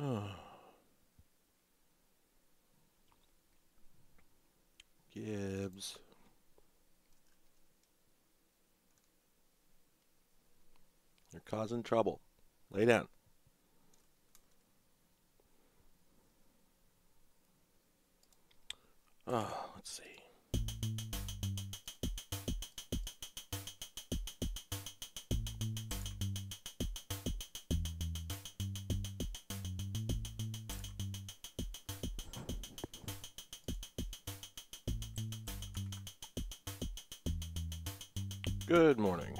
Gibbs. You're causing trouble. Lay down. Oh, Good morning.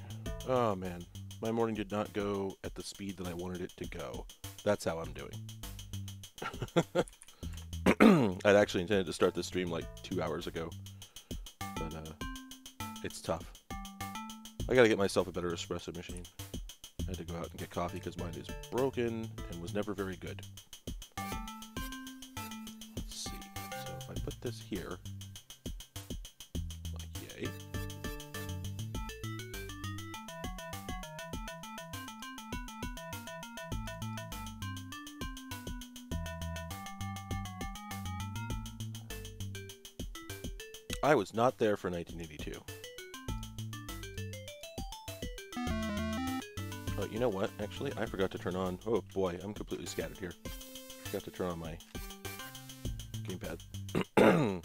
Oh man, my morning did not go at the speed that I wanted it to go. That's how I'm doing. I'd actually intended to start this stream like two hours ago, but uh, it's tough. I gotta get myself a better espresso machine. I had to go out and get coffee because mine is broken and was never very good. Let's see. So if I put this here, I was not there for 1982. Oh, you know what? Actually, I forgot to turn on. Oh boy, I'm completely scattered here. Forgot to turn on my gamepad.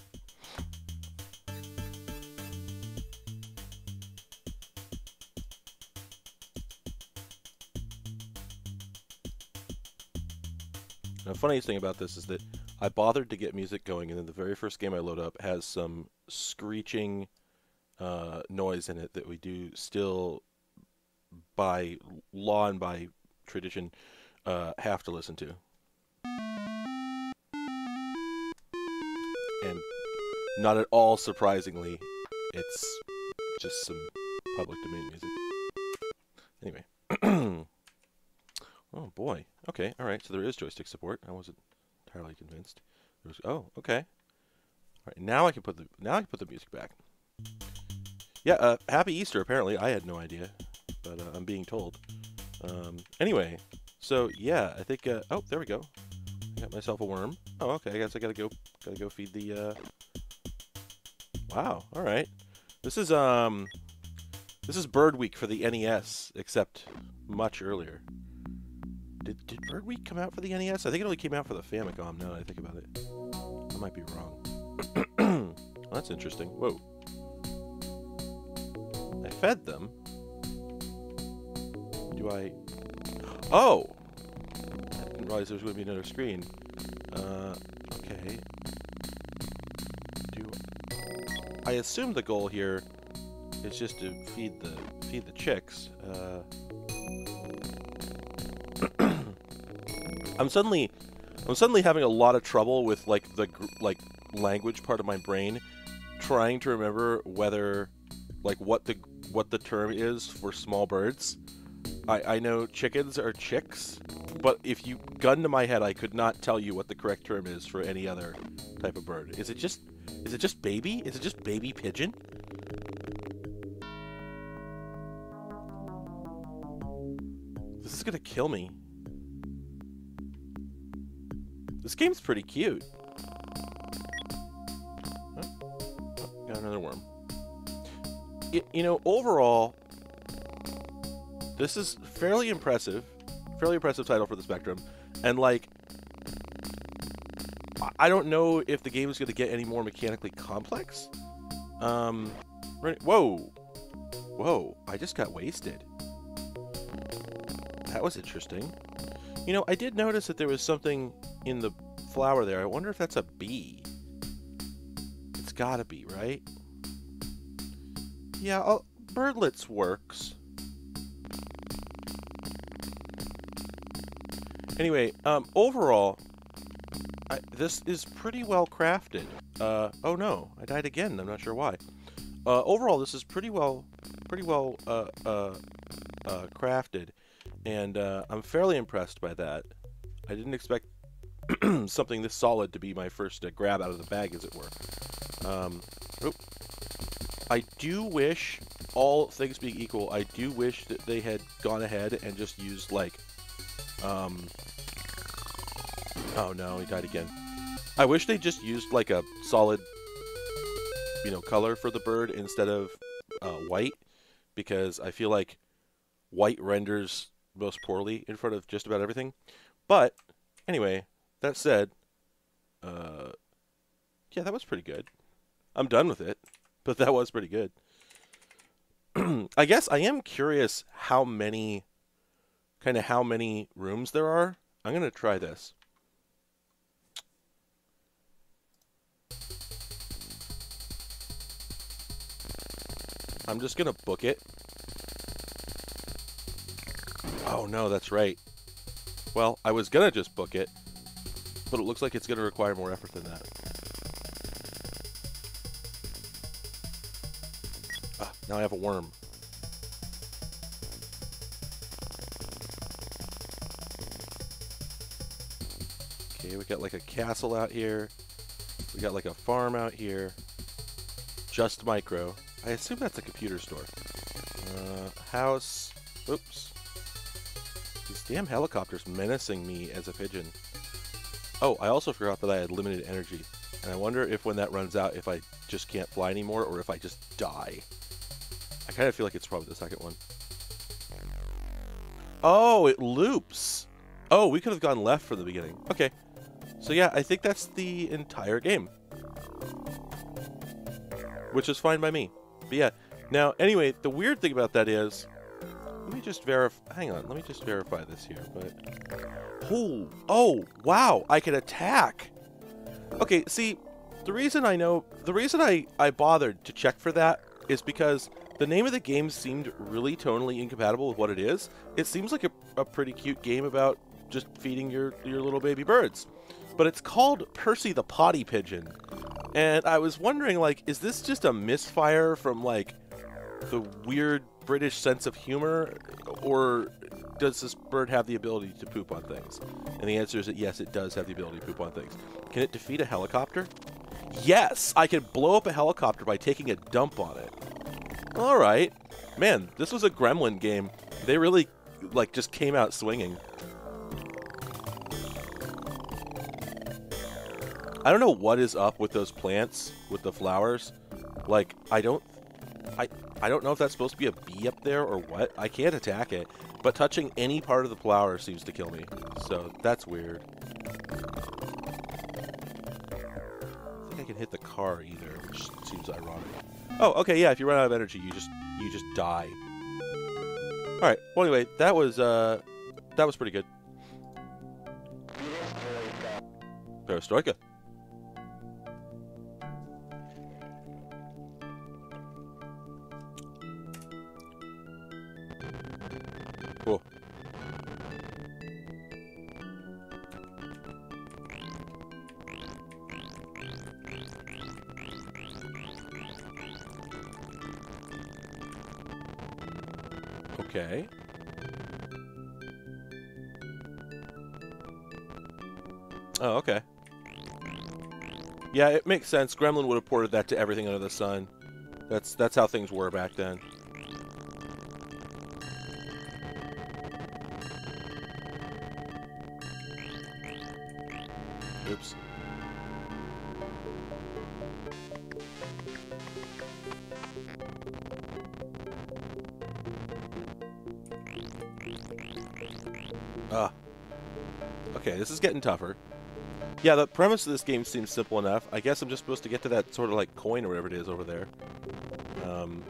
the funniest thing about this is that I bothered to get music going, and then the very first game I load up has some screeching uh, noise in it that we do still, by law and by tradition, uh, have to listen to. And not at all surprisingly, it's just some public domain music. Anyway. oh boy. Okay, alright, so there is joystick support. I wasn't entirely convinced. Was, oh, okay. Right, now I can put the now I can put the music back. Yeah, uh, happy Easter. Apparently, I had no idea, but uh, I'm being told. Um, anyway, so yeah, I think. Uh, oh, there we go. I got myself a worm. Oh, okay. I guess I gotta go. Gotta go feed the. Uh... Wow. All right. This is um. This is Bird Week for the NES, except much earlier. Did, did Bird Week come out for the NES? I think it only came out for the Famicom, now that I think about it. I might be wrong. Well, that's interesting. Whoa. I fed them. Do I... Oh! I didn't realize there was going to be another screen. Uh, okay. Do... I assume the goal here is just to feed the feed the chicks. Uh... I'm suddenly I'm suddenly having a lot of trouble with like the like language part of my brain trying to remember whether like what the what the term is for small birds. I I know chickens are chicks, but if you gun to my head I could not tell you what the correct term is for any other type of bird. Is it just is it just baby? Is it just baby pigeon? This is gonna kill me. This game's pretty cute. Another worm. You know, overall, this is fairly impressive. Fairly impressive title for the Spectrum. And, like, I don't know if the game is going to get any more mechanically complex. Um, whoa. Whoa, I just got wasted. That was interesting. You know, I did notice that there was something in the flower there. I wonder if that's a bee. It's gotta be, right? Yeah, I'll, birdlets works. Anyway, um, overall, I, this is pretty well crafted. Uh, oh no, I died again. I'm not sure why. Uh, overall, this is pretty well, pretty well uh, uh, uh crafted and uh, I'm fairly impressed by that. I didn't expect something this solid to be my first uh, grab out of the bag, as it were. Um, I do wish, all things being equal, I do wish that they had gone ahead and just used, like, um, Oh no, he died again. I wish they just used like a solid, you know, color for the bird instead of uh, white, because I feel like white renders most poorly in front of just about everything. But anyway, that said, uh, yeah, that was pretty good. I'm done with it, but that was pretty good. I guess I am curious how many, kind of how many rooms there are. I'm gonna try this. I'm just going to book it. Oh, no, that's right. Well, I was going to just book it, but it looks like it's going to require more effort than that. Now I have a worm. Okay, we got like a castle out here. We got like a farm out here. Just micro. I assume that's a computer store. Uh, house. Oops. These damn helicopters menacing me as a pigeon. Oh, I also forgot that I had limited energy. And I wonder if when that runs out, if I just can't fly anymore, or if I just die. I kind of feel like it's probably the second one. Oh, it loops! Oh, we could have gone left for the beginning. Okay. So yeah, I think that's the entire game. Which is fine by me. But yeah. Now, anyway, the weird thing about that is, let me just verify. Hang on, let me just verify this here. But oh, oh, wow, I can attack. Okay, see, the reason I know, the reason I I bothered to check for that is because the name of the game seemed really tonally incompatible with what it is. It seems like a, a pretty cute game about just feeding your your little baby birds, but it's called Percy the Potty Pigeon. And I was wondering, like, is this just a misfire from, like, the weird British sense of humor? Or does this bird have the ability to poop on things? And the answer is that yes, it does have the ability to poop on things. Can it defeat a helicopter? Yes! I can blow up a helicopter by taking a dump on it. Alright. Man, this was a gremlin game. They really, like, just came out swinging. I don't know what is up with those plants, with the flowers. Like, I don't... I, I don't know if that's supposed to be a bee up there or what. I can't attack it. But touching any part of the flower seems to kill me. So, that's weird. I think I can hit the car either, which seems ironic. Oh, okay, yeah, if you run out of energy, you just you just die. Alright, well anyway, that was uh that was pretty good. Perestroika. Okay. Oh, okay. Yeah, it makes sense. Gremlin would have ported that to everything under the sun. That's that's how things were back then. Getting tougher. Yeah, the premise of this game seems simple enough. I guess I'm just supposed to get to that sort of like coin or whatever it is over there. Um,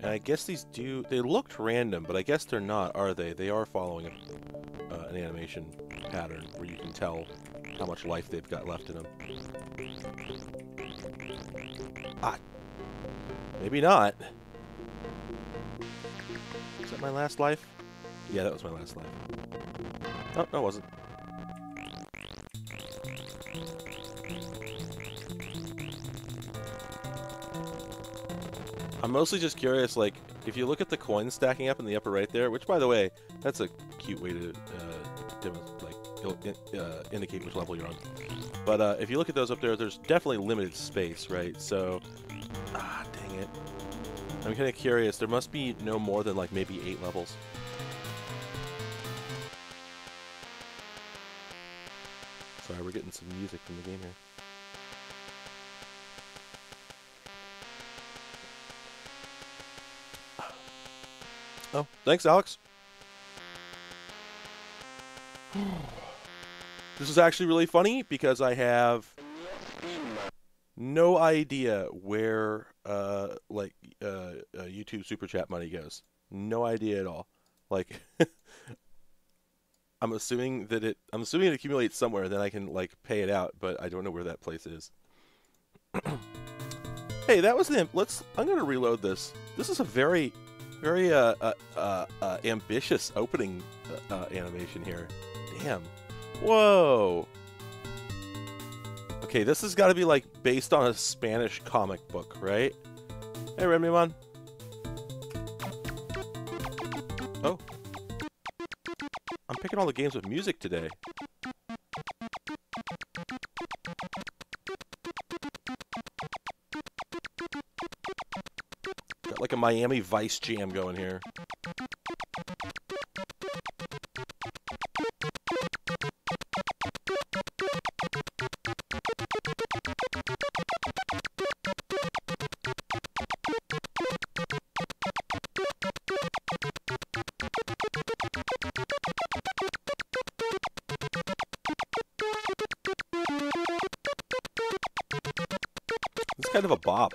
and I guess these do... They looked random, but I guess they're not, are they? They are following a, uh, an animation pattern where you can tell how much life they've got left in them. Ah. Maybe not. Is that my last life? Yeah, that was my last life. Oh, no, it wasn't. I'm mostly just curious, like, if you look at the coins stacking up in the upper right there, which, by the way, that's a cute way to, uh, like, uh, indicate which level you're on. But uh, if you look at those up there, there's definitely limited space, right? So, ah, dang it. I'm kind of curious. There must be no more than, like, maybe eight levels. Some music from the game here. Oh, thanks, Alex. this is actually really funny because I have no idea where uh, like uh, uh, YouTube super chat money goes. No idea at all. Like I'm assuming that it I'm assuming it accumulates somewhere then I can like pay it out, but I don't know where that place is. hey, that was the let's I'm going to reload this. This is a very very uh, uh, uh, uh ambitious opening uh, uh, animation here. Damn. Whoa. Okay, this has got to be like based on a Spanish comic book, right? Hey, Remyman. Picking all the games with music today. Got like a Miami Vice jam going here. Kind of a bop.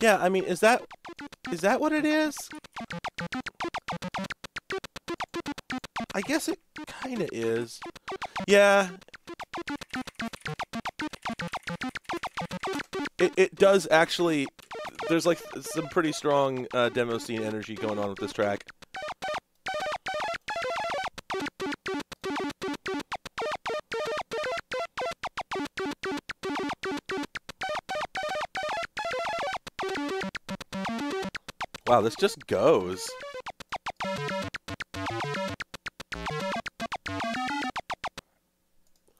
Yeah, I mean, is that is that what it is? I guess it kind of is. Yeah. It, it does actually there's like some pretty strong uh, demo scene energy going on with this track. Wow, this just goes.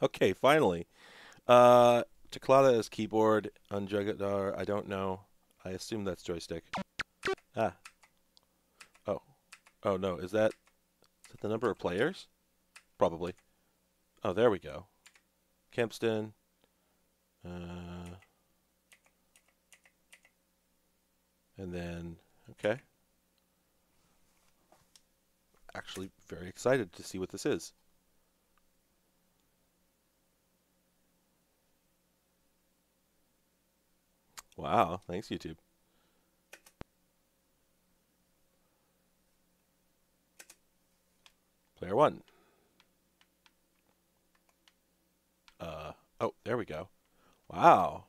Okay, finally. Uh, Teclata is keyboard, Unjugadar, I don't know. I assume that's joystick. Ah. Oh. Oh, no. Is that, is that the number of players? Probably. Oh, there we go. Kempston. Uh, and then, okay. Actually, very excited to see what this is. Wow, thanks YouTube. Player one. Uh, oh, there we go. Wow.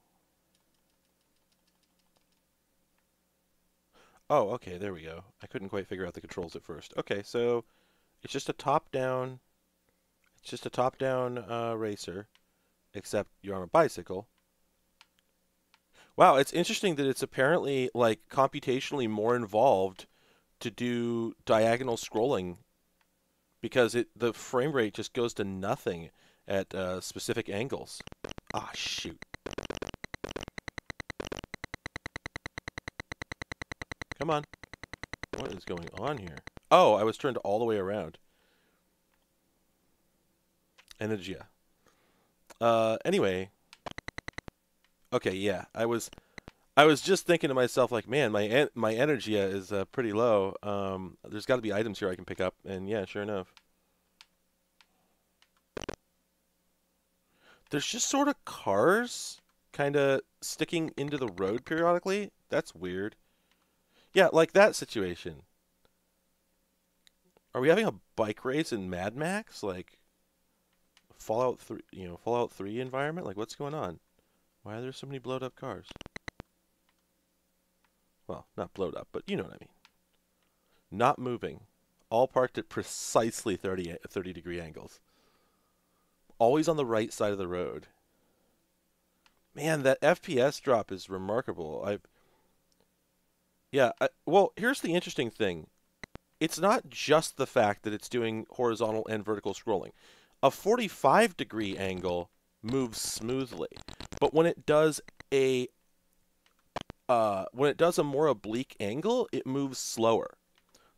Oh, okay, there we go. I couldn't quite figure out the controls at first. Okay, so it's just a top-down, it's just a top-down uh, racer, except you're on a bicycle. Wow, it's interesting that it's apparently like computationally more involved to do diagonal scrolling because it the frame rate just goes to nothing at uh, specific angles. Ah, shoot. Come on. What is going on here? Oh, I was turned all the way around. Energia. Uh, anyway, Okay, yeah. I was I was just thinking to myself like, man, my en my energy is uh, pretty low. Um, there's got to be items here I can pick up, and yeah, sure enough. There's just sort of cars kind of sticking into the road periodically. That's weird. Yeah, like that situation. Are we having a bike race in Mad Max? Like Fallout 3, you know, Fallout 3 environment? Like what's going on? Why are there so many blowed up cars? Well, not blowed up, but you know what I mean. Not moving. All parked at precisely 30, 30 degree angles. Always on the right side of the road. Man, that FPS drop is remarkable. I Yeah, I, well, here's the interesting thing. It's not just the fact that it's doing horizontal and vertical scrolling. A 45 degree angle moves smoothly. but when it does a uh, when it does a more oblique angle, it moves slower.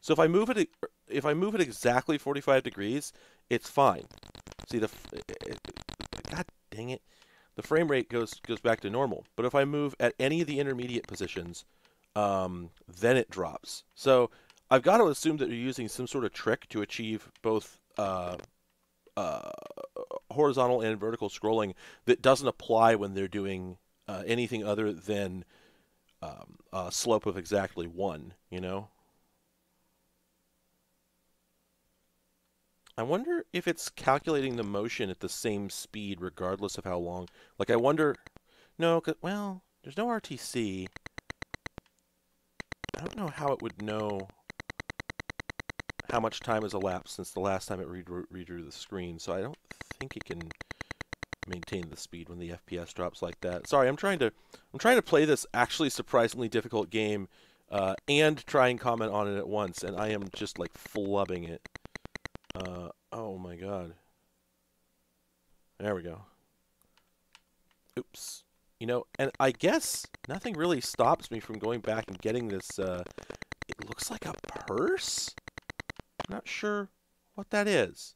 So if I move it if I move it exactly 45 degrees, it's fine. See the God dang it. The frame rate goes goes back to normal. But if I move at any of the intermediate positions, um, then it drops. So I've got to assume that you're using some sort of trick to achieve both uh, uh, horizontal and vertical scrolling that doesn't apply when they're doing uh, anything other than um, a slope of exactly one, you know? I wonder if it's calculating the motion at the same speed regardless of how long. Like, I wonder... No, well, there's no RTC. I don't know how it would know how much time has elapsed since the last time it redrew, the screen, so I don't think it can maintain the speed when the FPS drops like that. Sorry, I'm trying to I'm trying to play this actually surprisingly difficult game uh, and try and comment on it at once, and I am just like flubbing it. Uh, oh my god. There we go. Oops. You know, and I guess nothing really stops me from going back and getting this, uh, it looks like a purse? Not sure what that is.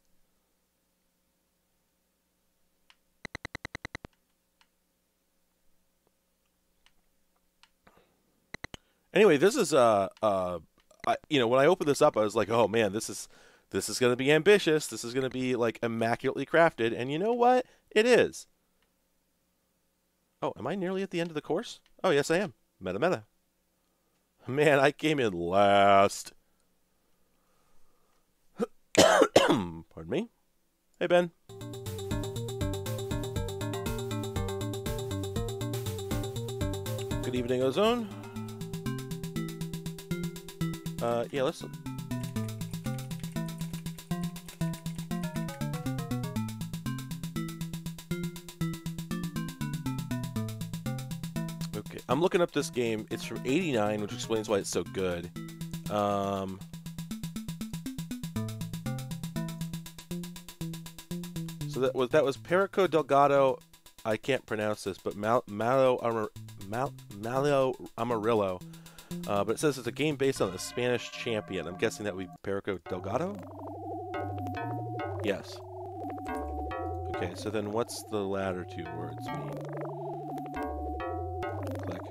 Anyway, this is uh uh I, you know, when I opened this up, I was like, "Oh man, this is this is going to be ambitious. This is going to be like immaculately crafted." And you know what? It is. Oh, am I nearly at the end of the course? Oh, yes, I am. Meta meta. Man, I came in last. Pardon me. Hey, Ben. Good evening, Ozone. Uh, yeah, let's... Okay, I'm looking up this game. It's from 89, which explains why it's so good. Um... So that was that was Perico Delgado. I can't pronounce this, but Mal, Malo Amar, Mal, Malo Amarillo. Uh, but it says it's a game based on a Spanish champion. I'm guessing that would be Perico Delgado. Yes. Okay, so then what's the latter two words mean? Click.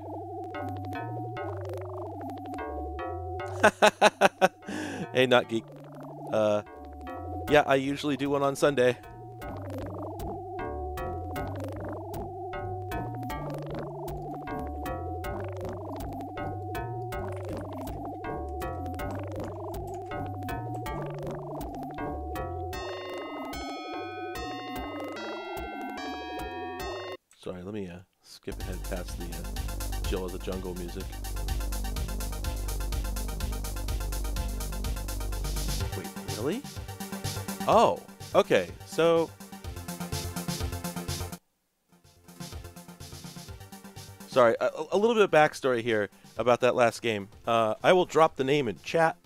hey, not geek. Uh, yeah, I usually do one on Sunday. Of backstory here about that last game. Uh, I will drop the name in chat.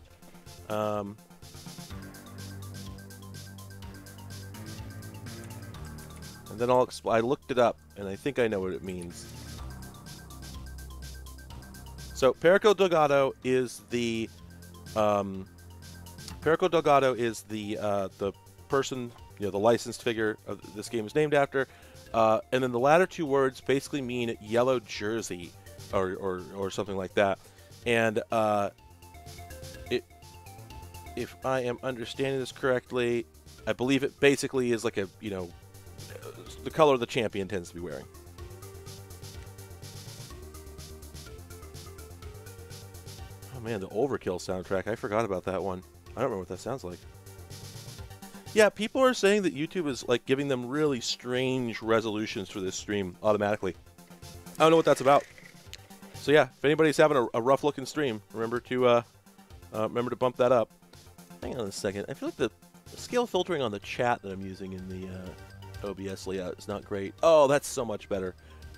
Um, and then I'll I looked it up, and I think I know what it means. So Perico Delgado is the um, Perico Delgado is the uh, the person, you know, the licensed figure of this game is named after, uh, and then the latter two words basically mean yellow jersey, or or, or something like that, and uh, it, if I am understanding this correctly, I believe it basically is like a you know, the color the champion tends to be wearing. Oh man, the Overkill soundtrack. I forgot about that one. I don't remember what that sounds like. Yeah, people are saying that YouTube is like giving them really strange resolutions for this stream automatically. I don't know what that's about. So yeah, if anybody's having a, a rough looking stream, remember to uh, uh, remember to bump that up. Hang on a second. I feel like the, scale filtering on the chat that I'm using in the uh, OBS layout is not great. Oh, that's so much better.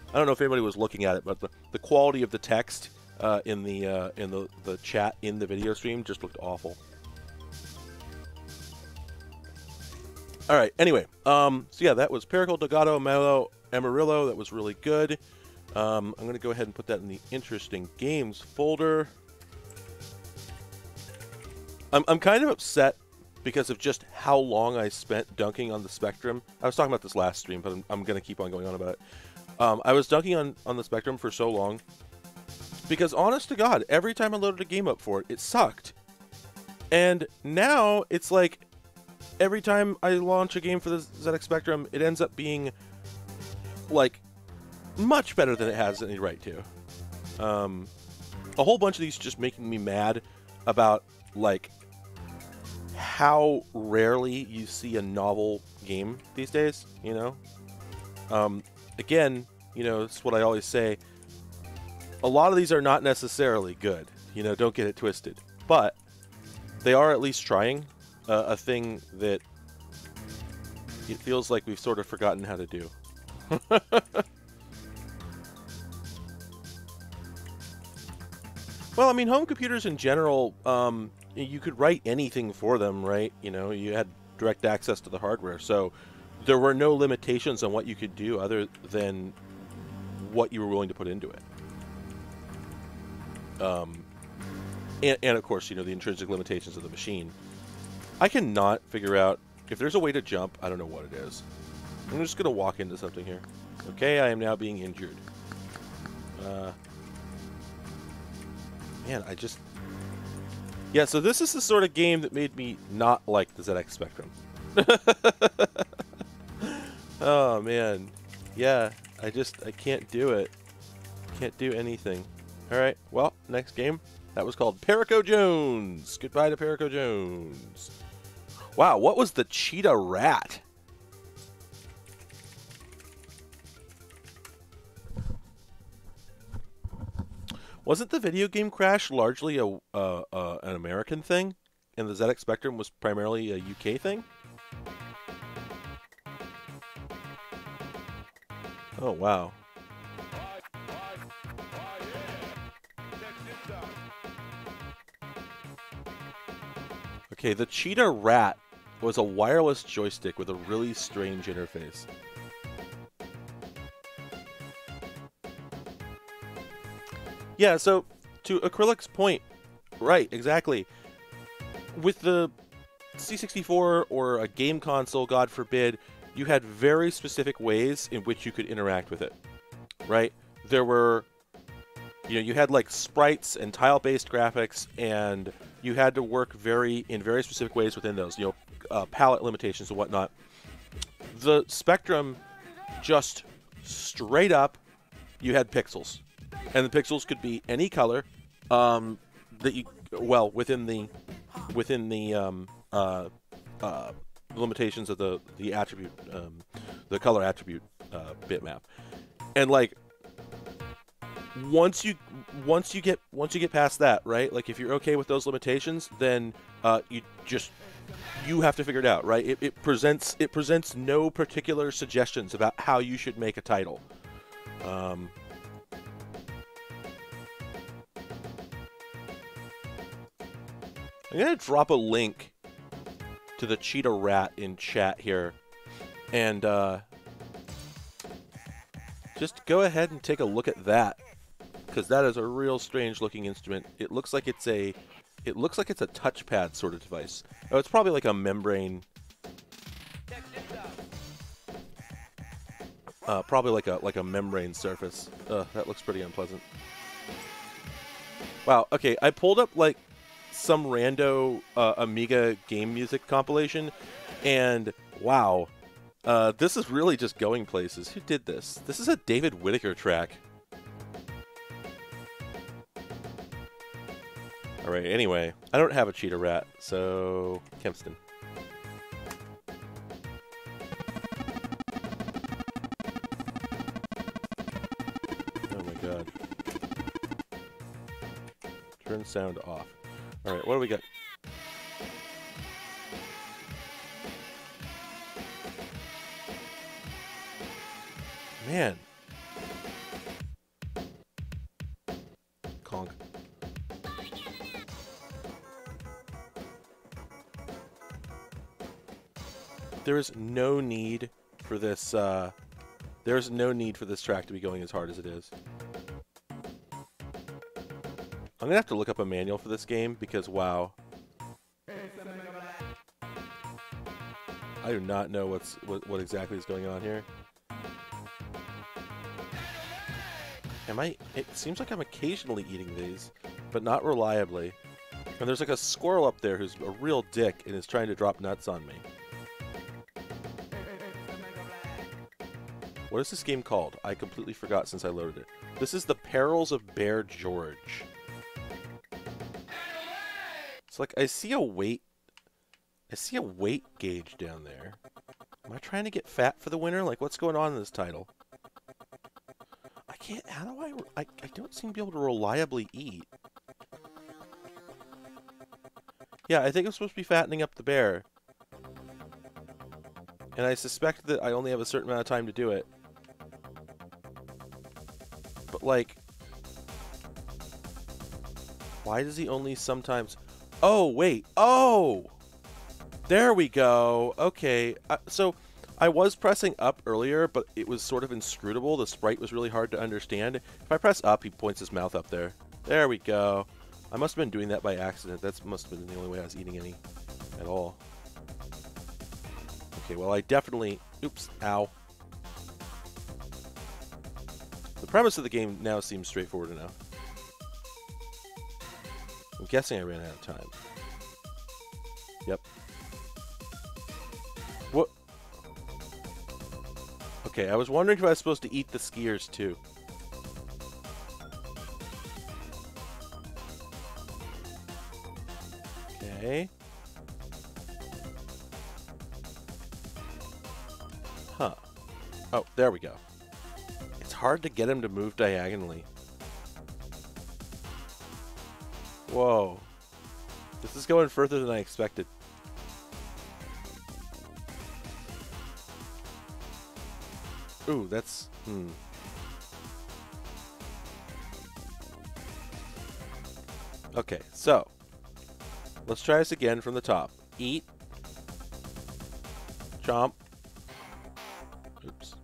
I don't know if anybody was looking at it, but the, the quality of the text uh, in the uh, in the the chat in the video stream just looked awful. All right. Anyway, um, so yeah, that was Perico Delgado Melo Amarillo. That was really good. Um, I'm going to go ahead and put that in the interesting games folder. I'm, I'm kind of upset because of just how long I spent dunking on the Spectrum. I was talking about this last stream, but I'm, I'm going to keep on going on about it. Um, I was dunking on, on the Spectrum for so long because, honest to God, every time I loaded a game up for it, it sucked. And now it's like every time I launch a game for the ZX Spectrum, it ends up being like much better than it has any right to. Um, a whole bunch of these just making me mad about like how rarely you see a novel game these days. You know, um, again, you know, it's what I always say. A lot of these are not necessarily good. You know, don't get it twisted. But they are at least trying uh, a thing that it feels like we've sort of forgotten how to do. well, I mean, home computers in general, um, you could write anything for them, right? You know, you had direct access to the hardware, so there were no limitations on what you could do other than what you were willing to put into it. Um, and, and of course, you know, the intrinsic limitations of the machine. I cannot figure out if there's a way to jump. I don't know what it is. I'm just going to walk into something here. Okay, I am now being injured. Uh, man, I just... Yeah, so this is the sort of game that made me not like the ZX Spectrum. oh, man. Yeah, I just, I can't do it. Can't do anything. Alright, well, next game. That was called Perico Jones. Goodbye to Perico Jones. Wow, what was the cheetah rat? Wasn't the video game crash largely a uh, uh, an American thing, and the ZX Spectrum was primarily a UK thing? Oh wow. Okay, the Cheetah Rat was a wireless joystick with a really strange interface. Yeah, so to Acrylic's point, right, exactly. With the C64 or a game console, God forbid, you had very specific ways in which you could interact with it, right? There were, you know, you had like sprites and tile-based graphics and you had to work very in very specific ways within those, you know, uh, palette limitations and whatnot. The Spectrum just straight up, you had pixels, and the pixels could be any color um, that you well within the within the um, uh, uh, limitations of the the attribute um, the color attribute uh, bitmap, and like once you once you get once you get past that, right? Like if you're okay with those limitations, then uh, you just you have to figure it out, right? It, it presents it presents no particular suggestions about how you should make a title. Um, I'm gonna drop a link to the cheetah rat in chat here, and uh, just go ahead and take a look at that because that is a real strange looking instrument. It looks like it's a it looks like it's a touchpad sort of device. Oh, it's probably like a membrane. Uh, probably like a like a membrane surface. Uh, that looks pretty unpleasant. Wow. Okay, I pulled up like some rando uh, Amiga game music compilation, and wow, uh, this is really just going places. Who did this? This is a David Whittaker track. Alright, anyway, I don't have a cheetah rat, so Kempston. Oh my god. Turn sound off. Alright, what do we got? Man, there is no need for this uh, There's no need for this track to be going as hard as it is. I'm gonna have to look up a manual for this game because wow. I do not know what's what, what exactly is going on here. Am I? It seems like I'm occasionally eating these, but not reliably. And there's like a squirrel up there who's a real dick and is trying to drop nuts on me. What is this game called? I completely forgot since I loaded it. This is The Perils of Bear George. Like I see a weight I see a weight gauge down there. Am I trying to get fat for the winter? Like what's going on in this title? I can't how do I I, I don't seem to be able to reliably eat. Yeah, I think I'm supposed to be fattening up the bear. And I suspect that I only have a certain amount of time to do it. But like why does he only sometimes Oh, wait. Oh! There we go. Okay. Uh, so I was pressing up earlier, but it was sort of inscrutable. The sprite was really hard to understand. If I press up, he points his mouth up there. There we go. I must have been doing that by accident. That must have been the only way I was eating any at all. Okay, well, I definitely... Oops. Ow. The premise of the game now seems straightforward enough. Guessing I ran out of time. Yep. What? Okay, I was wondering if I was supposed to eat the skiers too. Okay. Huh. Oh, there we go. It's hard to get him to move diagonally. Whoa. This is going further than I expected. Ooh, that's... Hmm. Okay, so. Let's try this again from the top. Eat. Chomp. Oops.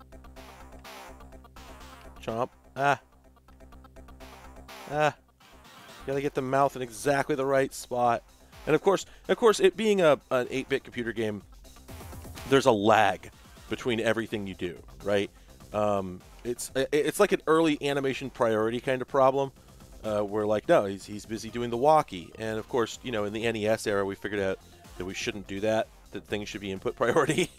Chomp. Ah. Ah. Gotta get the mouth in exactly the right spot. And of course, of course, it being a an 8-bit computer game, there's a lag between everything you do, right? Um, it's it's like an early animation priority kind of problem, uh, where like no, he's he's busy doing the walkie, and of course, you know, in the NES era, we figured out that we shouldn't do that. That things should be input priority,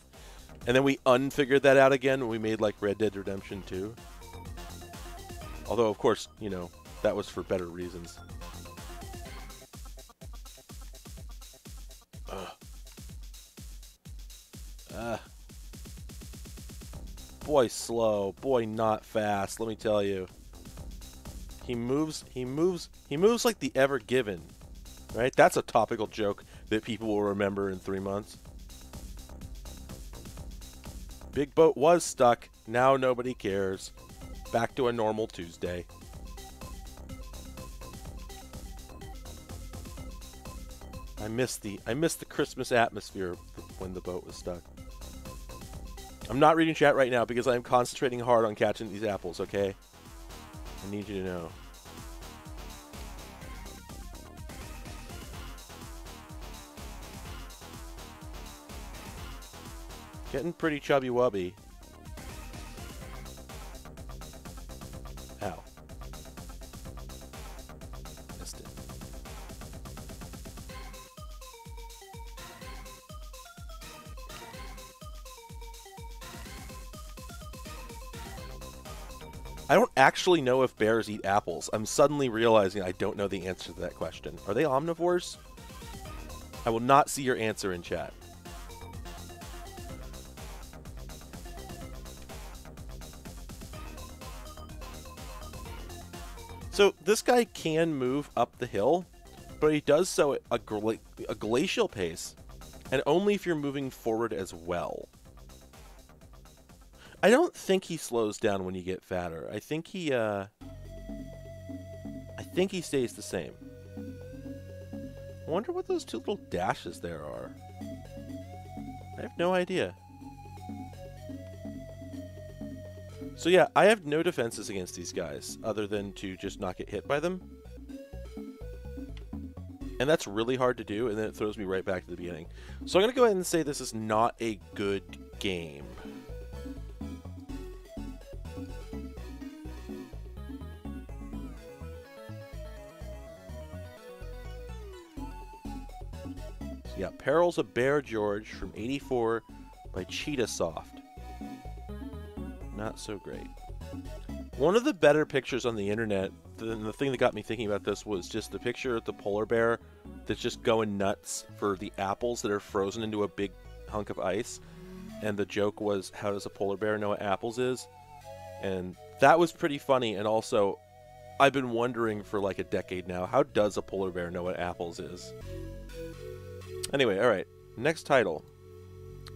and then we unfigured that out again when we made like Red Dead Redemption 2. Although, of course, you know, that was for better reasons. Uh, boy slow, boy not fast, let me tell you. He moves, he moves, he moves like the Ever Given. Right? That's a topical joke that people will remember in three months. Big boat was stuck. Now nobody cares. Back to a normal Tuesday. I missed the I missed the Christmas atmosphere when the boat was stuck. I'm not reading chat right now because I'm concentrating hard on catching these apples, okay? I need you to know. Getting pretty chubby wubby. I don't actually know if bears eat apples. I'm suddenly realizing I don't know the answer to that question. Are they omnivores? I will not see your answer in chat. So this guy can move up the hill, but he does so at a, gla a glacial pace, and only if you're moving forward as well. I don't think he slows down when you get fatter. I think he, uh... I think he stays the same. I wonder what those two little dashes there are. I have no idea. So yeah, I have no defenses against these guys other than to just not get hit by them. And that's really hard to do, and then it throws me right back to the beginning. So I'm going to go ahead and say this is not a good game. Yeah, Perils of Bear George from 84 by Cheetah Soft. Not so great. One of the better pictures on the internet, the, the thing that got me thinking about this was just the picture of the polar bear that's just going nuts for the apples that are frozen into a big hunk of ice. And the joke was, how does a polar bear know what apples is? And that was pretty funny. And also, I've been wondering for like a decade now, how does a polar bear know what apples is? Anyway, all right. Next title.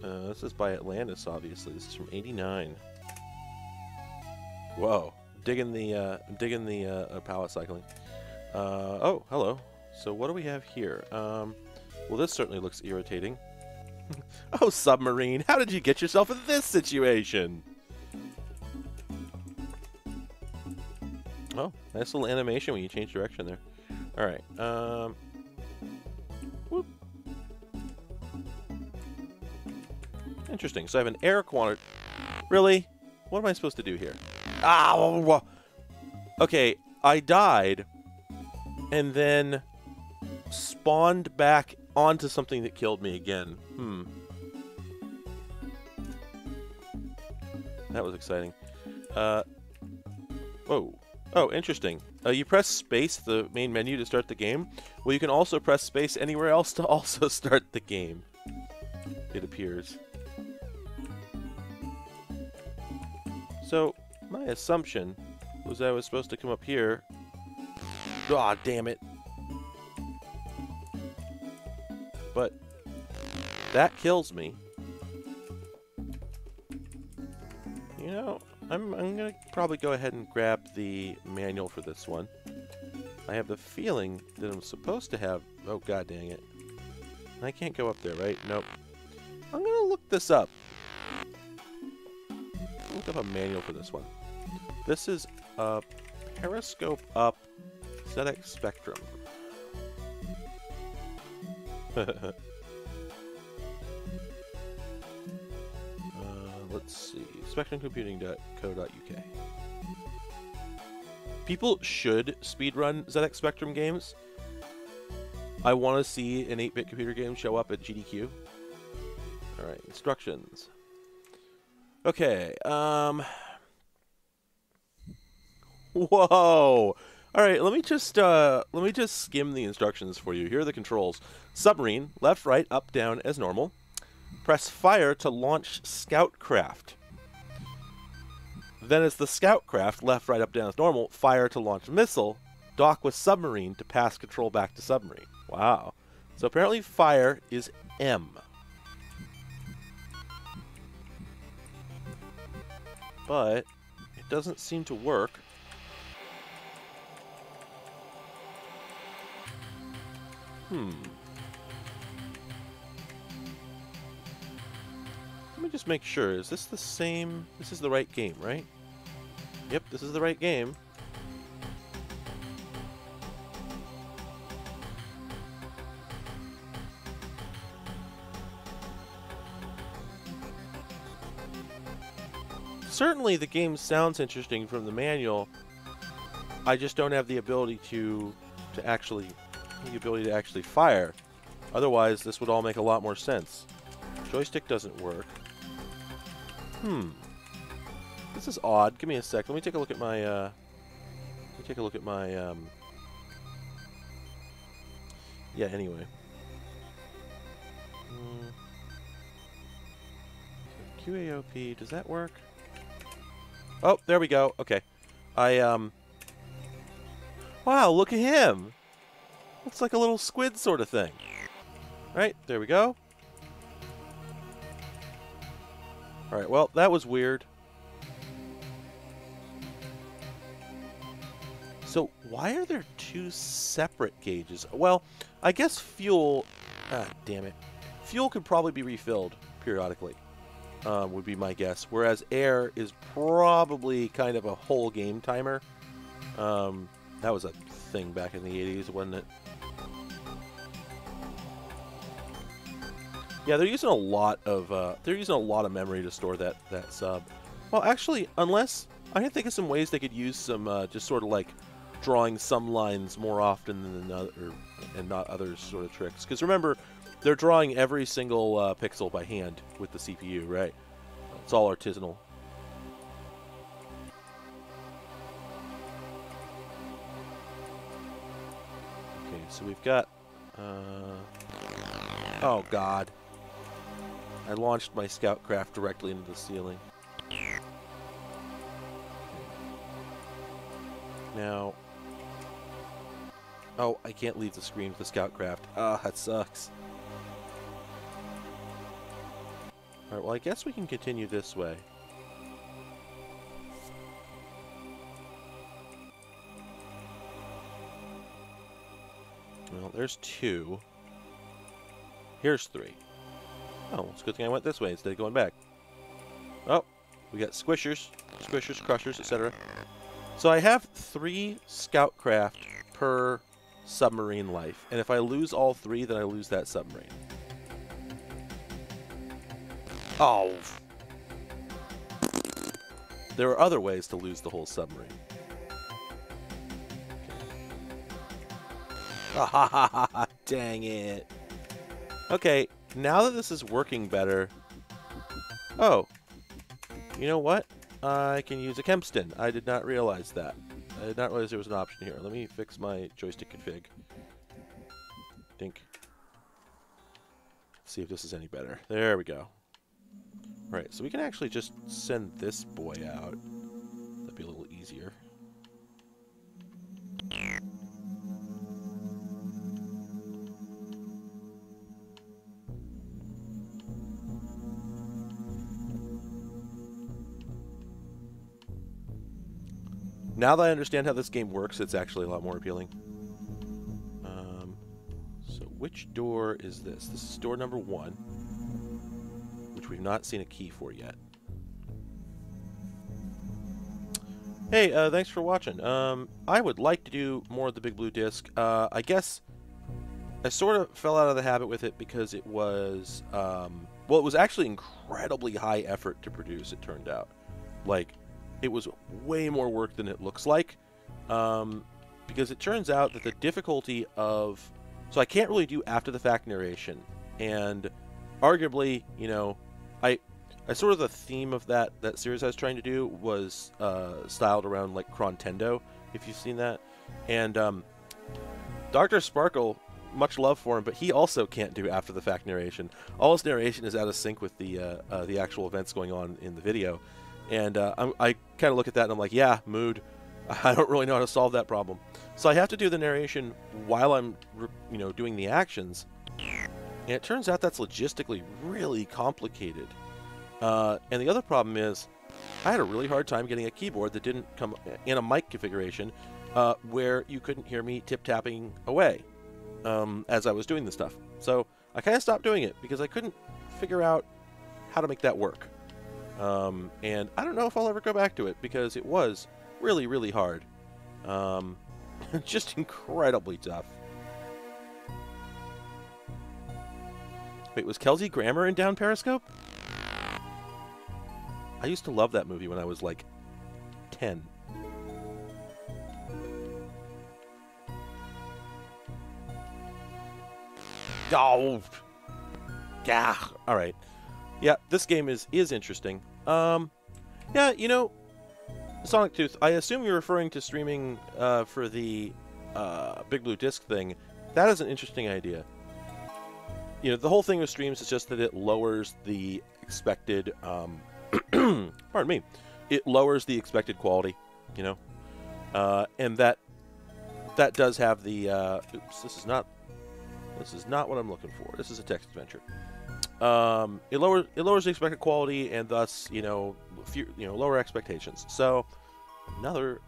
Uh, this is by Atlantis, obviously. This is from '89. Whoa, digging the uh, digging the uh, uh, pallet cycling. Uh, oh, hello. So what do we have here? Um, well, this certainly looks irritating. oh, submarine! How did you get yourself in this situation? Oh, nice little animation when you change direction there. All right. Um, Interesting. So I have an air quantity. Really? What am I supposed to do here? Ah! Okay, I died, and then spawned back onto something that killed me again. Hmm. That was exciting. Uh, whoa. Oh, interesting. Uh, you press space, the main menu, to start the game. Well, you can also press space anywhere else to also start the game. It appears. So, my assumption was I was supposed to come up here. Aw, oh, damn it. But that kills me. You know, I'm, I'm to probably go ahead and grab the manual for this one. I have the feeling that I'm supposed to have... Oh, god dang it. I can't go up there, right? Nope. I'm to look this up look up a manual for this one. This is a Periscope Up ZX Spectrum. uh, let's see. SpectrumComputing.co.uk. People should speedrun ZX Spectrum games. I want to see an 8-bit computer game show up at GDQ. Alright, instructions. Okay, um... Whoa! All right, let me just uh, let me just skim the instructions for you. Here are the controls: submarine, left, right, up, down, as normal. Press fire to launch scout craft. Then, as the scout craft, left, right, up, down, as normal. Fire to launch missile. Dock with submarine to pass control back to submarine. Wow. So apparently, fire is M. but it doesn't seem to work. Hmm. Let me just make sure. Is this the same? This is the right game, right? Yep, this is the right game. Certainly the game sounds interesting from the manual. I just don't have the ability to to actually the ability to actually fire. Otherwise, this would all make a lot more sense. Joystick doesn't work. Hmm. This is odd. Give me a sec. Let me take a look at my, uh... Let me take a look at my, um... Yeah, anyway. Hmm. QAOP, does that work? Oh, there we go. Okay. I, um... Wow, look at him! Looks like a little squid sort of thing. Right, there we go. Alright, well, that was weird. So, why are there two separate gauges? Well, I guess fuel... Ah, damn it. Fuel could probably be refilled periodically. Um, would be my guess. Whereas air is probably kind of a whole game timer. Um, that was a thing back in the 80s, wasn't it? Yeah, they're using a lot of uh, they're using a lot of memory to store that that sub. Well, actually, unless I can think of some ways they could use some uh, just sort of like drawing some lines more often than other, and not other sort of tricks. Because remember, they're drawing every single uh, pixel by hand with the CPU, right? It's all artisanal. Okay, so we've got. Uh, oh God. I launched my scout craft directly into the ceiling. Now... Oh, I can't leave the screen with the scout craft. Ah, that sucks. Alright, well I guess we can continue this way. Well, there's two. Here's three. Oh, it's a good thing I went this way instead of going back. Oh, we got squishers, squishers, crushers, etc. So I have three scout craft per submarine life. And if I lose all three, then I lose that submarine. Oh. There are other ways to lose the whole submarine. Dang it. Okay, now that this is working better... Oh. You know what? I can use a Kempston. I did not realize that. I did not realize there was an option here. Let me fix my joystick config. Dink. See if this is any better. There we go. Right, so we can actually just send this boy out. That'd be a little easier. Now that I understand how this game works, it's actually a lot more appealing. Um, so which door is this? This is door number one, we've not seen a key for yet. Hey, uh, thanks for watching. Um, I would like to do more of the Big Blue Disc. Uh, I guess I sort of fell out of the habit with it because it was, um, well, it was actually incredibly high effort to produce, it turned out. Like, it was way more work than it looks like. Um, because it turns out that the difficulty of. So I can't really do after the fact narration. And arguably, you know, I. I sort of the theme of that, that series I was trying to do was uh, styled around like Chrontendo, if you've seen that. And um, Dr. Sparkle, much love for him, but he also can't do after the fact narration. All his narration is out of sync with the uh, uh, the actual events going on in the video. And uh, i kind of look at that and I'm like, yeah, mood. I don't really know how to solve that problem. So I have to do the narration while I'm, you know, doing the actions. And it turns out that's logistically really complicated. Uh, and the other problem is, I had a really hard time getting a keyboard that didn't come in a mic configuration uh, where you couldn't hear me tip tapping away um, as I was doing the stuff. So I kind of stopped doing it because I couldn't figure out how to make that work. Um, and I don't know if I'll ever go back to it because it was really, really hard. Um, just incredibly tough. Wait, was Kelsey Grammer in Down Periscope? I used to love that movie when I was like 10. Oh! Yeah, alright. Yeah, this game is is interesting. Um, yeah, you know, Sonic Tooth. I assume you're referring to streaming uh, for the uh, Big Blue Disc thing. That is an interesting idea. You know, the whole thing with streams is just that it lowers the expected. Um, pardon me. It lowers the expected quality. You know, uh, and that that does have the. Uh, oops, this is not. This is not what I'm looking for. This is a text adventure. Um, it lowers it lowers the expected quality and thus you know few, you know lower expectations. So another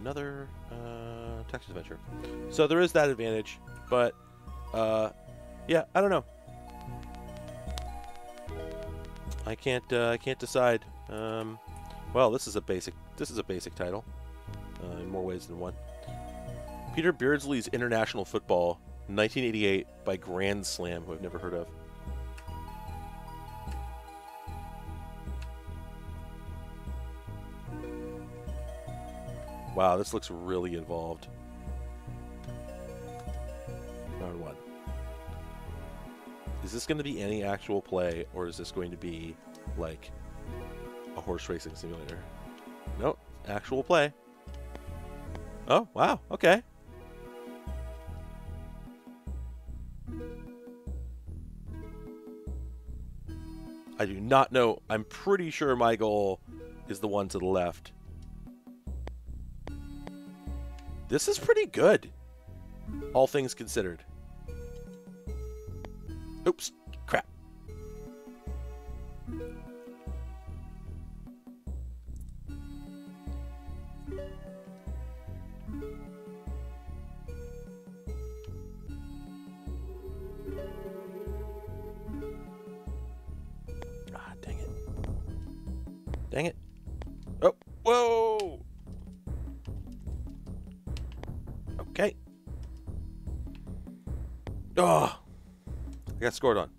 another uh, text adventure. So there is that advantage, but uh, yeah, I don't know. I can't uh, I can't decide. Um, well, this is a basic this is a basic title uh, in more ways than one. Peter Beardsley's International Football, 1988 by Grand Slam, who I've never heard of. Wow, this looks really involved. Is this going to be any actual play, or is this going to be like a horse racing simulator? Nope, actual play. Oh, wow, okay. I do not know. I'm pretty sure my goal is the one to the left. This is pretty good, all things considered. Oops, crap. Ah, dang it. Dang it. Oh, whoa! Okay. Oh, I got scored on.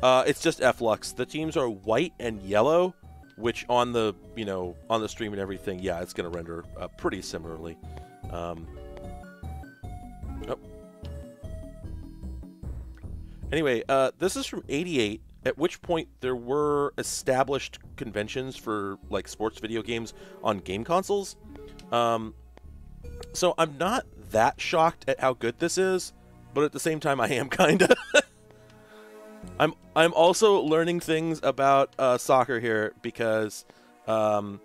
Uh, it's just f.lux. The teams are white and yellow, which on the, you know, on the stream and everything, yeah, it's going to render uh, pretty similarly. Um, oh. Anyway, uh, this is from 88, at which point there were established conventions for, like, sports video games on game consoles. Um, so I'm not that shocked at how good this is, but at the same time, I am kind of. I'm I'm also learning things about uh, soccer here because um,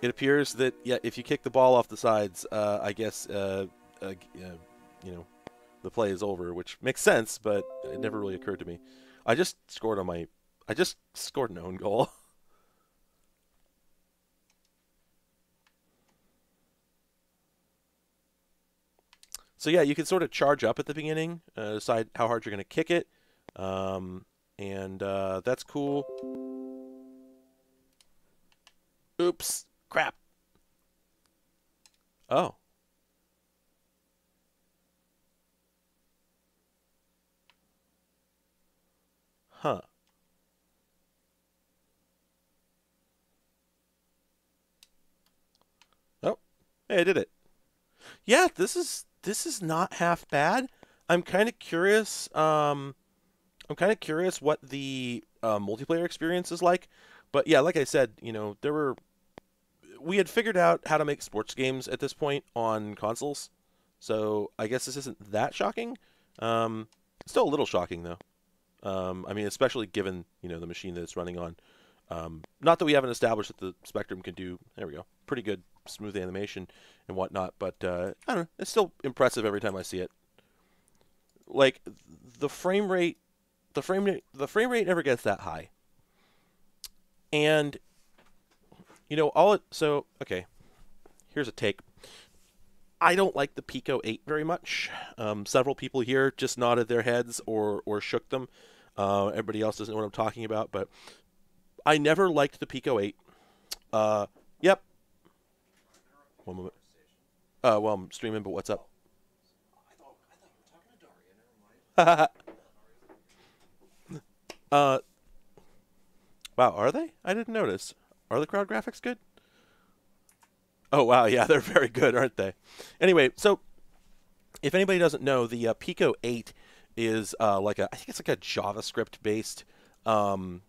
it appears that yeah, if you kick the ball off the sides, uh, I guess uh, uh you know the play is over, which makes sense, but it never really occurred to me. I just scored on my I just scored an own goal. So yeah, you can sort of charge up at the beginning, uh, decide how hard you're going to kick it, um, and uh, that's cool. Oops, crap. Oh. Huh. Oh, hey, I did it. Yeah, this is this is not half bad. I'm kind of curious. Um, I'm kind of curious what the uh, multiplayer experience is like. But yeah, like I said, you know, there were we had figured out how to make sports games at this point on consoles. So I guess this isn't that shocking. Um, still a little shocking though. Um, I mean, especially given you know the machine that it's running on. Um, not that we haven't established that the Spectrum can do. There we go. Pretty good smooth animation and whatnot. But uh, I don't know. It's still impressive every time I see it. Like the frame rate, the frame rate, the frame rate never gets that high. And you know all it. So okay, here's a take. I don't like the Pico 8 very much. Um, several people here just nodded their heads or or shook them. Uh, everybody else doesn't know what I'm talking about, but I never liked the Pico 8. Uh, yep, one moment. Uh, well, I'm streaming, but what's up? uh, wow, are they? I didn't notice. Are the crowd graphics good? Oh, wow, yeah, they're very good, aren't they? Anyway, so if anybody doesn't know, the uh, Pico 8 is uh, like a, I think it's like a JavaScript-based um,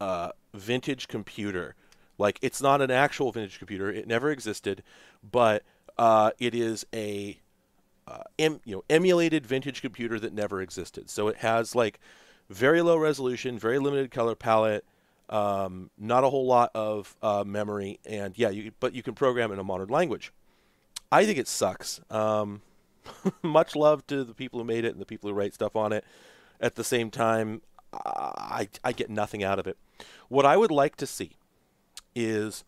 uh, vintage computer like it's not an actual vintage computer; it never existed, but uh, it is a uh, em, you know emulated vintage computer that never existed. So it has like very low resolution, very limited color palette, um, not a whole lot of uh, memory, and yeah, you but you can program in a modern language. I think it sucks. Um, much love to the people who made it and the people who write stuff on it. At the same time, I, I get nothing out of it. What I would like to see is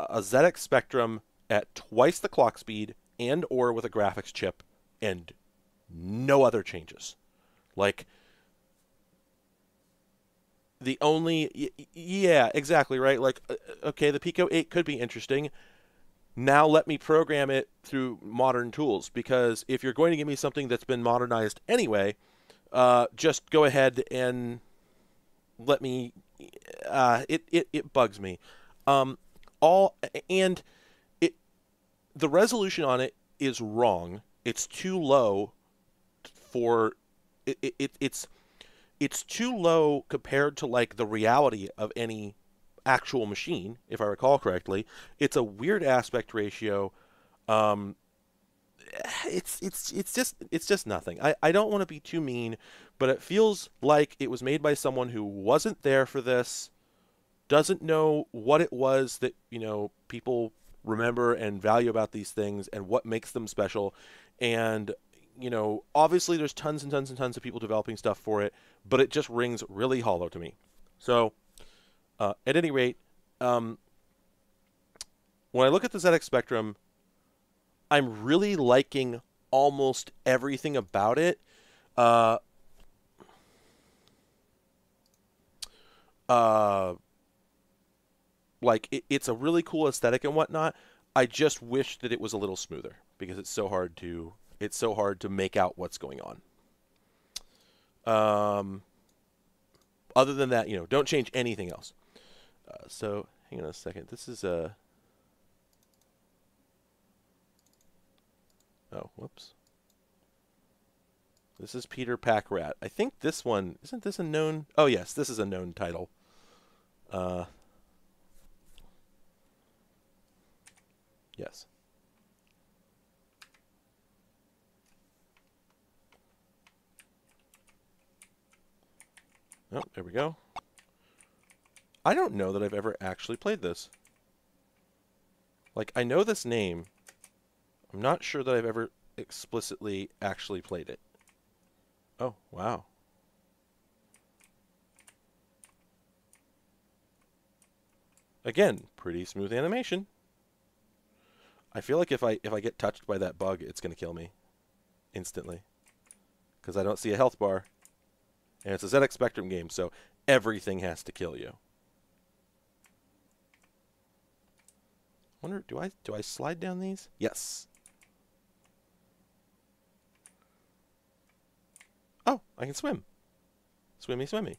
a ZX Spectrum at twice the clock speed and or with a graphics chip and no other changes. Like the only yeah exactly right like uh, okay the pico 8 could be interesting now let me program it through modern tools because if you're going to give me something that's been modernized anyway uh, just go ahead and let me uh, it, it it bugs me um, all and it the resolution on it is wrong it's too low for it, it it's it's too low compared to like the reality of any actual machine, if I recall correctly. It's a weird aspect ratio. Um, it's it's it's just it's just nothing. I, I don't want to be too mean, but it feels like it was made by someone who wasn't there for this, doesn't know what it was that you know people remember and value about these things and what makes them special, and you know obviously there's tons and tons and tons of people developing stuff for it, but it just rings really hollow to me. So uh, at any rate, um, when I look at the ZX Spectrum, I'm really liking almost everything about it. Uh, uh, like it, it's a really cool aesthetic and whatnot. I just wish that it was a little smoother because it's so hard to it's so hard to make out what's going on. Um, other than that, you know, don't change anything else. Uh, so hang on a second. This is a. Oh, whoops. This is Peter Packrat. I think this one isn't this a known. Oh yes, this is a known title. Uh. Yes. Oh, there we go. I don't know that I've ever actually played this. Like, I know this name. I'm not sure that I've ever explicitly actually played it. Oh, wow. Again, pretty smooth animation. I feel like if I if I get touched by that bug, it's going to kill me instantly. Because I don't see a health bar. And it's a ZX Spectrum game, so everything has to kill you. wonder do I do I slide down these? Yes. Oh, I can swim. Swimmy, swimmy.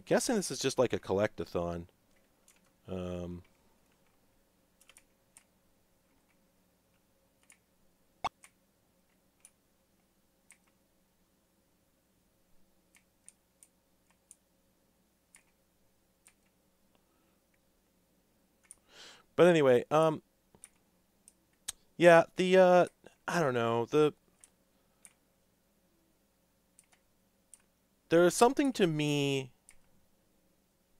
I'm guessing this is just like a collectathon. Um, but anyway, um, yeah, the, uh, I don't know, the, there is something to me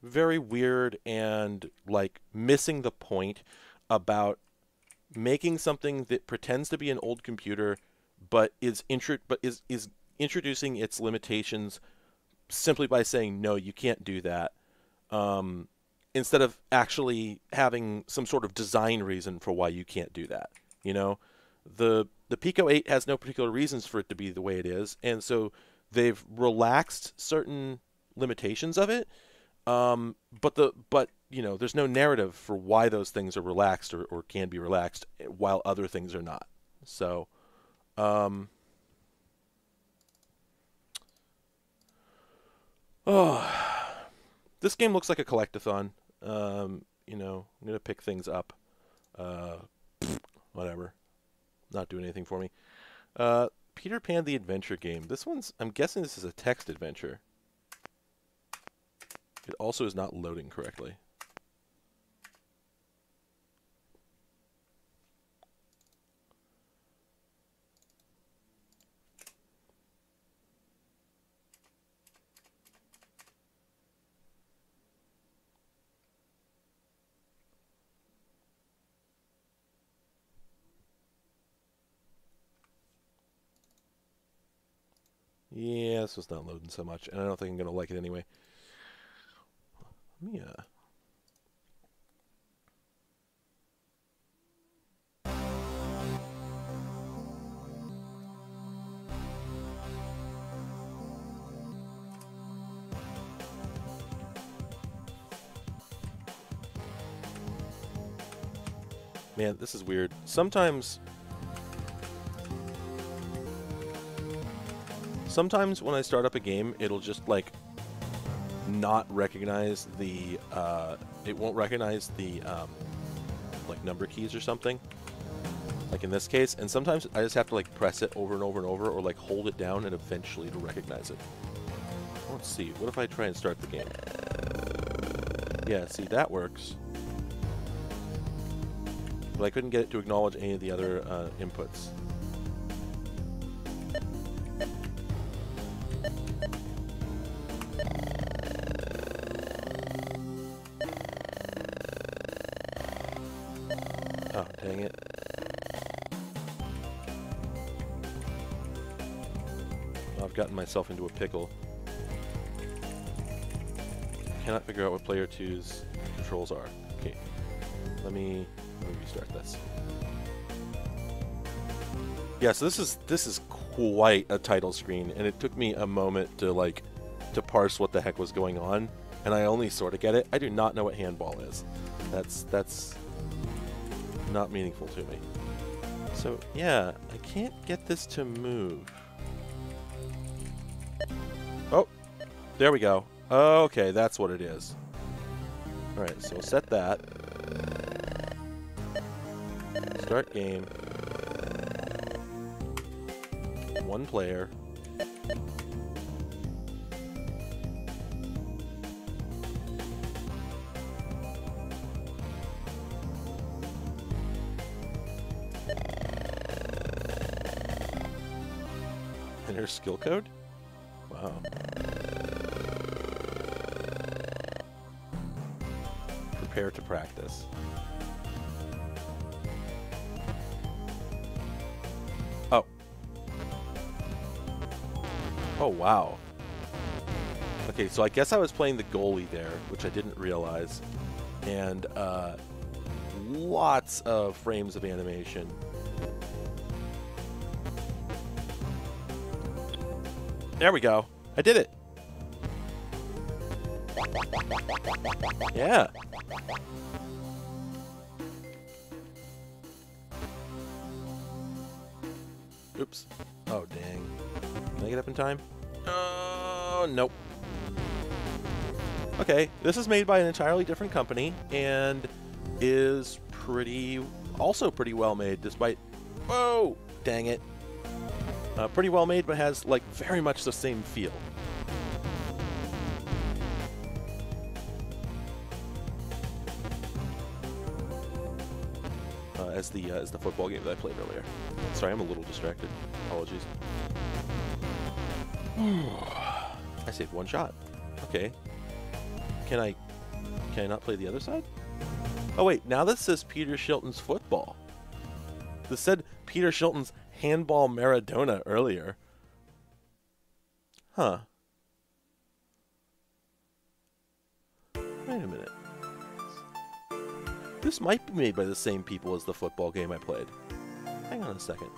very weird and like missing the point about making something that pretends to be an old computer but is intro- but is is introducing its limitations simply by saying no you can't do that um, instead of actually having some sort of design reason for why you can't do that you know? The the pico 8 has no particular reasons for it to be the way it is and so they've relaxed certain limitations of it um, but the but you know, there's no narrative for why those things are relaxed or, or can be relaxed while other things are not. So, um, oh, this game looks like a collectathon. Um, you know, I'm gonna pick things up. Uh, whatever, not doing anything for me. Uh, Peter Pan the Adventure Game. This one's. I'm guessing this is a text adventure. It also is not loading correctly. Yeah, this was not loading so much, and I don't think I'm going to like it anyway. Uh. Man, this is weird. Sometimes Sometimes when I start up a game, it'll just like not recognize the uh, it won't recognize the um, like number keys or something. Like in this case, and sometimes I just have to like press it over and over and over, or like hold it down, and eventually it'll recognize it. Let's see. What if I try and start the game? Yeah, see that works. But I couldn't get it to acknowledge any of the other uh, inputs. Into a pickle. Cannot figure out what player 2's controls are. Okay, let me let me restart this. Yeah, so this is this is quite a title screen, and it took me a moment to like to parse what the heck was going on, and I only sort of get it. I do not know what handball is. That's that's not meaningful to me. So yeah, I can't get this to move. There we go. Okay, that's what it is. Alright, so set that. Start game. One player. Enter skill code? Prepare to practice. Oh. Oh, wow. Okay, so I guess I was playing the goalie there, which I didn't realize. And, uh, lots of frames of animation. There we go. I did it. Yeah. Oops. Oh, dang. Can I get up in time? Oh, nope. Okay, this is made by an entirely different company and is pretty, also pretty well made, despite. Whoa! Dang it. Uh, pretty well made, but has like very much the same feel. The uh, the football game that I played earlier. Sorry, I'm a little distracted. Apologies. I saved one shot. Okay. Can I can I not play the other side? Oh wait, now this says Peter Shilton's football. This said Peter Shilton's handball Maradona earlier. Huh. This might be made by the same people as the football game I played. Hang on a second.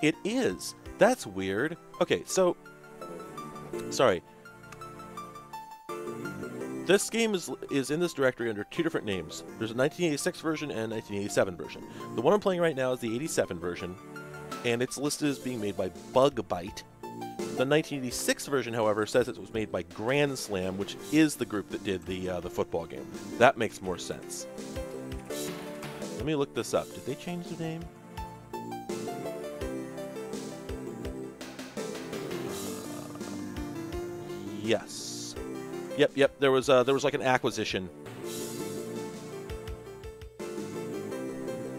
It is. That's weird. Okay, so... Sorry. This game is is in this directory under two different names. There's a 1986 version and a 1987 version. The one I'm playing right now is the 87 version, and it's listed as being made by Bug-Byte. The 1986 version, however, says it was made by Grand Slam, which is the group that did the uh, the football game. That makes more sense. Let me look this up. Did they change the name? Yes. Yep, yep. There was uh, there was like an acquisition.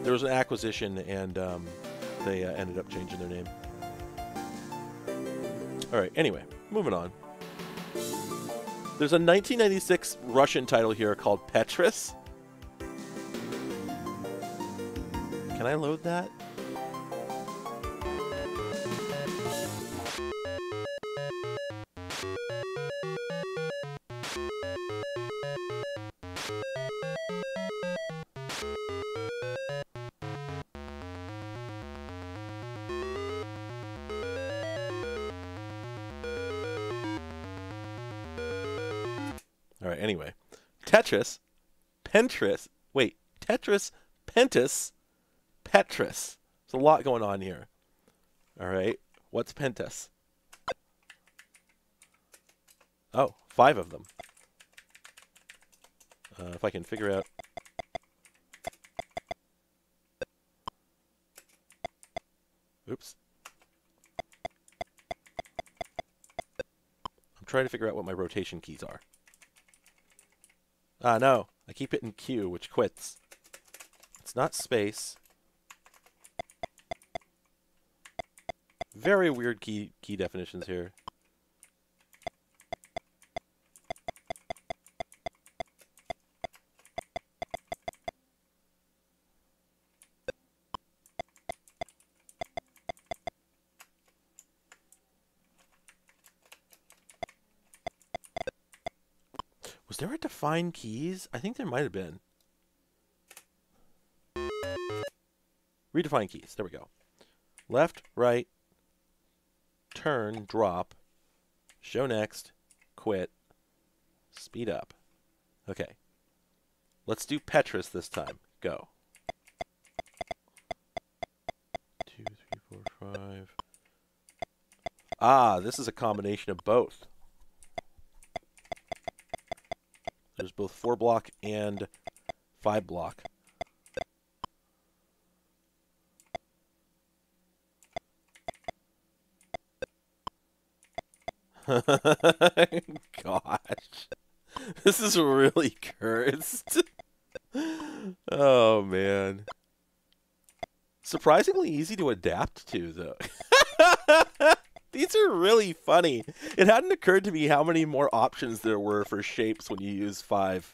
There was an acquisition, and um, they uh, ended up changing their name. All right. Anyway, moving on. There's a 1996 Russian title here called Petrus. Can I load that? All right, anyway. Tetris, Pentris, wait, Tetris, Pentis, Petris. There's a lot going on here. All right, what's Pentas? Oh, five of them. Uh, if I can figure out... Oops. I'm trying to figure out what my rotation keys are. Ah, no. I keep hitting Q, which quits. It's not space. Very weird key key definitions here. Was there a define keys? I think there might have been. Redefine keys. There we go. Left, right, turn, drop, show next, quit, speed up. Okay. Let's do Petrus this time. Go. Two, three, four, five. Ah, this is a combination of both. There's both four block and five block. Gosh. This is really cursed. oh, man. Surprisingly easy to adapt to, though. These are really funny. It hadn't occurred to me how many more options there were for shapes when you use five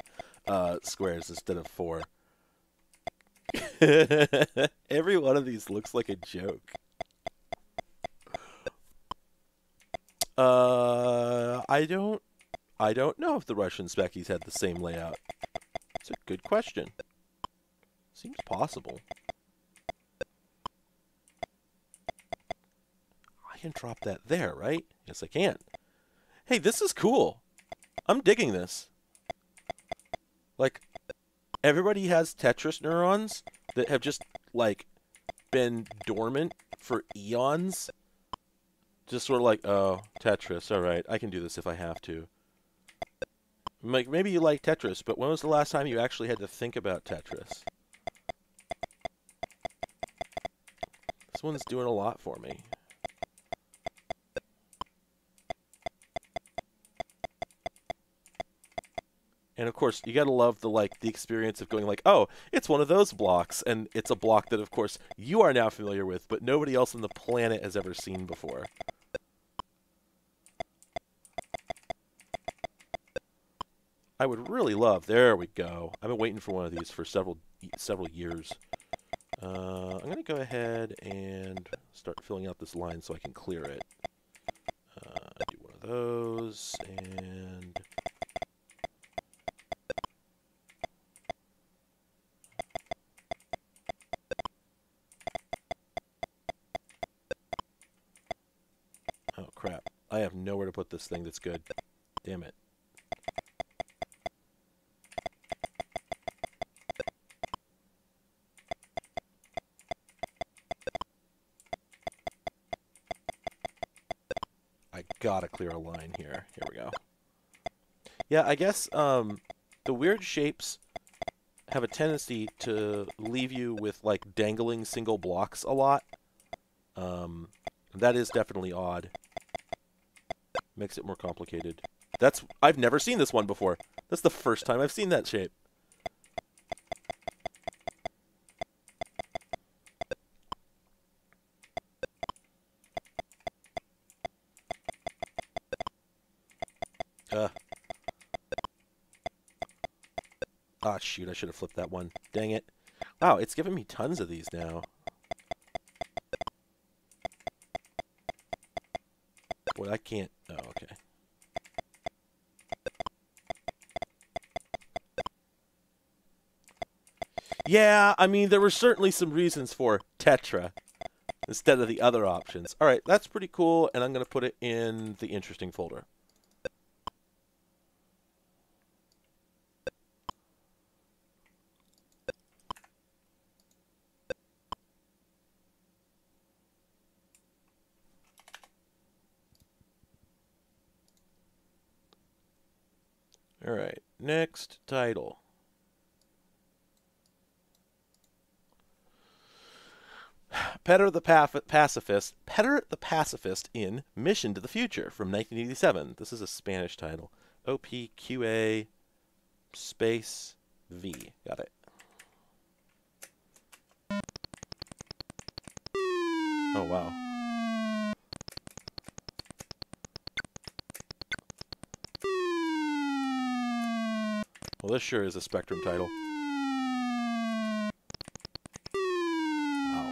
uh, squares instead of four. Every one of these looks like a joke. Uh, I don't, I don't know if the Russian Speckies had the same layout. It's a good question. Seems possible. I can drop that there, right? Yes, I can. Hey, this is cool. I'm digging this. Like, everybody has Tetris neurons that have just, like, been dormant for eons just sort of like, oh, Tetris, alright, I can do this if I have to. Like, maybe you like Tetris, but when was the last time you actually had to think about Tetris? This one's doing a lot for me. And of course, you gotta love the like the experience of going like, oh, it's one of those blocks, and it's a block that, of course, you are now familiar with, but nobody else on the planet has ever seen before. I would really love. There we go. I've been waiting for one of these for several several years. Uh, I'm going to go ahead and start filling out this line so I can clear it. Uh, do one of those, and... Oh, crap. I have nowhere to put this thing that's good. Damn it. Gotta clear a line here. Here we go. Yeah, I guess um, the weird shapes have a tendency to leave you with like dangling single blocks a lot. Um, that is definitely odd. Makes it more complicated. That's I've never seen this one before. That's the first time I've seen that shape. Ah, shoot, I should have flipped that one. Dang it. Wow, it's giving me tons of these now. Boy, I can't... Oh, okay. Yeah, I mean, there were certainly some reasons for Tetra instead of the other options. All right, that's pretty cool, and I'm going to put it in the interesting folder. All right, next title. Petter the Pacifist, Petter the Pacifist in Mission to the Future from 1987. This is a Spanish title. OPQA space V. Got it. Oh, wow. Well, this sure is a Spectrum title. Wow.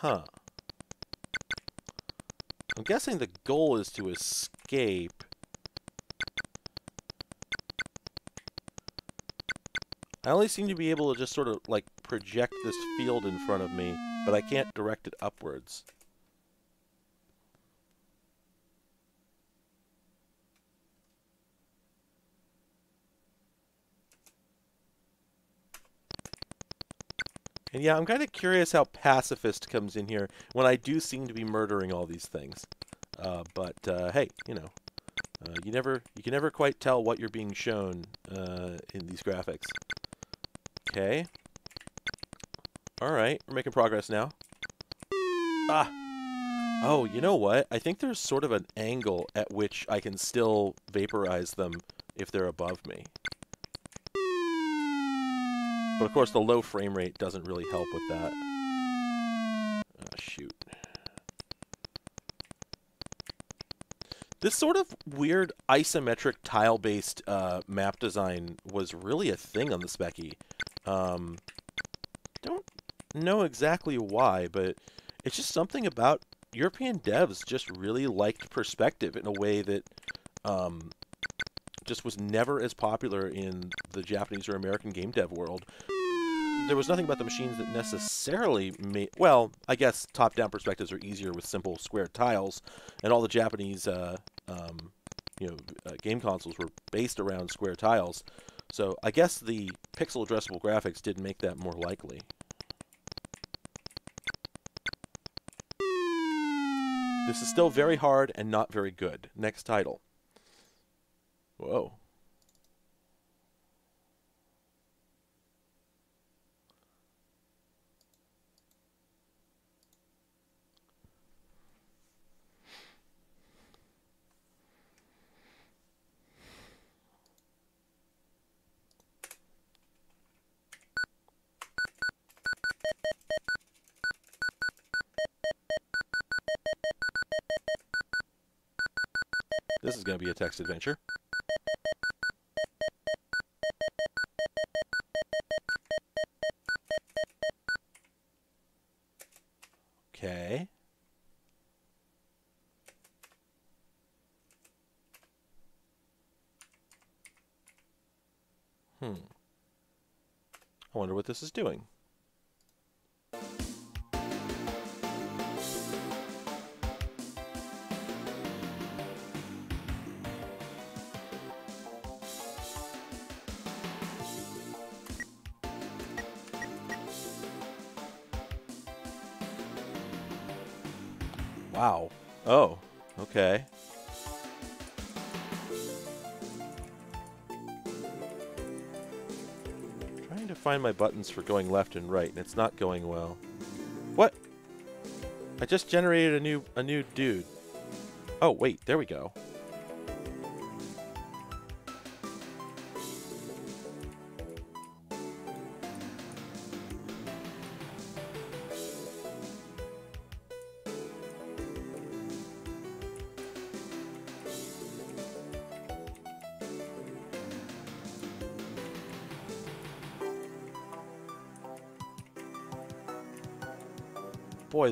Huh. I'm guessing the goal is to escape. I only seem to be able to just sort of, like, project this field in front of me but I can't direct it upwards. And yeah, I'm kind of curious how pacifist comes in here when I do seem to be murdering all these things. Uh, but uh, hey, you know, uh, you never you can never quite tell what you're being shown uh, in these graphics. Okay. All right, we're making progress now. Ah. Oh, you know what? I think there's sort of an angle at which I can still vaporize them if they're above me. But of course, the low frame rate doesn't really help with that. Oh, shoot. This sort of weird isometric tile-based uh, map design was really a thing on the Speccy. Um, know exactly why, but it's just something about European devs just really liked perspective in a way that um, just was never as popular in the Japanese or American game dev world. There was nothing about the machines that necessarily made. Well, I guess top-down perspectives are easier with simple square tiles, and all the Japanese, uh, um, you know, uh, game consoles were based around square tiles. So I guess the pixel addressable graphics did make that more likely. This is still very hard and not very good. Next title. Whoa. This is going to be a text adventure. Okay. Hmm. I wonder what this is doing. My buttons for going left and right, and it's not going well. What? I just generated a new a new dude. Oh, wait, there we go.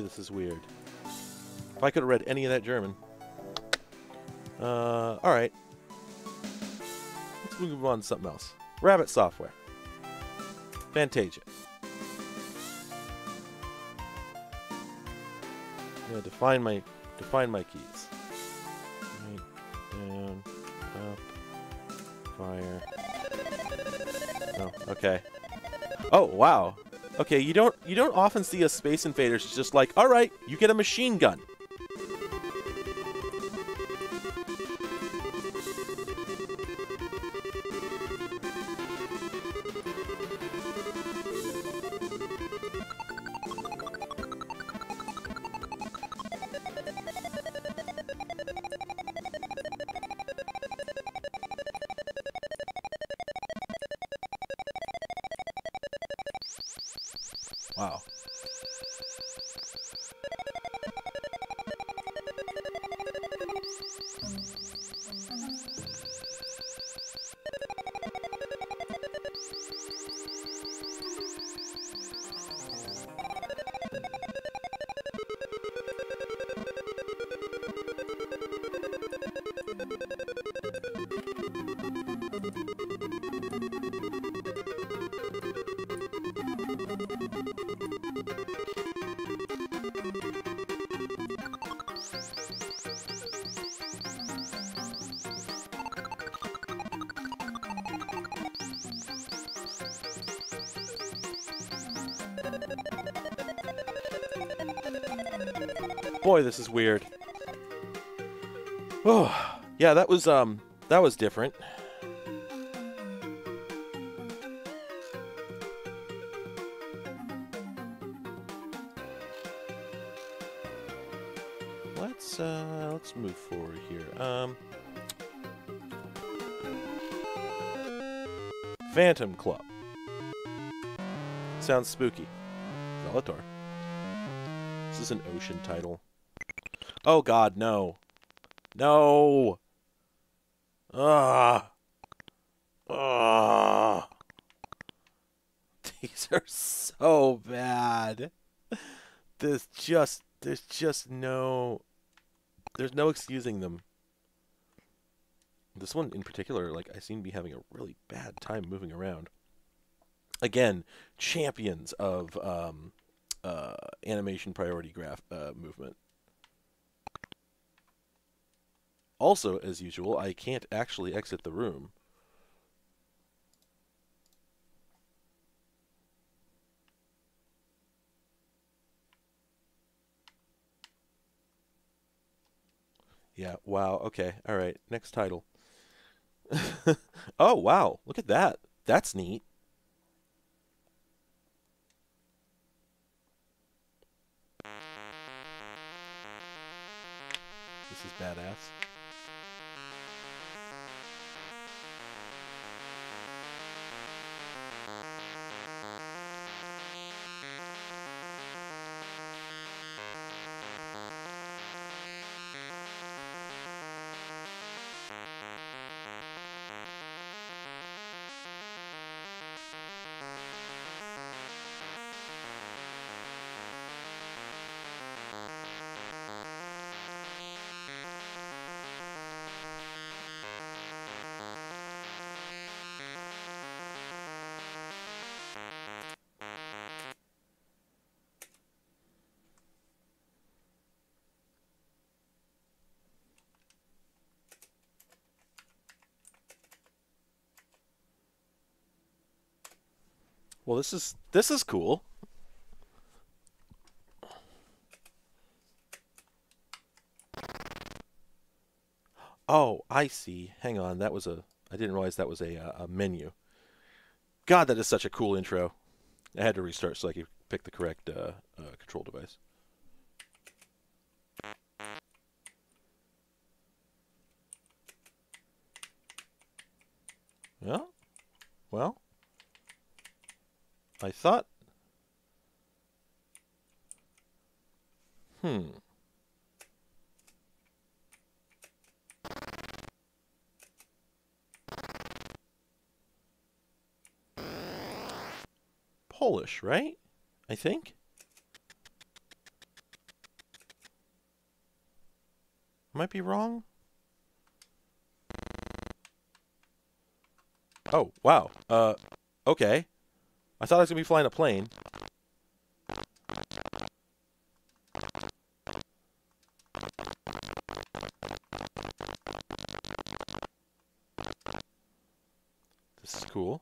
This is weird. If I could have read any of that German. Uh, alright. Let's move on to something else. Rabbit Software. Fantasia. Define my define my keys. Right, down, up, fire. Oh, okay. Oh, wow. Okay, you don't you don't often see a Space Invaders just like, all right, you get a machine gun. Boy, this is weird. Oh, yeah, that was um that was different. Let's uh let's move forward here. Um Phantom Club. Sounds spooky. Zelator. This is an ocean title. Oh god, no. No. Ah. Ah. These are so bad. There's just there's just no there's no excusing them. This one in particular, like I seem to be having a really bad time moving around. Again, champions of um, uh, animation priority graph uh, movement. Also, as usual, I can't actually exit the room. Yeah, wow, okay, alright, next title. oh, wow, look at that. That's neat. This is badass. Well, this is this is cool. Oh, I see. Hang on, that was a. I didn't realize that was a uh, a menu. God, that is such a cool intro. I had to restart so I could pick the correct uh, uh, control device. Yeah. Well. I thought. Hmm. Polish, right? I think. Might be wrong. Oh, wow. Uh, okay. I thought I was going to be flying a plane. This is cool.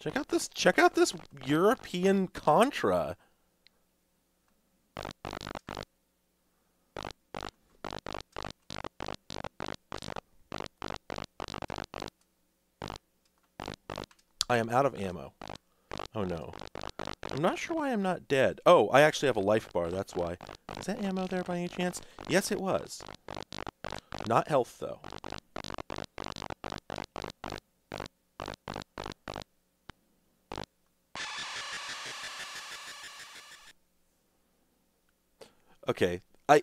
Check out this check out this European Contra. Am out of ammo. Oh no. I'm not sure why I'm not dead. Oh, I actually have a life bar, that's why. Is that ammo there by any chance? Yes, it was. Not health, though. Okay, I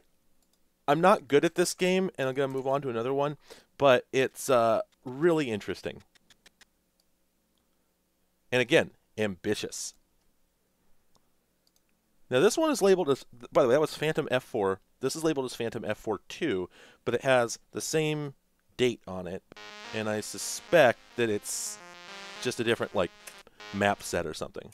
I'm not good at this game, and I'm gonna move on to another one, but it's uh, really interesting. And again, ambitious. Now this one is labeled as, by the way, that was Phantom F4. This is labeled as Phantom F4 2, but it has the same date on it, and I suspect that it's just a different like map set or something.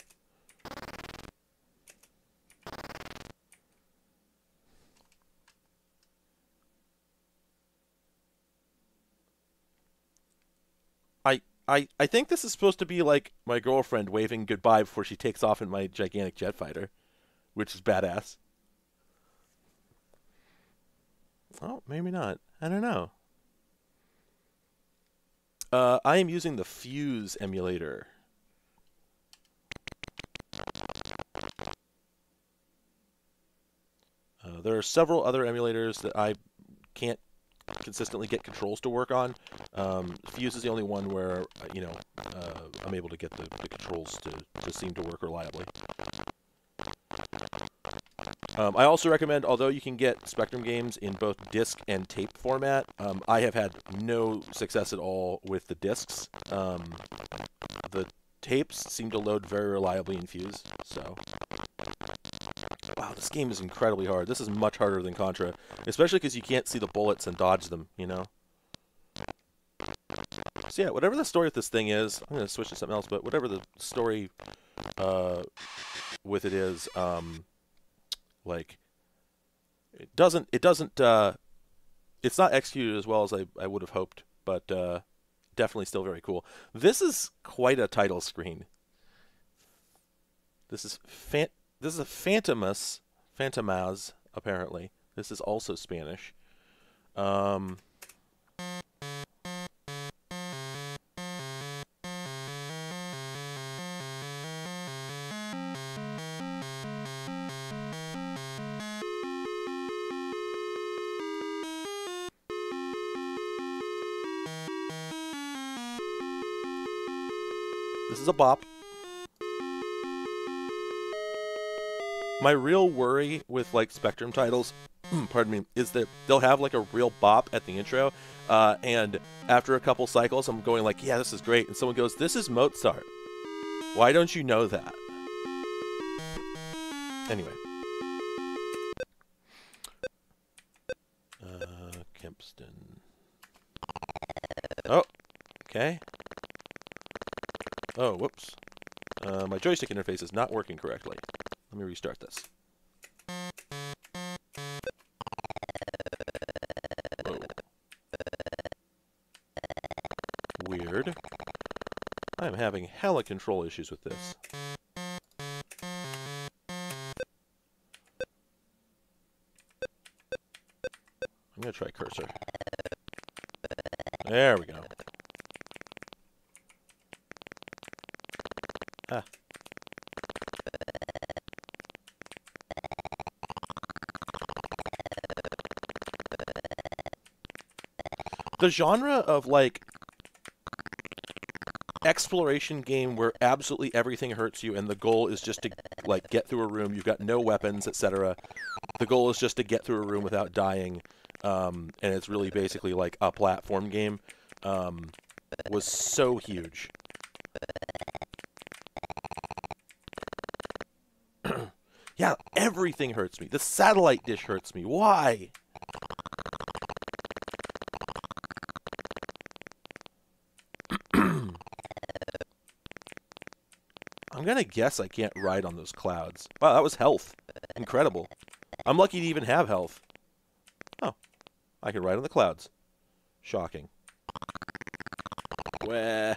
I I I think this is supposed to be like my girlfriend waving goodbye before she takes off in my gigantic jet fighter, which is badass. Oh, maybe not. I don't know. Uh, I am using the Fuse emulator. Uh, there are several other emulators that I can't consistently get controls to work on. Um, Fuse is the only one where, uh, you know, uh, I'm able to get the, the controls to, to seem to work reliably. Um, I also recommend, although you can get Spectrum games in both disc and tape format, um, I have had no success at all with the discs. Um, the tapes seem to load very reliably in Fuse, so Wow, this game is incredibly hard. This is much harder than Contra, especially because you can't see the bullets and dodge them, you know? So yeah, whatever the story with this thing is, I'm going to switch to something else, but whatever the story uh, with it is, um, like, it doesn't, it doesn't, uh, it's not executed as well as I, I would have hoped, but uh, definitely still very cool. This is quite a title screen. This is fan this is a Phantomas, Phantomaz, apparently. This is also Spanish. Um, This is a bop. My real worry with like Spectrum titles, pardon me, is that they'll have like a real bop at the intro, uh, and after a couple cycles, I'm going like, yeah, this is great, and someone goes, this is Mozart. Why don't you know that? Anyway. Uh, Kempston. Oh, okay. Oh, whoops. Uh, my joystick interface is not working correctly. Let me restart this. Whoa. Weird. I'm having hella control issues with this. I'm going to try cursor. There we go. The genre of like exploration game where absolutely everything hurts you and the goal is just to like get through a room you've got no weapons etc the goal is just to get through a room without dying um, and it's really basically like a platform game um, was so huge. Yeah everything hurts me. The satellite dish hurts me. Why gonna guess I can't ride on those clouds. Wow, that was health. Incredible. I'm lucky to even have health. Oh, I can ride on the clouds. Shocking. Wah.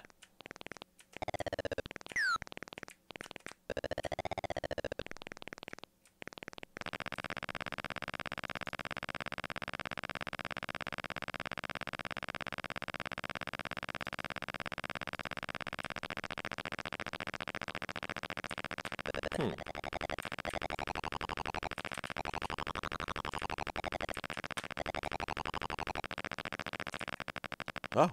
Oh.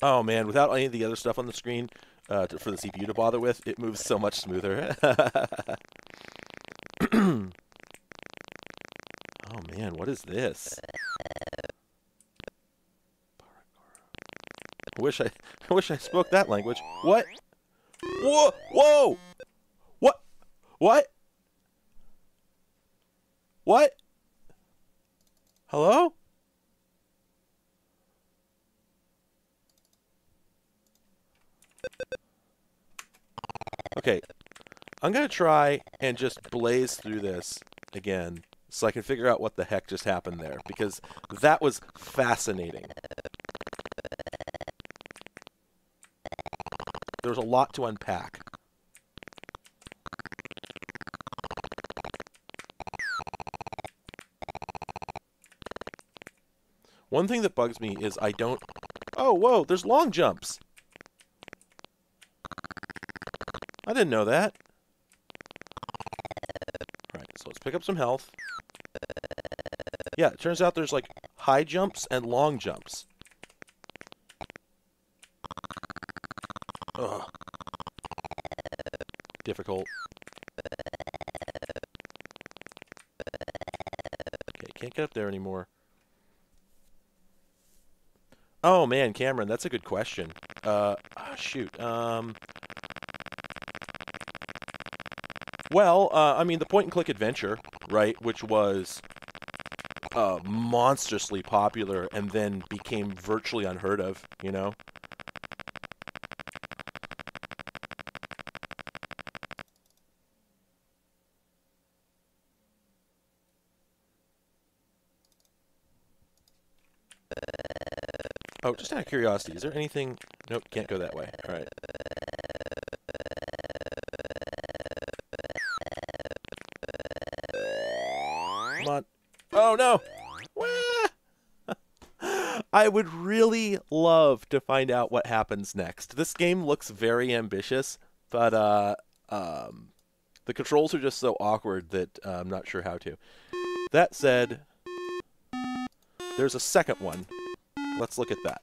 Oh man, without any of the other stuff on the screen uh, to, for the CPU to bother with, it moves so much smoother. oh man, what is this? I wish I, I wish I spoke that language. What? Whoa! Whoa! What? What? What? Hello? Okay, I'm to try and just blaze through this again so I can figure out what the heck just happened there because that was fascinating. There was a lot to unpack. One thing that bugs me is I don't... Oh, whoa, there's long jumps. I didn't know that. Alright, so let's pick up some health. Yeah, it turns out there's like high jumps and long jumps. Difficult. Okay, can't get up there anymore. Oh man, Cameron, that's a good question. Uh, oh, shoot. Um, well, uh, I mean, the point-and-click adventure, right, which was uh, monstrously popular and then became virtually unheard of, you know? Oh, just out of curiosity, is there anything... Nope, can't go that way. All right. Come on. Oh, no! I would really love to find out what happens next. This game looks very ambitious, but uh, um, the controls are just so awkward that uh, I'm not sure how to. That said, there's a second one. Let's look at that.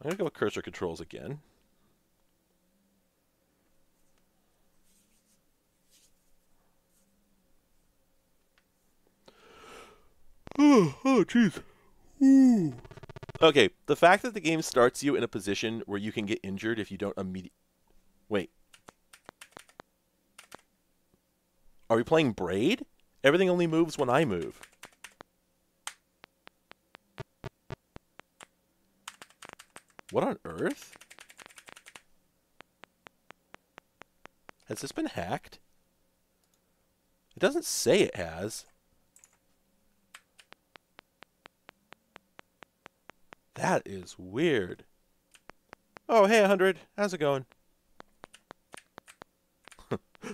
I'm going to go with cursor controls again. Oh, oh, jeez. Okay, the fact that the game starts you in a position where you can get injured if you don't immediately... Wait. Are we playing Braid? Everything only moves when I move. What on earth? Has this been hacked? It doesn't say it has. That is weird. Oh, hey, 100. How's it going?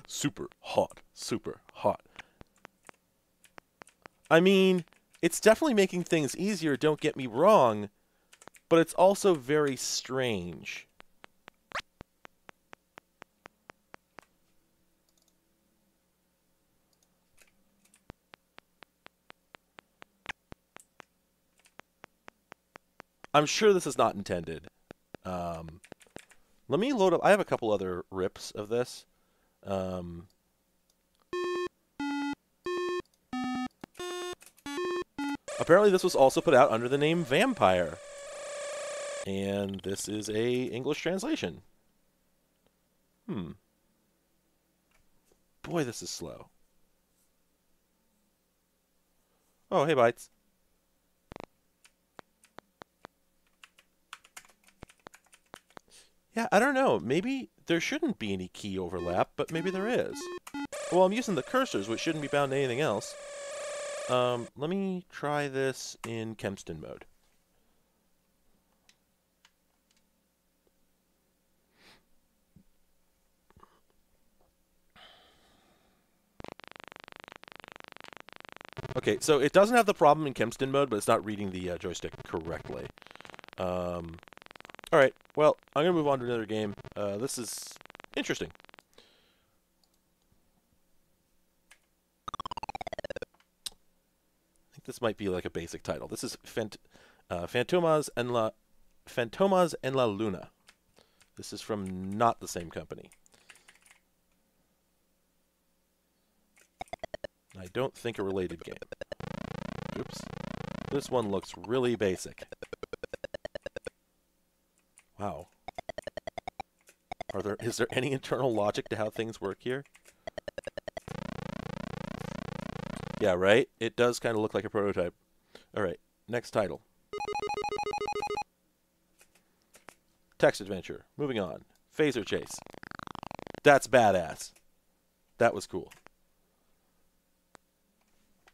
Super hot. Super hot. I mean, it's definitely making things easier, don't get me wrong, but it's also very strange. I'm sure this is not intended. Um, let me load up. I have a couple other rips of this. Um, apparently, this was also put out under the name Vampire. And this is a English translation. Hmm. Boy, this is slow. Oh, hey, Bytes. Yeah, I don't know. Maybe there shouldn't be any key overlap, but maybe there is. Well, I'm using the cursors, which shouldn't be bound to anything else. Um, let me try this in Kempston mode. Okay, so it doesn't have the problem in Kempston mode, but it's not reading the uh, joystick correctly. Um, all right, well, I'm going to move on to another game. Uh, this is interesting. I think this might be like a basic title. This is uh, Fantomas en la Fantomas en la Luna. This is from not the same company. I don't think a related game. Oops. This one looks really basic. Wow. Are there is there any internal logic to how things work here? Yeah, right? It does kind of look like a prototype. Alright, next title. Text adventure. Moving on. Phaser chase. That's badass. That was cool.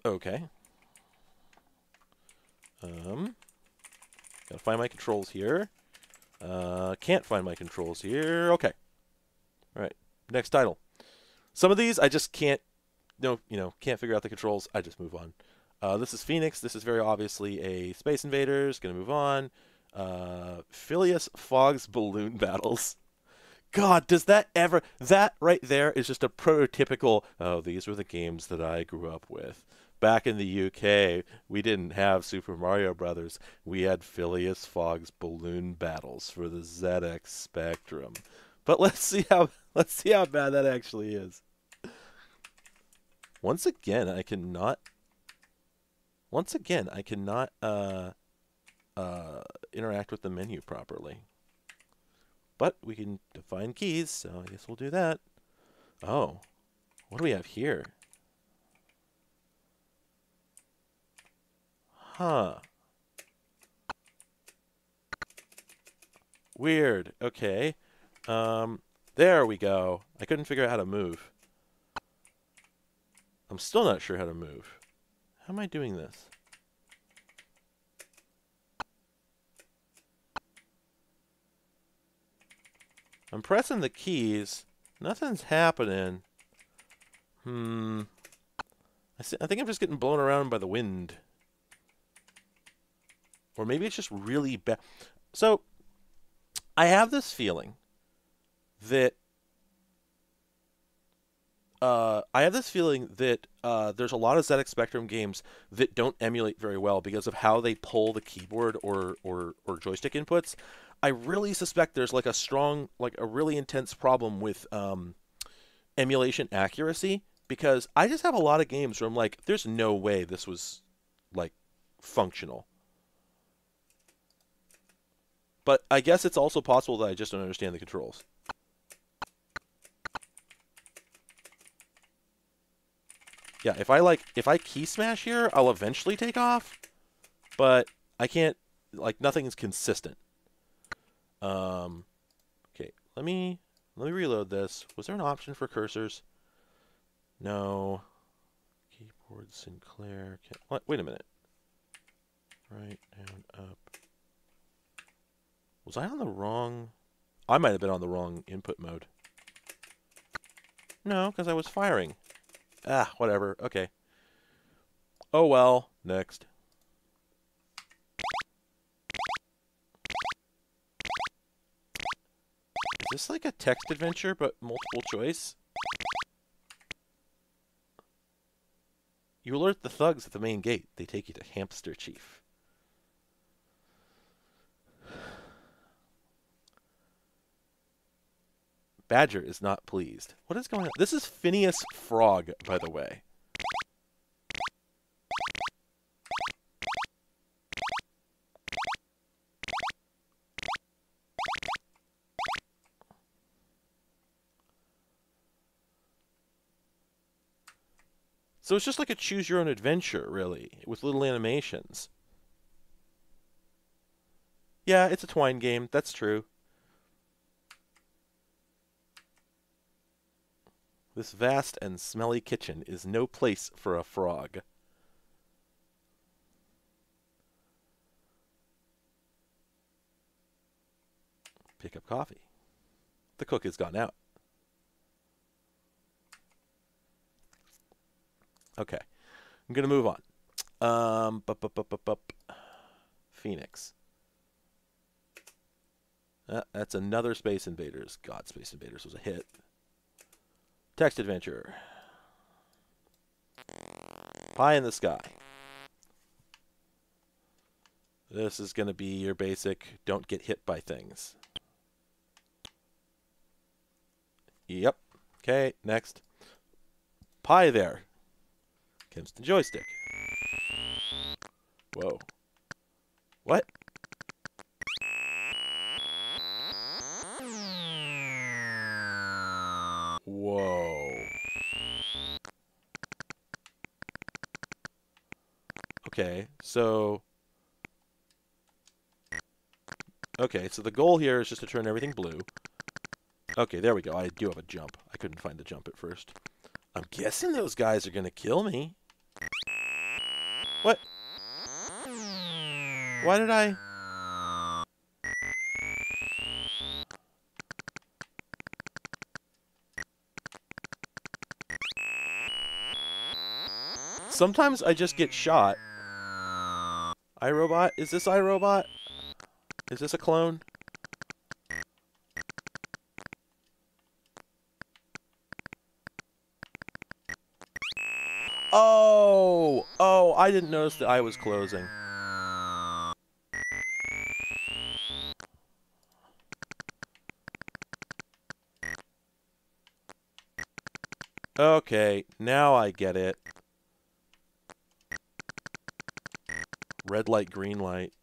Okay. Um, gotta find my controls here. Uh, can't find my controls here. Okay. All right. Next title. Some of these I just can't. No, you know, can't figure out the controls. I just move on. Uh, this is Phoenix. This is very obviously a Space Invaders. Gonna move on. Uh, Phileas Fogg's balloon battles. God, does that ever? That right there is just a prototypical. Oh, these were the games that I grew up with back in the UK, we didn't have Super Mario Brothers. We had Phileas Fogg's balloon battles for the ZX Spectrum. But let's see how let's see how bad that actually is. Once again, I cannot. Once again, I cannot uh, uh, interact with the menu properly. But we can define keys, so I guess we'll do that. Oh, what do we have here? Huh. Weird. Okay. Um, there we go. I couldn't figure out how to move. I'm still not sure how to move. How am I doing this? I'm pressing the keys. Nothing's happening. Hmm. I, I think I'm just getting blown around by the wind. Or maybe it's just really bad. So I have this feeling that uh, I have this feeling that uh, there's a lot of ZX Spectrum games that don't emulate very well because of how they pull the keyboard or, or, or joystick inputs. I really suspect there's like a strong, like a really intense problem with um, emulation accuracy because I just have a lot of games where I'm like, there's no way this was like functional. But I guess it's also possible that I just don't understand the controls. Yeah, if I like if I key smash here, I'll eventually take off, but I can't like nothing's consistent. Um okay, let me let me reload this. Was there an option for cursors? No. Keyboard Sinclair. Wait a minute. Right, down, up. Was I on the wrong... I might have been on the wrong input mode. No, because I was firing. Ah, whatever. Okay. Oh well. Next. Is this like a text adventure, but multiple choice? You alert the thugs at the main gate. They take you to Hamster Chief. Badger is not pleased. What is going on? This is Phineas Frog, by the way. So it's just like a choose your own adventure, really, with little animations. Yeah, it's a twine game. That's true. This vast and smelly kitchen is no place for a frog. Pick up coffee. The cook has gone out. Okay, I'm going to move on. Um, bup, bup, bup, bup, bup. Phoenix. Uh, that's another Space Invaders. God, Space Invaders was a hit. Text adventure. Pie in the sky. This is going to be your basic don't get hit by things. Yep. Okay, next. Pie there. Kempston joystick. Whoa. What? Whoa. Okay, so... Okay, so the goal here is just to turn everything blue. Okay, there we go. I do have a jump. I couldn't find the jump at first. I'm guessing those guys are going to kill me. What? Why did I... Sometimes I just get shot. iRobot? Is this iRobot? Is this a clone? Oh! Oh, I didn't notice that I was closing. Okay, now I get it. Red light, green light.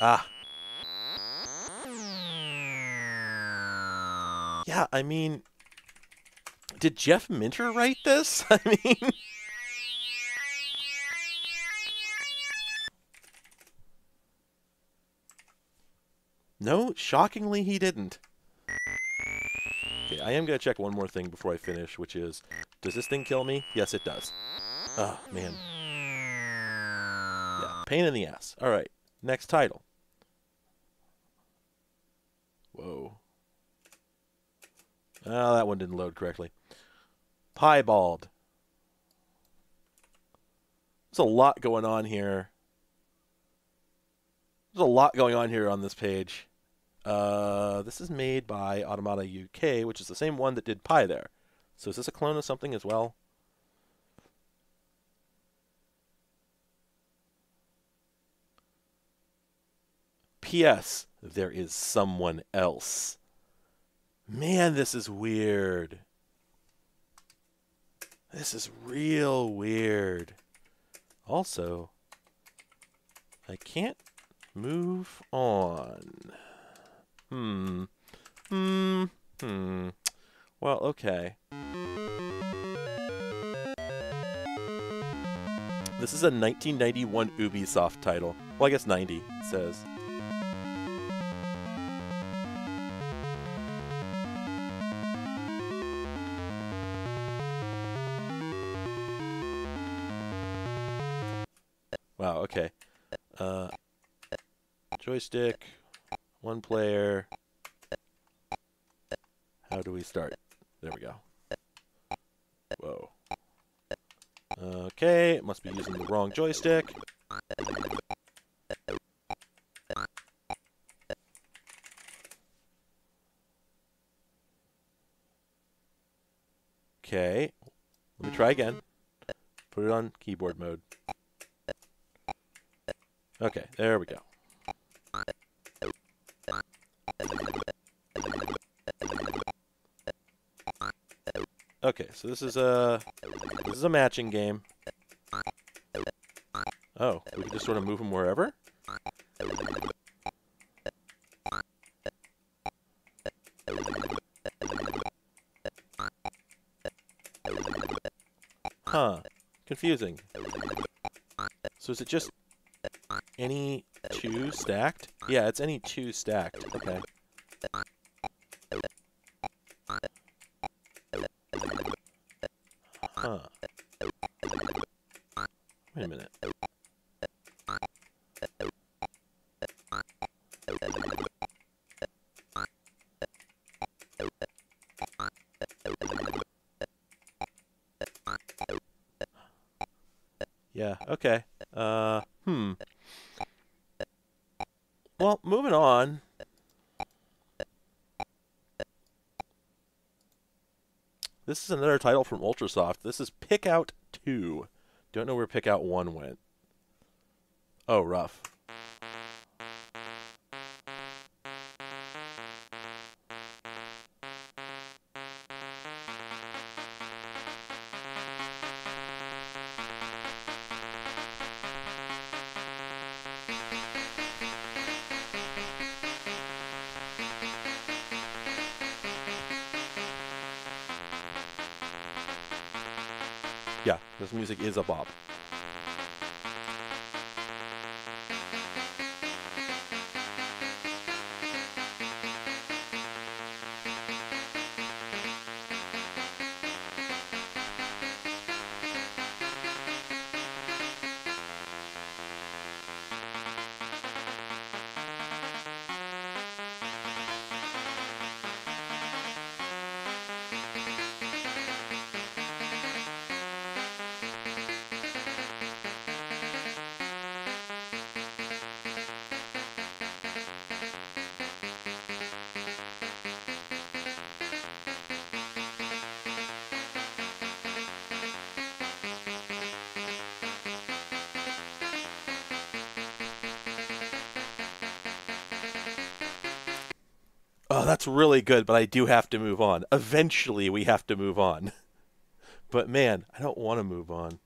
Ah. Yeah, I mean, did Jeff Minter write this? I mean, no, shockingly, he didn't. Okay, I am going to check one more thing before I finish, which is, does this thing kill me? Yes, it does. Oh, man. Pain in the ass. All right, next title. Whoa. Oh, that one didn't load correctly. Piebald. There's a lot going on here. There's a lot going on here on this page. Uh, this is made by Automata UK, which is the same one that did Pi there. So is this a clone of something as well? P.S. There is someone else. Man, this is weird. This is real weird. Also, I can't move on. Hmm. Hmm. Hmm. Well, okay. This is a 1991 Ubisoft title. Well, I guess 90, it says. Joystick, one player. How do we start? There we go. Whoa. Okay, must be using the wrong joystick. Okay, let me try again. Put it on keyboard mode. Okay, there we go. Okay, so this is a this is a matching game. Oh, we can just sort of move them wherever. Huh. Confusing. So is it just any two stacked? Yeah, it's any two stacked. Okay. Huh. Wait a minute. Yeah. Okay. Uh. Hmm. Well, moving on. This is another title from Ultrasoft. This is Pick Out 2. Don't know where Pick Out 1 went. Oh, rough. This music is a bop. Oh, that's really good, but I do have to move on. Eventually, we have to move on. But man, I don't want to move on.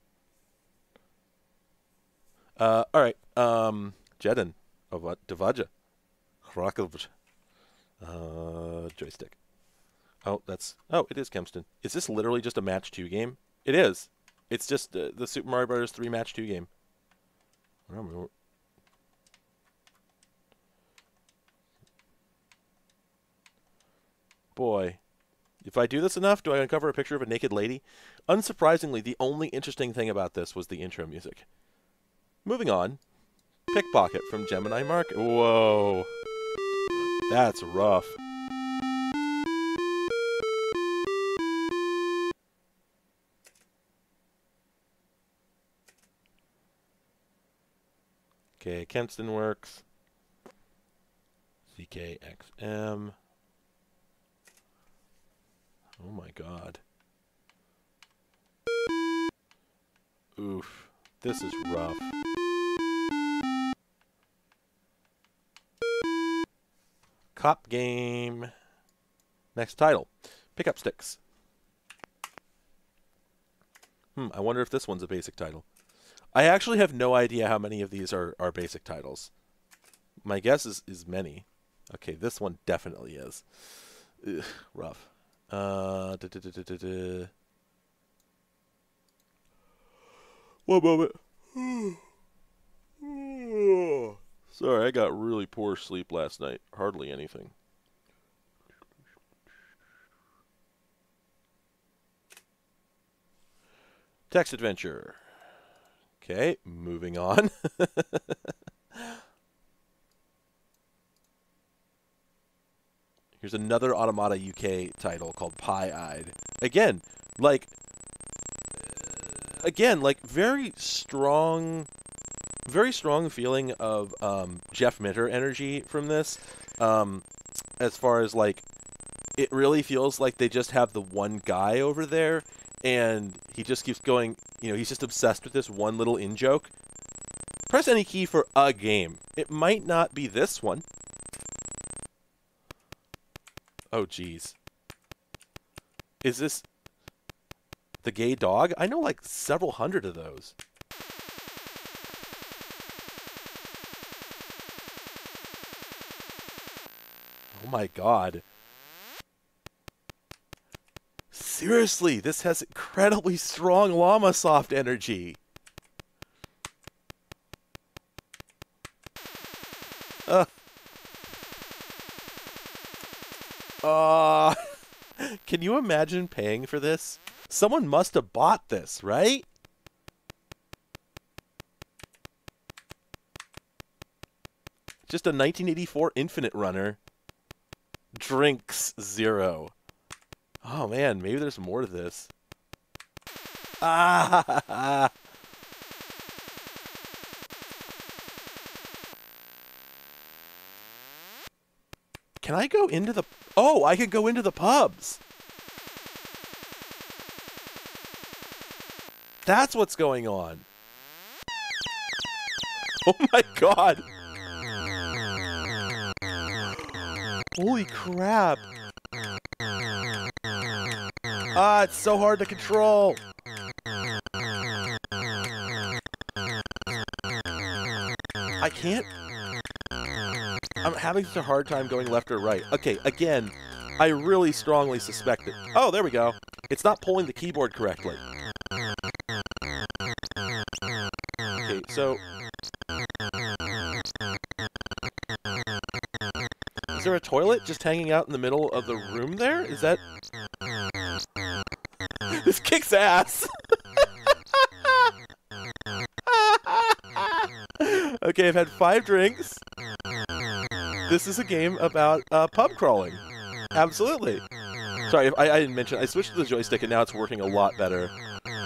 Uh, all right. Um, Jeden. Davaja. Hrakovj. Uh, joystick. Oh, that's. Oh, it is Kempston. Is this literally just a match two game? It is. It's just uh, the Super Mario Brothers three match two game. I don't remember. Boy, if I do this enough, do I uncover a picture of a naked lady? Unsurprisingly, the only interesting thing about this was the intro music. Moving on. Pickpocket from Gemini Mark. Whoa. That's rough. Okay, Kempston works. CKXM. Oh my god. Oof. This is rough. Cop game. Next title. Pickup sticks. Hmm, I wonder if this one's a basic title. I actually have no idea how many of these are, are basic titles. My guess is, is many. Okay, this one definitely is. Ugh, rough. Uh, da, da, da, One moment. Sorry, I got really poor sleep last night. Hardly anything. Text adventure. Okay, moving on. Here's another Automata UK title called Pie Eyed. Again, like, again, like very strong, very strong feeling of um, Jeff Minter energy from this. Um, as far as like, it really feels like they just have the one guy over there, and he just keeps going. You know, he's just obsessed with this one little in joke. Press any key for a game. It might not be this one. Oh, jeez. Is this the gay dog? I know like several hundred of those. Oh my god. Seriously, this has incredibly strong Llamasoft energy. Uh, can you imagine paying for this? Someone must have bought this, right? Just a 1984 Infinite Runner. Drinks zero. Oh man, maybe there's more to this. Ah! Can I go into the... Oh, I can go into the pubs. That's what's going on. Oh my god. Holy crap. Ah, it's so hard to control. I can't... I'm having such a hard time going left or right. Okay, again, I really strongly suspect that... Oh, there we go. It's not pulling the keyboard correctly. Okay, so... Is there a toilet just hanging out in the middle of the room there? Is that... this kicks ass! okay, I've had five drinks. This is a game about uh, pub crawling. Absolutely. Sorry, I, I didn't mention, I switched to the joystick and now it's working a lot better.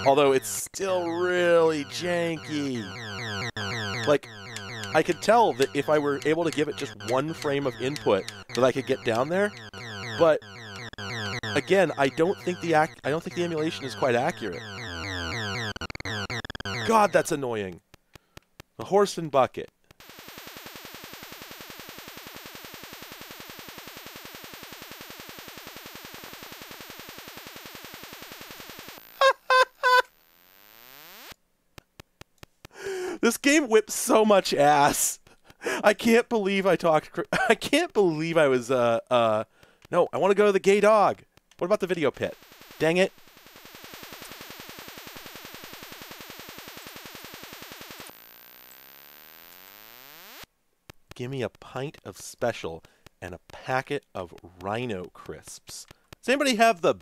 Although it's still really janky. Like, I could tell that if I were able to give it just one frame of input, that I could get down there. But again, I don't think the act I don't think the emulation is quite accurate. God, that's annoying. The horse and bucket. Game whips so much ass. I can't believe I talked. I can't believe I was. Uh, uh. No, I want to go to the gay dog. What about the video pit? Dang it. Give me a pint of special and a packet of Rhino crisps. Does anybody have the?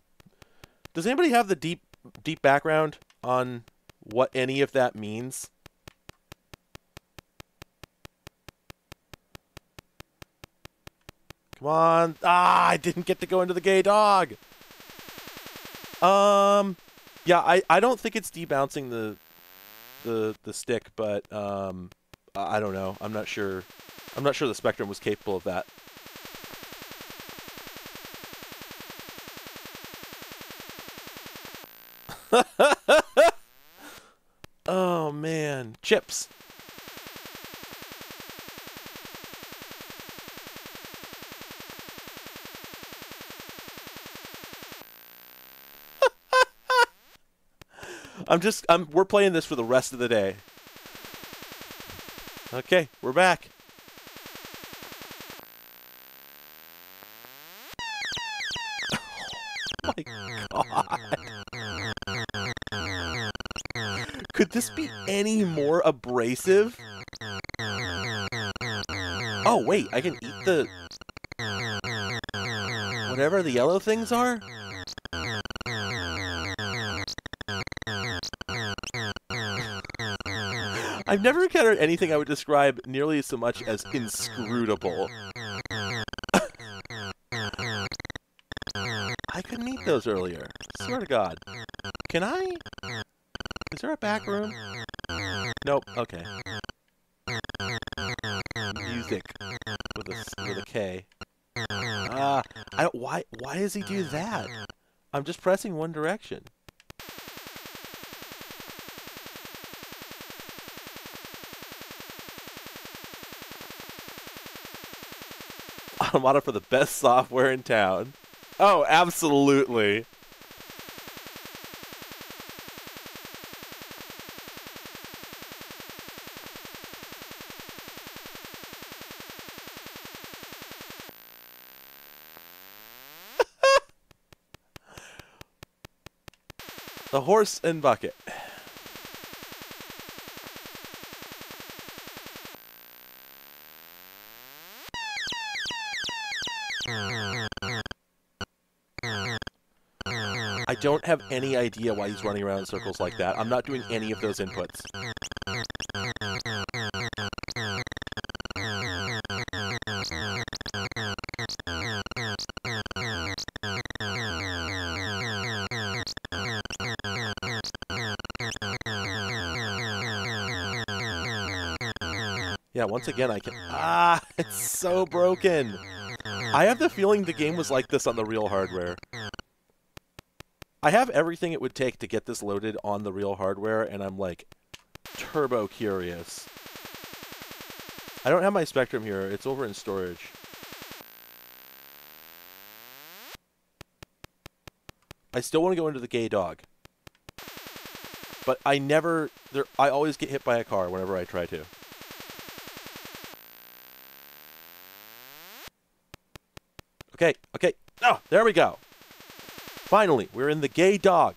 Does anybody have the deep deep background on what any of that means? Come on. Ah, I didn't get to go into the gay dog. Um, yeah, I, I don't think it's debouncing the the the stick, but um, I don't know. I'm not sure. I'm not sure the Spectrum was capable of that. oh man, chips. I'm just I'm we're playing this for the rest of the day. Okay, we're back. oh my god. Could this be any more abrasive? Oh wait, I can eat the whatever the yellow things are? I've never encountered anything I would describe nearly so much as inscrutable. I couldn't eat those earlier. Swear to God. Can I? Is there a back room? Nope. Okay. Music with a with a K. Ah, uh. Why? Why does he do that? I'm just pressing one direction. Automata for the best software in town. Oh, absolutely. the horse and bucket. Don't have any idea why he's running around in circles like that. I'm not doing any of those inputs. Yeah, once again I can... Ah, it's so broken. I have the feeling the game was like this on the real hardware. I have everything it would take to get this loaded on the real hardware, and I'm like turbo curious. I don't have my Spectrum here. It's over in storage. I still want to go into the gay dog. But I never there I always get hit by a car whenever I try to. Okay, okay. Oh, there we go. Finally, we're in the gay dog.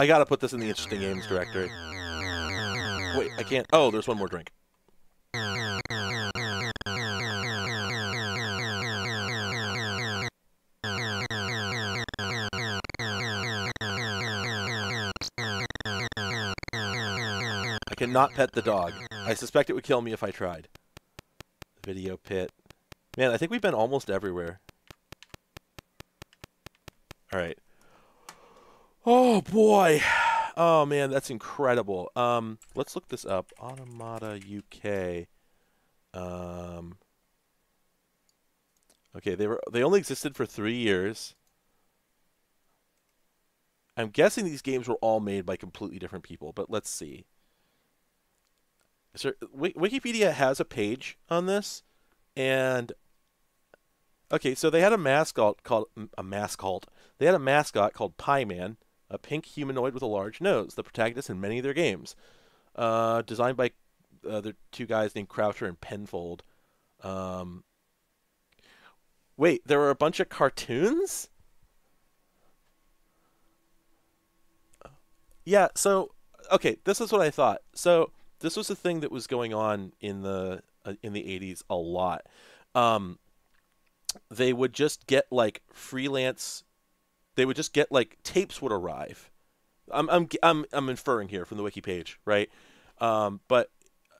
I gotta put this in the interesting games directory. Wait, I can't. Oh, there's one more drink. I cannot pet the dog. I suspect it would kill me if I tried. Video pit. Man, I think we've been almost everywhere. Alright. Oh boy. Oh man, that's incredible. Um, let's look this up. Automata UK. Um, okay, they were they only existed for three years. I'm guessing these games were all made by completely different people, but let's see. So, Wikipedia has a page on this, and okay, so they had a mascot called a mascot. They had a mascot called Piman a pink humanoid with a large nose, the protagonist in many of their games. Uh, designed by uh, the two guys named Croucher and Penfold. Um, wait, there were a bunch of cartoons? Yeah, so okay, this is what I thought. So this was a thing that was going on in the uh, in the 80s a lot. Um, they would just get like freelance they would just get like tapes would arrive. I'm I'm I'm I'm inferring here from the wiki page, right? Um, but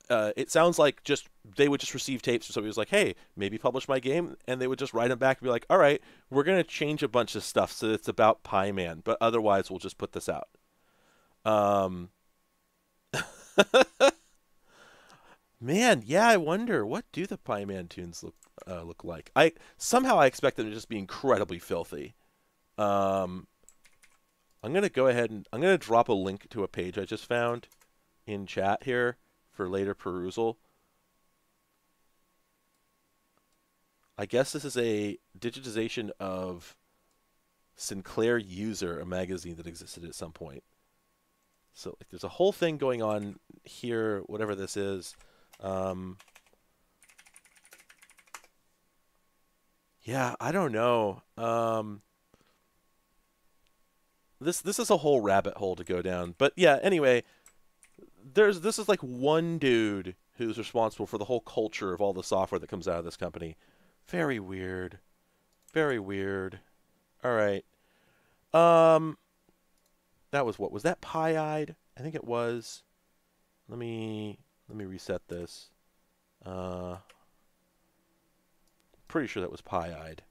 uh, it sounds like just they would just receive tapes So somebody was like, "Hey, maybe publish my game," and they would just write them back and be like, "All right, we're gonna change a bunch of stuff so it's about Piman, but otherwise we'll just put this out." Um, man, yeah, I wonder what do the Piman tunes look uh, look like. I somehow I expect them to just be incredibly filthy. Um, I'm going to go ahead and I'm going to drop a link to a page I just found in chat here for later perusal. I guess this is a digitization of Sinclair User, a magazine that existed at some point. So like, there's a whole thing going on here, whatever this is. Um, yeah, I don't know. Um, this this is a whole rabbit hole to go down. But yeah, anyway, there's this is like one dude who's responsible for the whole culture of all the software that comes out of this company. Very weird. Very weird. All right. Um that was what was that pie-eyed? I think it was. Let me let me reset this. Uh pretty sure that was pie-eyed.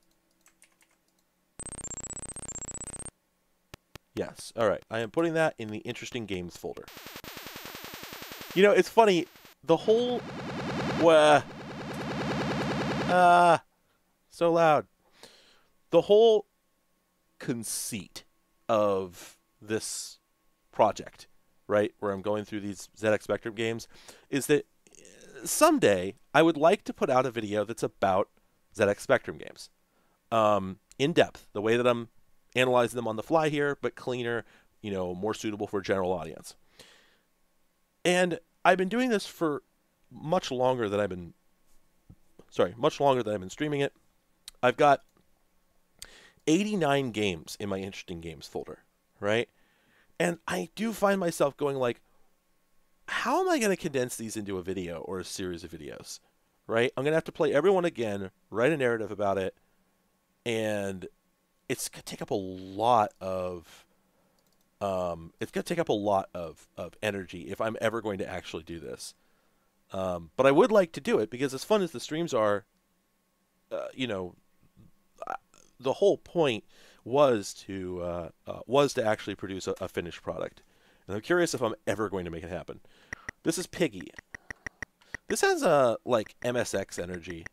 Yes. All right. I am putting that in the interesting games folder. You know, it's funny. The whole. Uh, uh, so loud. The whole conceit of this project, right, where I'm going through these ZX Spectrum games, is that uh, someday I would like to put out a video that's about ZX Spectrum games, um, in depth, the way that I'm analyzing them on the fly here, but cleaner, you know, more suitable for a general audience. And I've been doing this for much longer than I've been sorry, much longer than I've been streaming it. I've got 89 games in my interesting games folder, right? And I do find myself going like how am I going to condense these into a video or a series of videos? right? I'm gonna have to play everyone again, write a narrative about it, and it's gonna take up a lot of um, it's gonna take up a lot of, of energy if I'm ever going to actually do this. Um, but I would like to do it because as fun as the streams are, uh, you know, the whole point was to uh, uh, was to actually produce a, a, finished product, and I'm curious if I'm ever going to make it happen. This is Piggy. This has a uh, like MSX energy.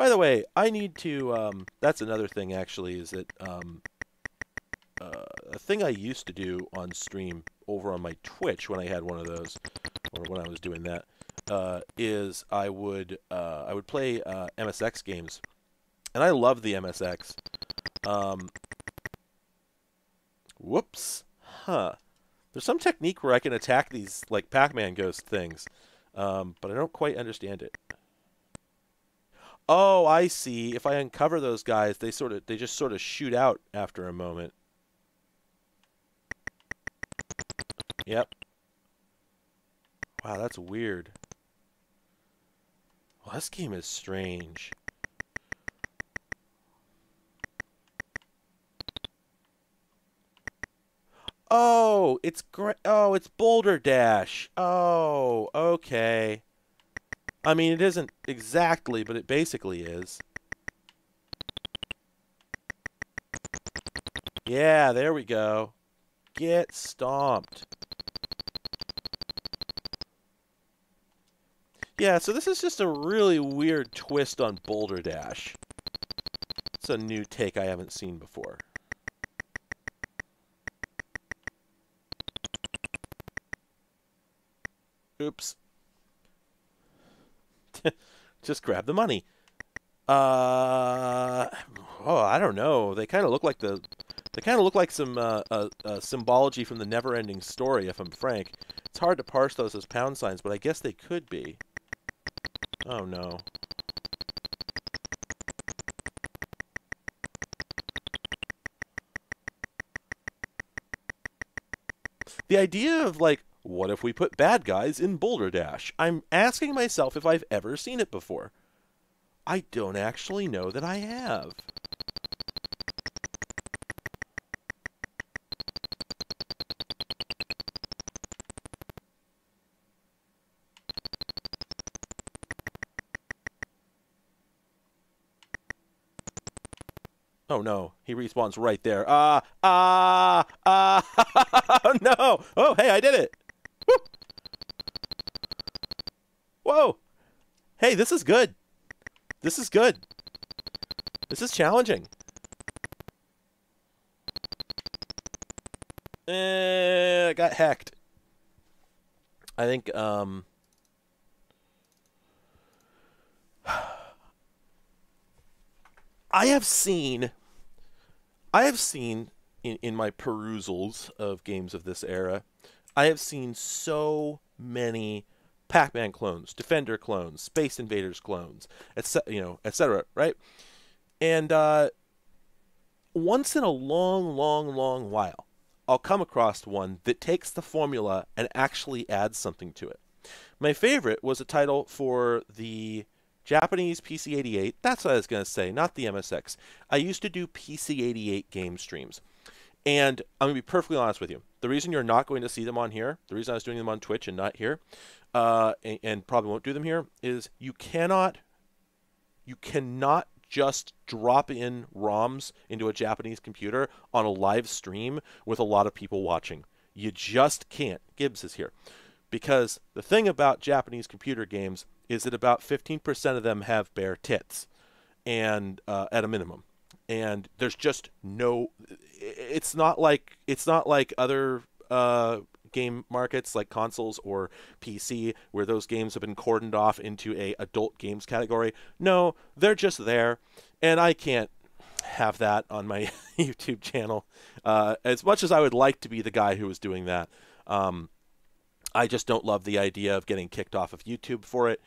By the way, I need to. Um, that's another thing actually is that um, uh, a thing I used to do on stream over on my Twitch when I had one of those, or when I was doing that, uh, is I would uh, I would play uh, MSX games, and I love the MSX. Um, whoops, huh? There's some technique where I can attack these like Pac-Man ghost things, um, but I don't quite understand it. Oh, I see. If I uncover those guys, they sort of they just sort of shoot out after a moment. Yep. Wow, that's weird. Well, this game is strange. Oh, it's. Oh, it's Boulder Dash. Oh, okay. I mean, it isn't exactly, but it basically is. Yeah, there we go. Get stomped. Yeah, so this is just a really weird twist on Boulder Dash. It's a new take I haven't seen before. Oops. just grab the money. Uh, oh, I don't know. They kind of look like the, they kind of look like some uh, uh, uh, symbology from the never-ending story. If I'm frank, it's hard to parse those as pound signs, but I guess they could be. Oh no. The idea of like, what if we put bad guys in Boulder Dash? I'm asking myself if I've ever seen it before. I don't actually know that I have. Oh no, he respawns right there. Ah, ah, ah, no. Oh, hey, I did it. Whoa. Hey, this is good. This is good. This is challenging. Eh, I got hacked. I think, um... I have seen I have seen in, in my perusals of games of this era, I have seen so many Pac-Man clones, Defender clones, Space Invaders clones, etc. You know, etc. Right, and uh, once in a long, long, long while, I'll come across one that takes the formula and actually adds something to it. My favorite was a title for the Japanese PC88. That's what I was going to say, not the MSX. I used to do PC88 game streams. And I'm going to be perfectly honest with you. The reason you're not going to see them on here, the reason I was doing them on Twitch and not here, uh, and, and probably won't do them here, is you cannot, you cannot just drop in ROMs into a Japanese computer on a live stream with a lot of people watching. You just can't. Gibbs is here. Because the thing about Japanese computer games is that about 15% of them have bare tits and uh, at a minimum and there's just no it's not like it's not like other uh, game markets like consoles or PC where those games have been cordoned off into a adult games category. No, they're just there, and I can't have that on my YouTube channel. Uh, as much as I would like to be the guy who was doing that, um, I just don't love the idea of getting kicked off of YouTube for it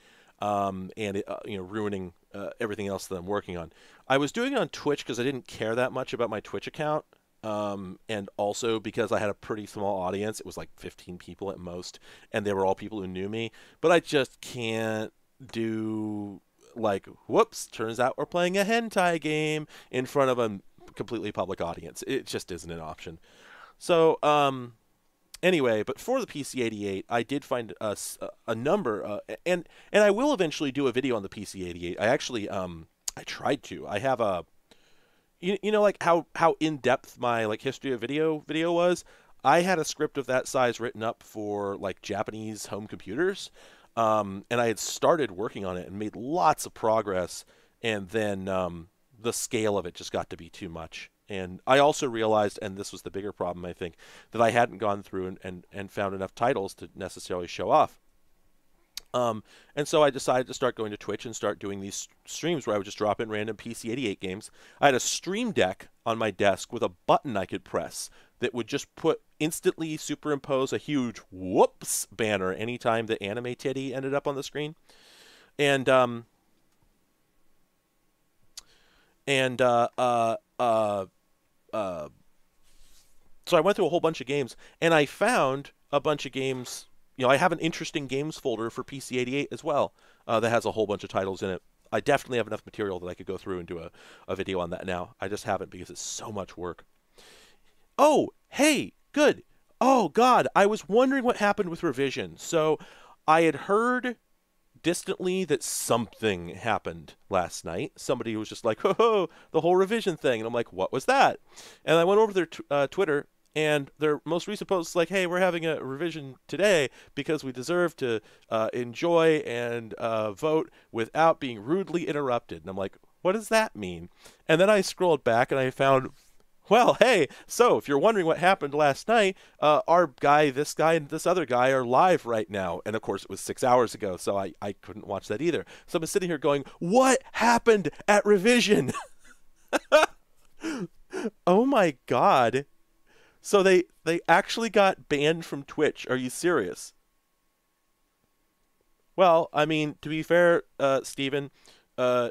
um, and it, uh, you know ruining uh, everything else that I'm working on. I was doing it on Twitch because I didn't care that much about my Twitch account, um, and also because I had a pretty small audience. It was like 15 people at most, and they were all people who knew me. But I just can't do like, whoops, turns out we're playing a hentai game in front of a completely public audience. It just isn't an option. So, um, anyway, but for the PC88, I did find a, a number, uh, and and I will eventually do a video on the PC88. I actually, um, I tried to. I have a, you, you know, like how how in depth my like history of video video was. I had a script of that size written up for like Japanese home computers, um, and I had started working on it and made lots of progress, and then um, the scale of it just got to be too much. And I also realized, and this was the bigger problem, I think, that I hadn't gone through and, and, and found enough titles to necessarily show off. Um, and so I decided to start going to Twitch and start doing these streams where I would just drop in random PC88 games. I had a Stream Deck on my desk with a button I could press that would just put instantly superimpose a huge whoops banner anytime the anime titty ended up on the screen. And um, and uh, uh, uh, uh, so I went through a whole bunch of games, and I found a bunch of games. You know, I have an interesting games folder for PC88 as well uh, that has a whole bunch of titles in it. I definitely have enough material that I could go through and do a, a video on that now. I just haven't because it's so much work. Oh, hey, good. Oh, God, I was wondering what happened with revision. So I had heard distantly that something happened last night. Somebody was just like, "Ho ho, the whole revision thing," and I'm like, "What was that?" And I went over their t- uh, Twitter, and their most recent post is like, "Hey, we're having a revision today because we deserve to uh, enjoy and uh, vote without being rudely interrupted." And I'm like, "What does that mean?" And then I scrolled back and I found well, hey, so if you're wondering what happened last night, uh, our guy, this guy, and this other guy are live right now. And of course, it was six hours ago, so I, I couldn't watch that either. So I'm sitting here going, what happened at revision? oh my God. So they, they actually got banned from Twitch. Are you serious? Well, I mean, to be fair, uh, Stephen, uh,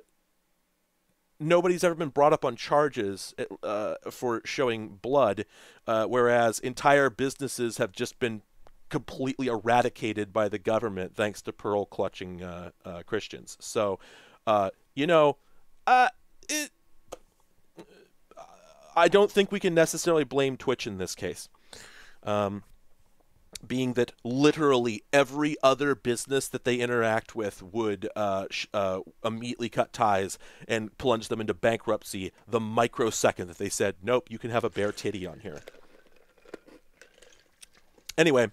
nobody's ever been brought up on charges uh, for showing blood, uh, whereas entire businesses have just been completely eradicated by the government thanks to pearl clutching uh, uh Christians. So, uh, you know, uh, it, I don't think we can necessarily blame Twitch in this case. Um, being that literally every other business that they interact with would uh, sh- uh, immediately cut ties and plunge them into bankruptcy the microsecond that they said, nope, you can have a bare titty on here. Anyway,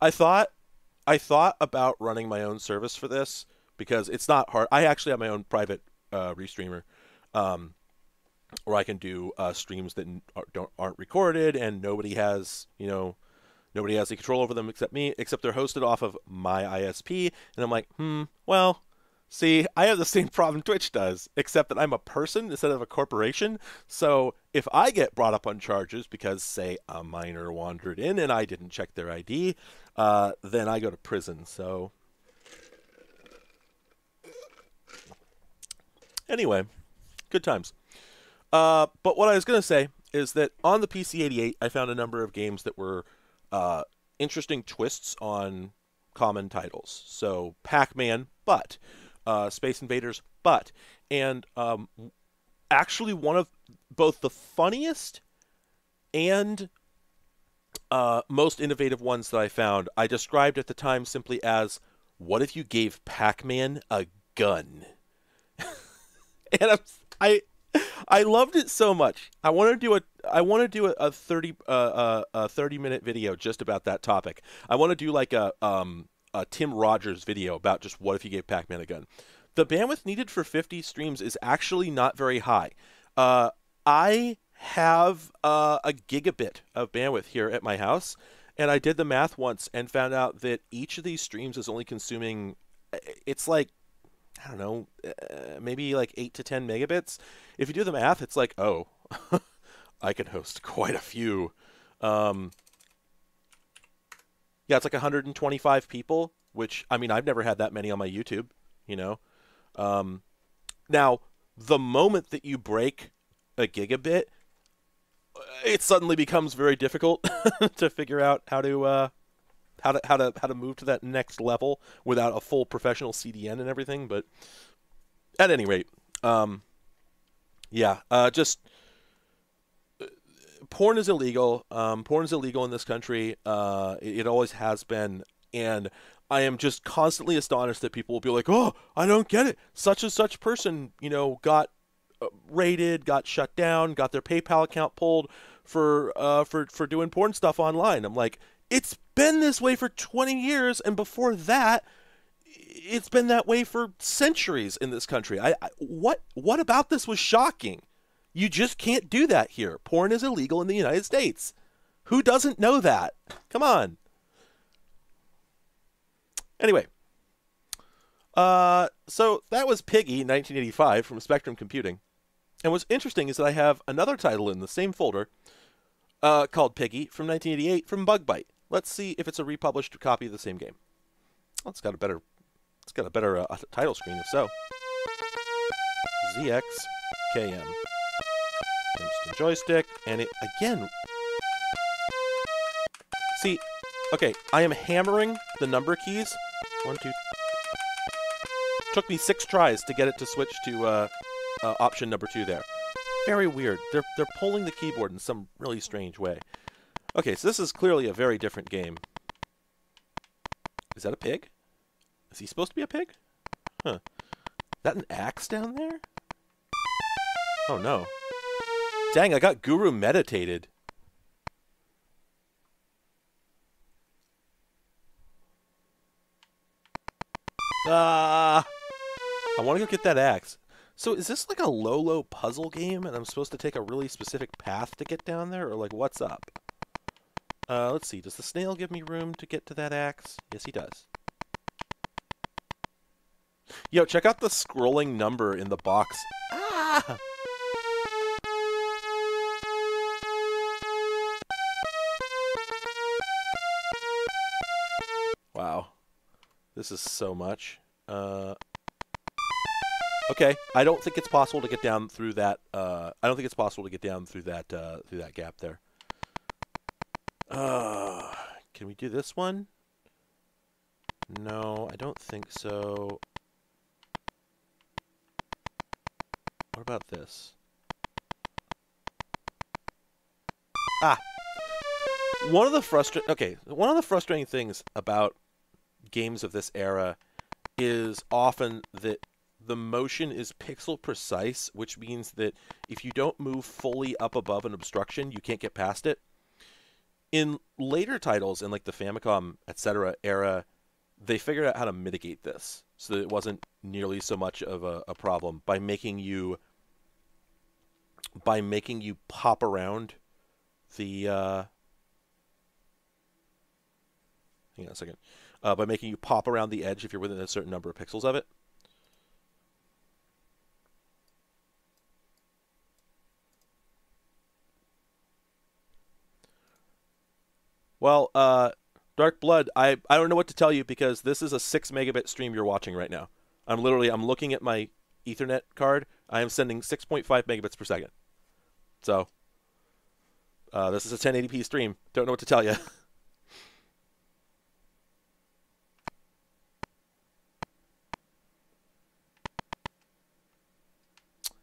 I thought I thought about running my own service for this because it's not hard. I actually have my own private uh, restreamer. Um, where I can do uh, streams that don't aren't recorded and nobody has you know Nobody has any control over them except me, except they're hosted off of my ISP. And I'm like, hmm, well, see, I have the same problem Twitch does, except that I'm a person instead of a corporation. So if I get brought up on charges because, say, a minor wandered in and I didn't check their ID, uh, then I go to prison. So. Anyway, good times. Uh, but what I was going to say is that on the PC88, I found a number of games that were uh, interesting twists on common titles. So Pac Man, but uh, Space Invaders, but and um, actually one of both the funniest and uh, most innovative ones that I found. I described at the time simply as, "What if you gave Pac Man a gun?" and I'm, I I loved it so much. I want to do a I want to do a, a thirty uh, uh, a thirty minute video just about that topic. I want to do like a um a Tim Rogers video about just what if you gave Pac-Man a gun. The bandwidth needed for 50 streams is actually not very high. Uh, I have uh, a gigabit of bandwidth here at my house, and I did the math once and found out that each of these streams is only consuming. It's like I don't know, uh, maybe like 8 to 10 megabits. If you do the math, it's like, oh, I can host quite a few. Um, yeah, it's like 125 people, which, I mean, I've never had that many on my YouTube, you know. Um, now, the moment that you break a gigabit, it suddenly becomes very difficult to figure out how to uh, how to how to how to move to that next level without a full professional CDN and everything. But at any rate, um, yeah, uh, just uh, porn is illegal. Um, porn is illegal in this country. Uh, it, it always has been, and I am just constantly astonished that people will be like, "Oh, I don't get it. Such and such person, you know, got uh, raided, got shut down, got their PayPal account pulled for uh, for for doing porn stuff online." I'm like, it's been this way for 20 years, and before that, it's been that way for centuries in this country. I, I what what about this was shocking? You just can't do that here. Porn is illegal in the United States. Who doesn't know that? Come on. Anyway, uh, so that was Piggy 1985 from Spectrum Computing. And what's interesting is that I have another title in the same folder uh, called Piggy from 1988 from Bug Byte. Let's see if it's a republished copy of the same game. Well, it's got a better it's got a better uh, title screen, if so. ZXKM. Instant joystick, and it, again... See, okay, I am hammering the number keys. One, two... Took me six tries to get it to switch to uh, uh, option number two there. Very weird. They're, they're pulling the keyboard in some really strange way. Okay, so this is clearly a very different game. Is that a pig? Is he supposed to be a pig? Huh. Is that an axe down there? Oh no. Dang, I got Guru meditated. Ah! I want to go get that axe. So is this like a Lolo puzzle game and I'm supposed to take a really specific path to get down there? Or like what's up? Uh, let's see. Does the snail give me room to get to that axe? Yes, he does. Yo, check out the scrolling number in the box. Ah! Wow. This is so much. Uh, okay, I don't think it's possible to get down through that. Uh, I don't think it's possible to get down through that uh, through that gap there. Uh, can we do this one? No, I don't think so. What about this? Ah! One of the frustrating okay, one of the frustrating things about games of this era is often that the motion is pixel precise, which means that if you don't move fully up above an obstruction, you can't get past it. In later titles, in like the Famicom, etc. era, they figured out how to mitigate this so that it wasn't nearly so much of a, a problem by making you by making you pop around the uh, hang on a second uh, by making you pop around the edge if you're within a certain number of pixels of it. Well, uh, Dark Blood, I, I don't know what to tell you because this is a 6 megabit stream you're watching right now. I'm literally, I'm looking at my Ethernet card. I am sending 6.5 megabits per second. So, uh, this is a 1080p stream. Don't know what to tell you.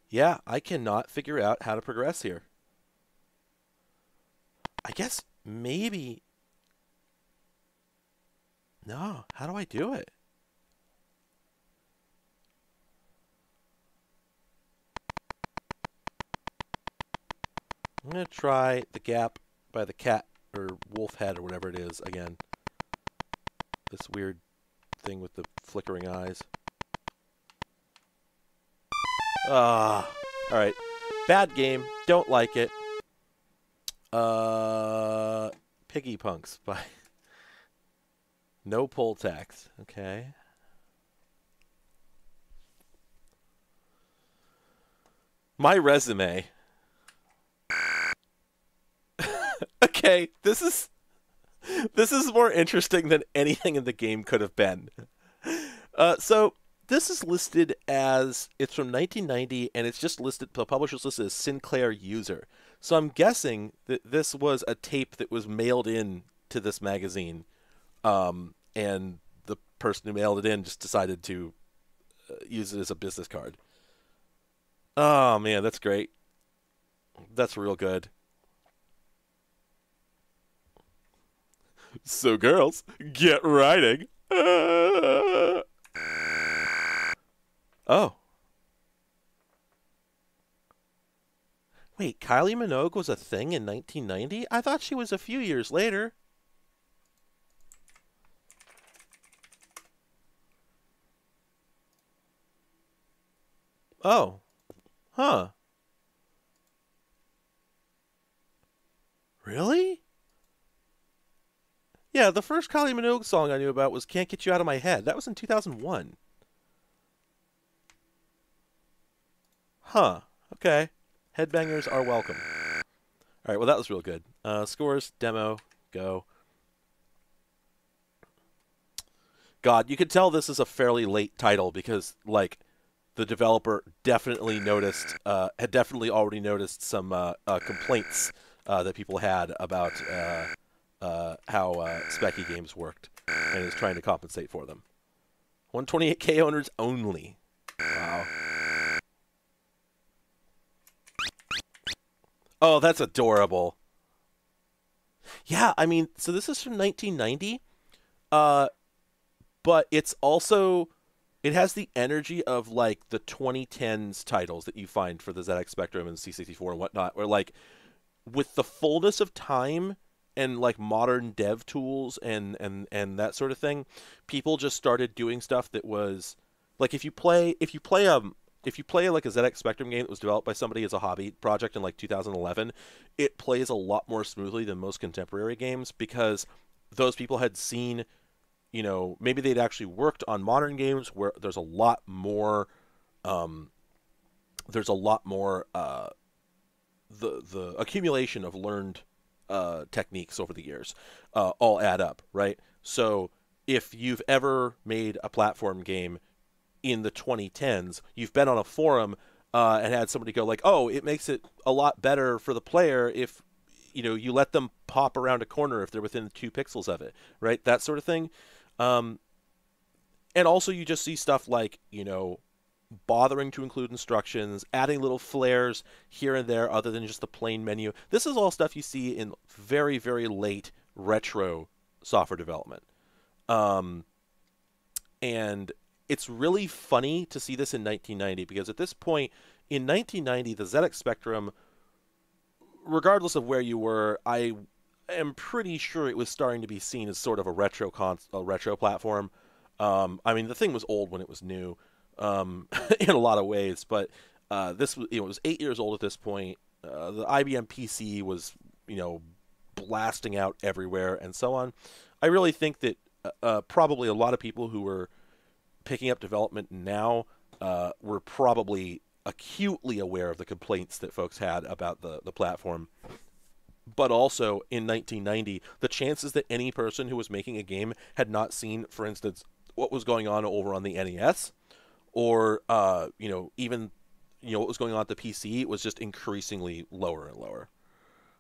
yeah, I cannot figure out how to progress here. I guess maybe... No, how do I do it? I'm going to try the gap by the cat or wolf head or whatever it is again. This weird thing with the flickering eyes. Ah, all right. Bad game. Don't like it. Uh, Piggy Punks by No Poll Tax. Okay. My resume. okay, this is this is more interesting than anything in the game could have been. Uh, so this is listed as it's from 1990, and it's just listed. The publisher's listed as Sinclair user. So I'm guessing that this was a tape that was mailed in to this magazine, um, and the person who mailed it in just decided to uh, use it as a business card. Oh man, that's great. That's real good. So girls, get writing. oh. Wait, Kylie Minogue was a thing in 1990? I thought she was a few years later. Oh. Huh. Really? Yeah, the first Kylie Minogue song I knew about was Can't Get You Out of My Head. That was in 2001. Huh. Okay. Headbangers are welcome. All right, well, that was real good. Uh, scores, demo, go. God, you could tell this is a fairly late title because, like, the developer definitely noticed, uh, had definitely already noticed some uh, uh, complaints uh, that people had about uh, uh, how Speccy games worked, and is trying to compensate for them. 128k owners only. Wow. Oh, that's adorable. Yeah, I mean, so this is from 1990, uh, but it's also it has the energy of like the 2010s titles that you find for the ZX Spectrum and C64 and whatnot, where like with the fullness of time and like modern dev tools and and and that sort of thing, people just started doing stuff that was like if you play if you play um if you play like a ZX Spectrum game that was developed by somebody as a hobby project in like 2011, it plays a lot more smoothly than most contemporary games because those people had seen you know, maybe they'd actually worked on modern games where there's a lot more, um, there's a lot more uh, the the accumulation of learned uh, techniques over the years uh, all add up, right? So if you've ever made a platform game in the 2010s, you've been on a forum uh, and had somebody go like, "Oh, it makes it a lot better for the player if you know you let them pop around a corner if they're within two pixels of it, right? That sort of thing." Um, and also, you just see stuff like, you know, bothering to include instructions, adding little flares here and there other than just the plain menu. This is all stuff you see in very, very late retro software development. Um, and it's really funny to see this in 1990 because at this point in 1990, the ZX Spectrum, regardless of where you were, I am pretty sure it was starting to be seen as sort of a retro a retro platform. Um, I mean, the thing was old when it was new, um, in a lot of ways, but uh, this was you know it was eight years old at this point. Uh, the IBM PC was you know blasting out everywhere and so on. I really think that uh, uh, probably a lot of people who were picking up development now uh, were probably acutely aware of the complaints that folks had about the the platform but also in 1990, the chances that any person who was making a game had not seen, for instance, what was going on over on the NES, or uh, you know, even you know what was going on at the PC was just increasingly lower and lower.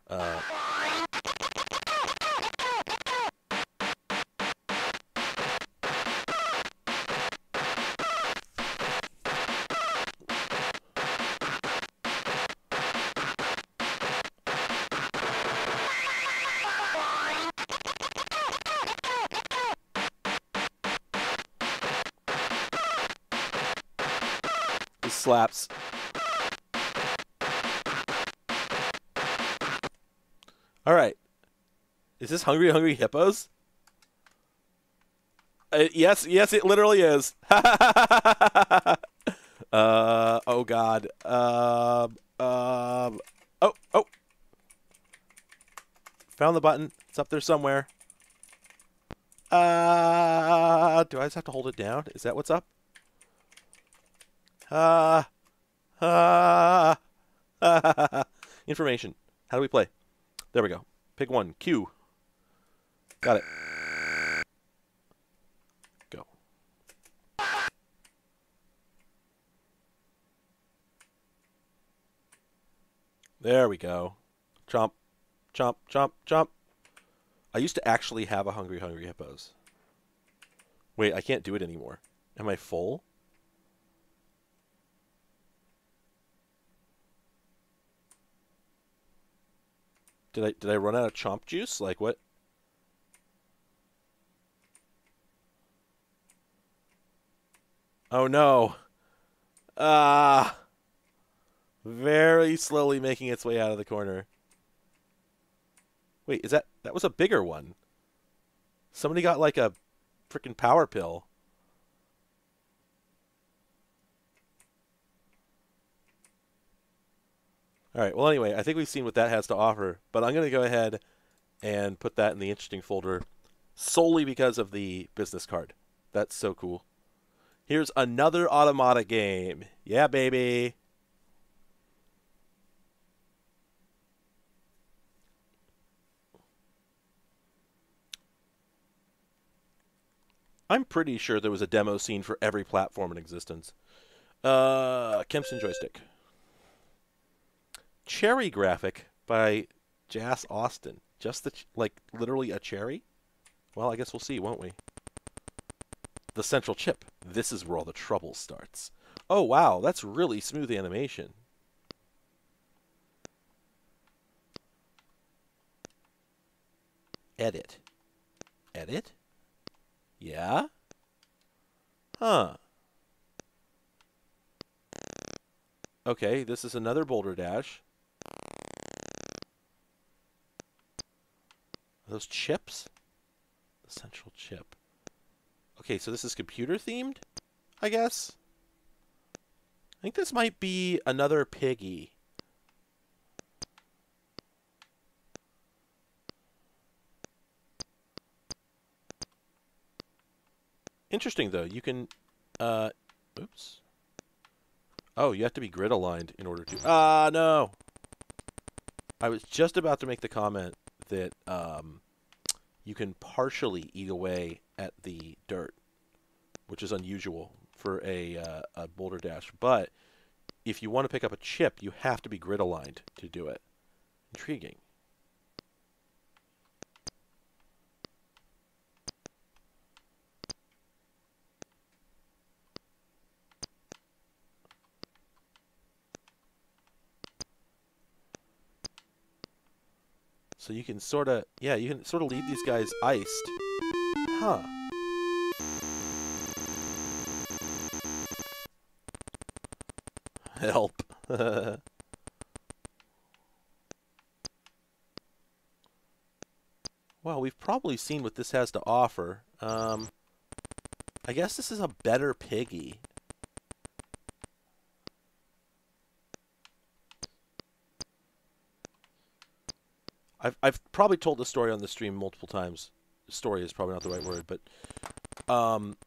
Uh, Is this Hungry Hungry Hippos? Uh, yes, yes, it literally is. uh, oh God. Um, um, oh, oh. Found the button. It's up there somewhere. Uh, do I just have to hold it down? Is that what's up? Ah. ah. Information. How do we play? There we go. Pick one. Q. Got it. Go. There we go. Chomp, chomp, chomp, chomp. I used to actually have a Hungry Hungry Hippos. Wait, I can't do it anymore. Am I full? Did I did I run out of chomp juice? Like what? Oh no. Ah. Very slowly making its way out of the corner. Wait, is that that was a bigger one? Somebody got like a freaking power pill. All right. Well, anyway, I think we've seen what that has to offer, but I'm going to go ahead and put that in the interesting folder solely because of the business card. That's so cool. Here's another Automata game. Yeah, baby. I'm pretty sure there was a demo scene for every platform in existence. Uh, Kempston joystick. Cherry graphic by Jas Austin. Just the like literally a cherry. Well, I guess we'll see, won't we? The central chip. This is where all the trouble starts. Oh wow, that's really smooth animation. Edit. Edit? Yeah? Huh. Okay, this is another Boulder Dash. Are those chips? The central chip. Okay, so this is computer themed, I guess? I think this might be another piggy. Interesting though. You can, uh, oops. Oh, you have to be grid aligned in order to. Ah, no. I was just about to make the comment that um, you can partially eat away at the dirt, which is unusual for a uh, a boulder dash. But if you want to pick up a chip, you have to be grid aligned to do it. Intriguing. So you can sort of, yeah, you can sort of leave these guys iced. Huh. Help. well, we've probably seen what this has to offer. Um, I guess this is a better piggy. I've I've probably told the story on the stream multiple times. Story is probably not the right word, but um,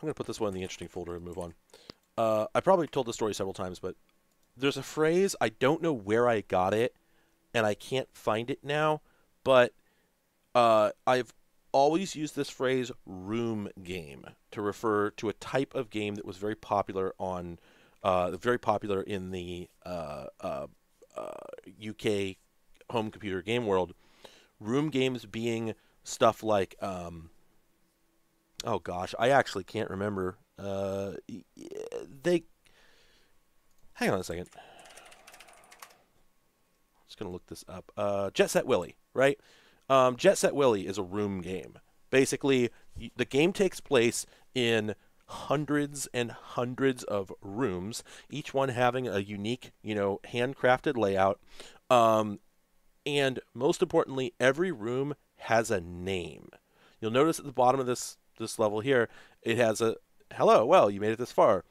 I'm gonna put this one in the interesting folder and move on. Uh, I probably told the story several times, but there's a phrase I don't know where I got it, and I can't find it now. But uh, I've always used this phrase "room game" to refer to a type of game that was very popular on, uh, very popular in the UK uh, uh, home computer game world. Room games being stuff like, um, oh gosh, I actually can't remember. Uh, they, hang on a second. Just gonna look this up. Uh, Jet Set Willy, right? Um, Jet Set Willy is a room game. Basically, the game takes place in hundreds and hundreds of rooms, each one having a unique, you know, handcrafted layout. Um, and most importantly, every room has a name. You'll notice at the bottom of this this level here, it has a hello. Well, you made it this far.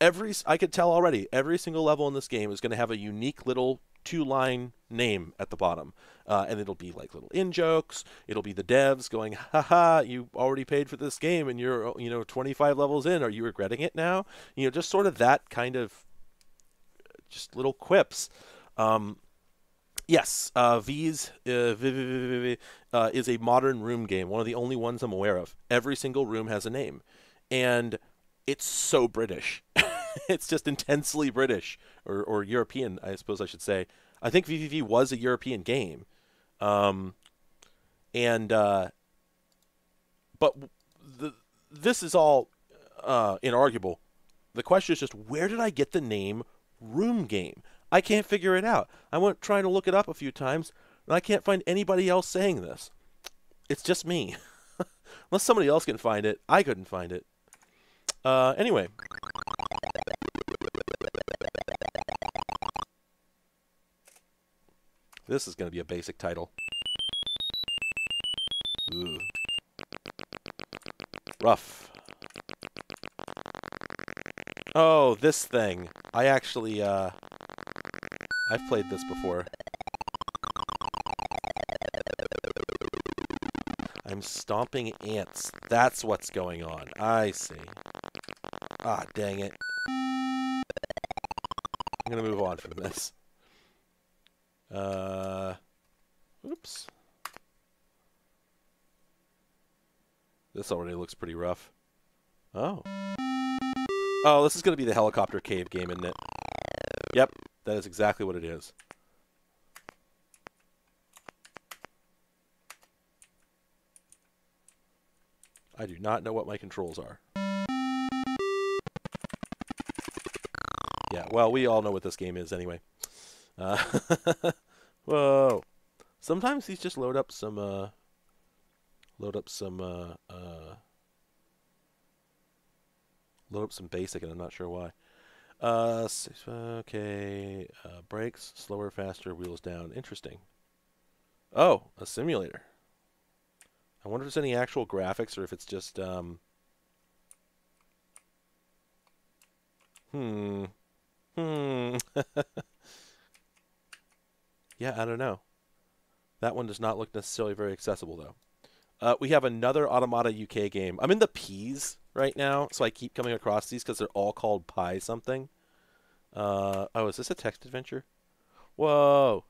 Every I could tell already. Every single level in this game is going to have a unique little two-line name at the bottom, uh, and it'll be like little in jokes. It'll be the devs going, "Haha, you already paid for this game, and you're you know 25 levels in. Are you regretting it now?" You know, just sort of that kind of just little quips. Um, Yes, uh, V's uh, uh, is a modern room game, one of the only ones I'm aware of. Every single room has a name, and it's so British. it's just intensely British or, or European, I suppose I should say. I think VVV was a European game, um, and uh, but the this is all uh, inarguable. The question is just where did I get the name room game? I can't figure it out. I went trying to look it up a few times, and I can't find anybody else saying this. It's just me. Unless somebody else can find it, I couldn't find it. Uh, anyway. This is going to be a basic title. Ooh. Rough. Oh, this thing. I actually, uh... I've played this before. I'm stomping ants. That's what's going on. I see. Ah, dang it. I'm going to move on from this. Uh, oops. This already looks pretty rough. Oh. Oh, this is going to be the helicopter cave game, isn't it? Yep, that is exactly what it is. I do not know what my controls are. Yeah, well, we all know what this game is anyway. Uh, whoa. Sometimes these just load up some, uh, load up some, uh, uh, load up some basic, and I'm not sure why. Uh, okay, uh, brakes, slower, faster, wheels down. Interesting. Oh, a simulator. I wonder if there's any actual graphics or if it's just, um... Hmm. Hmm. yeah, I don't know. That one does not look necessarily very accessible, though. Uh, we have another Automata UK game. I'm in the P's right now, so I keep coming across these because they're all called Pi something. Uh, oh, is this a text adventure? Whoa.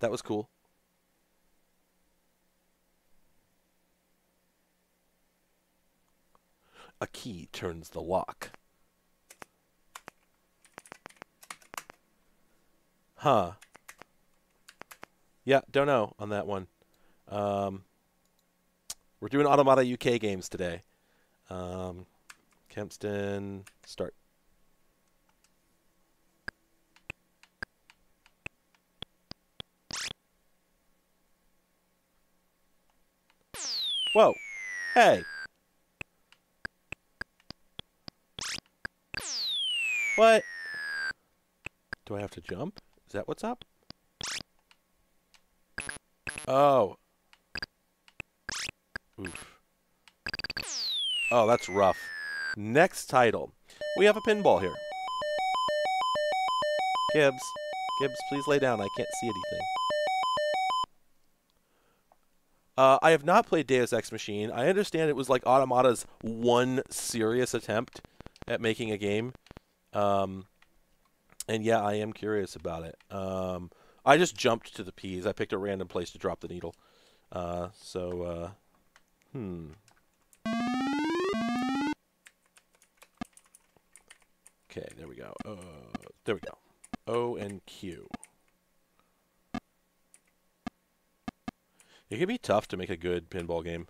That was cool. A key turns the lock. Huh. Yeah, don't know on that one. Um, we're doing Automata UK games today. Um, Kempston, start. Whoa. Hey. What? Do I have to jump? Is that what's up? Oh. Oof. Oh, that's rough. Next title. We have a pinball here. Gibbs. Gibbs, please lay down. I can't see anything. Uh, I have not played Deus Ex Machina. I understand it was like Automata's one serious attempt at making a game. Um, and yeah, I am curious about it. Um, I just jumped to the P's. I picked a random place to drop the needle. Uh, so, uh, hmm. Okay, there we go. Uh, there we go. O and Q. It can be tough to make a good pinball game.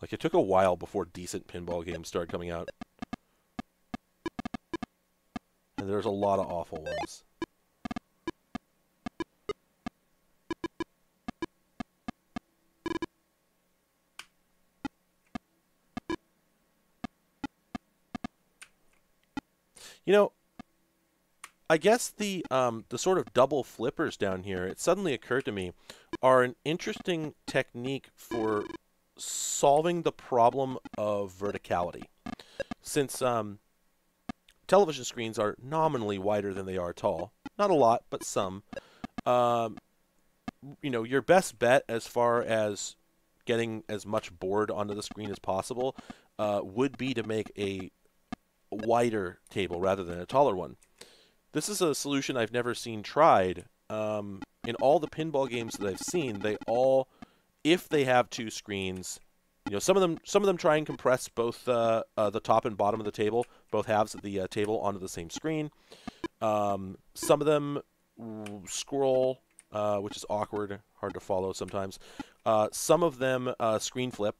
Like, it took a while before decent pinball games started coming out. And there's a lot of awful ones. You know, I guess the um, the sort of double flippers down here, it suddenly occurred to me, are an interesting technique for solving the problem of verticality. Since um, television screens are nominally wider than they are tall, not a lot, but some, um, you know, your best bet as far as getting as much board onto the screen as possible uh, would be to make a wider table rather than a taller one. This is a solution I've never seen tried. Um, in all the pinball games that I've seen, they all, if they have two screens, you know, some of them some of them try and compress both uh, uh, the top and bottom of the table, both halves of the uh, table onto the same screen. Um, some of them scroll, uh, which is awkward, hard to follow sometimes. Uh, some of them uh, screen flip,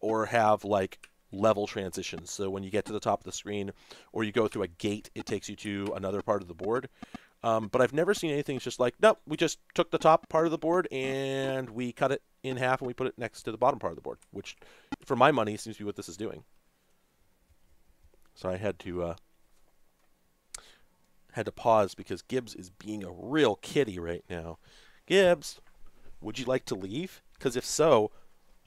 or have like level transitions. So when you get to the top of the screen or you go through a gate, it takes you to another part of the board. Um, but I've never seen anything just like, nope, we just took the top part of the board and we cut it in half and we put it next to the bottom part of the board, which, for my money, seems to be what this is doing. So I had to uh, had to pause because Gibbs is being a real kitty right now. Gibbs, would you like to leave? Because if so,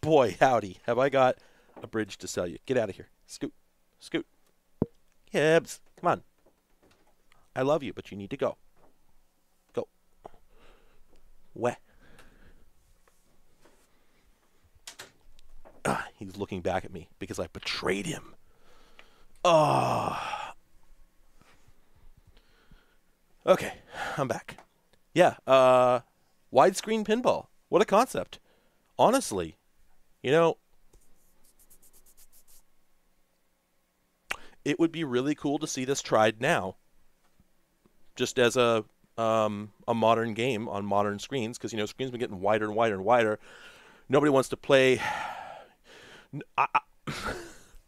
boy howdy, have I got a bridge to sell you. Get out of here. Scoot. Scoot. Gibbs, come on. I love you, but you need to go. Go. Where? Ah, he's looking back at me because I betrayed him. Oh. Okay, I'm back. Yeah, uh, widescreen pinball. What a concept. Honestly, you know, it would be really cool to see this tried now just as a um, a modern game on modern screens because you know screens been getting wider and wider and wider. Nobody wants to play. I,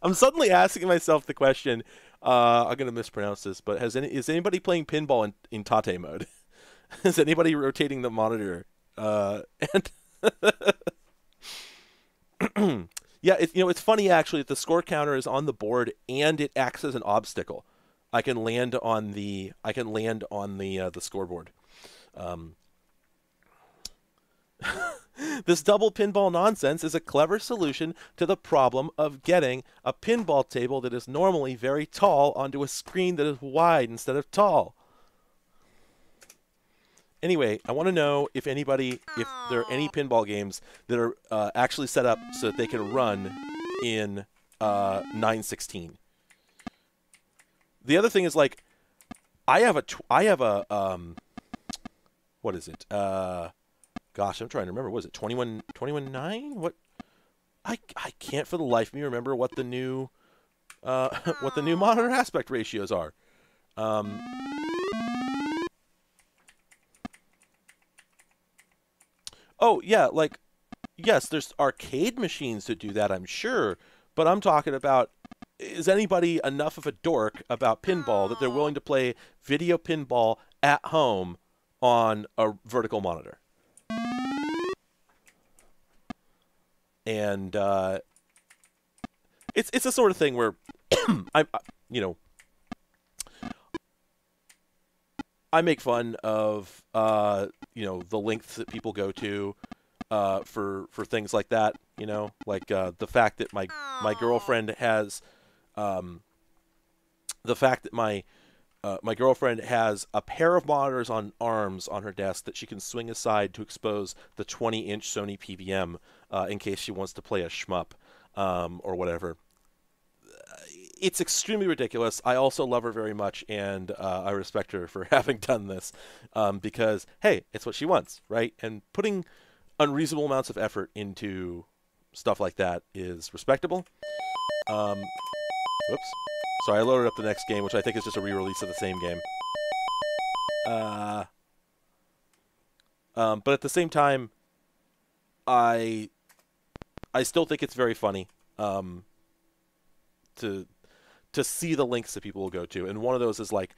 am suddenly asking myself the question. Uh, I'm gonna mispronounce this, but has any is anybody playing pinball in, in Tate mode? is anybody rotating the monitor? Uh, and yeah, it, you know it's funny actually that the score counter is on the board and it acts as an obstacle. I can land on the I can land on the uh, the scoreboard. Um, this double pinball nonsense is a clever solution to the problem of getting a pinball table that is normally very tall onto a screen that is wide instead of tall. Anyway, I want to know if anybody, if there are any pinball games that are uh, actually set up so that they can run in uh, 916 the other thing is like I have a I have a um what is it? Uh gosh, I'm trying to remember. Was it 21 21 9? What I I can't for the life of me remember what the new uh what the new monitor aspect ratios are. Um Oh, yeah, like yes, there's arcade machines that do that, I'm sure, but I'm talking about is anybody enough of a dork about pinball that they're willing to play video pinball at home on a vertical monitor? And uh, it's it's a sort of thing where I, you know, I make fun of uh, you know the lengths that people go to uh, for for things like that. You know, like uh, the fact that my my girlfriend has um, the fact that my uh, my girlfriend has a pair of monitors on arms on her desk that she can swing aside to expose the 20-inch Sony PVM uh, in case she wants to play a shmup um, or whatever. It's extremely ridiculous. I also love her very much, and uh, I respect her for having done this um, because, hey, it's what she wants, right? And putting unreasonable amounts of effort into stuff like that is respectable. Um, Whoops. Sorry, I loaded up the next game, which I think is just a re-release of the same game. Uh, um, but at the same time, I I still think it's very funny um, to to see the links that people will go to, and one of those is like,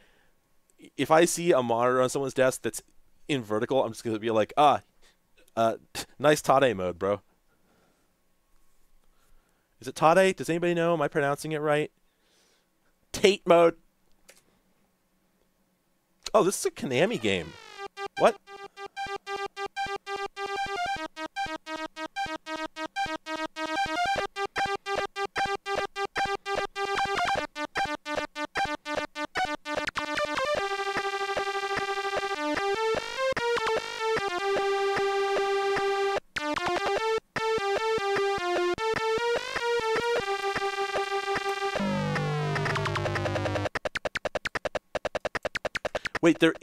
if I see a monitor on someone's desk that's in vertical, I'm just gonna be like, ah, uh, nice Tade mode, bro. Is it Tade? Does anybody know? Am I pronouncing it right? Tate mode. Oh, this is a Konami game. What?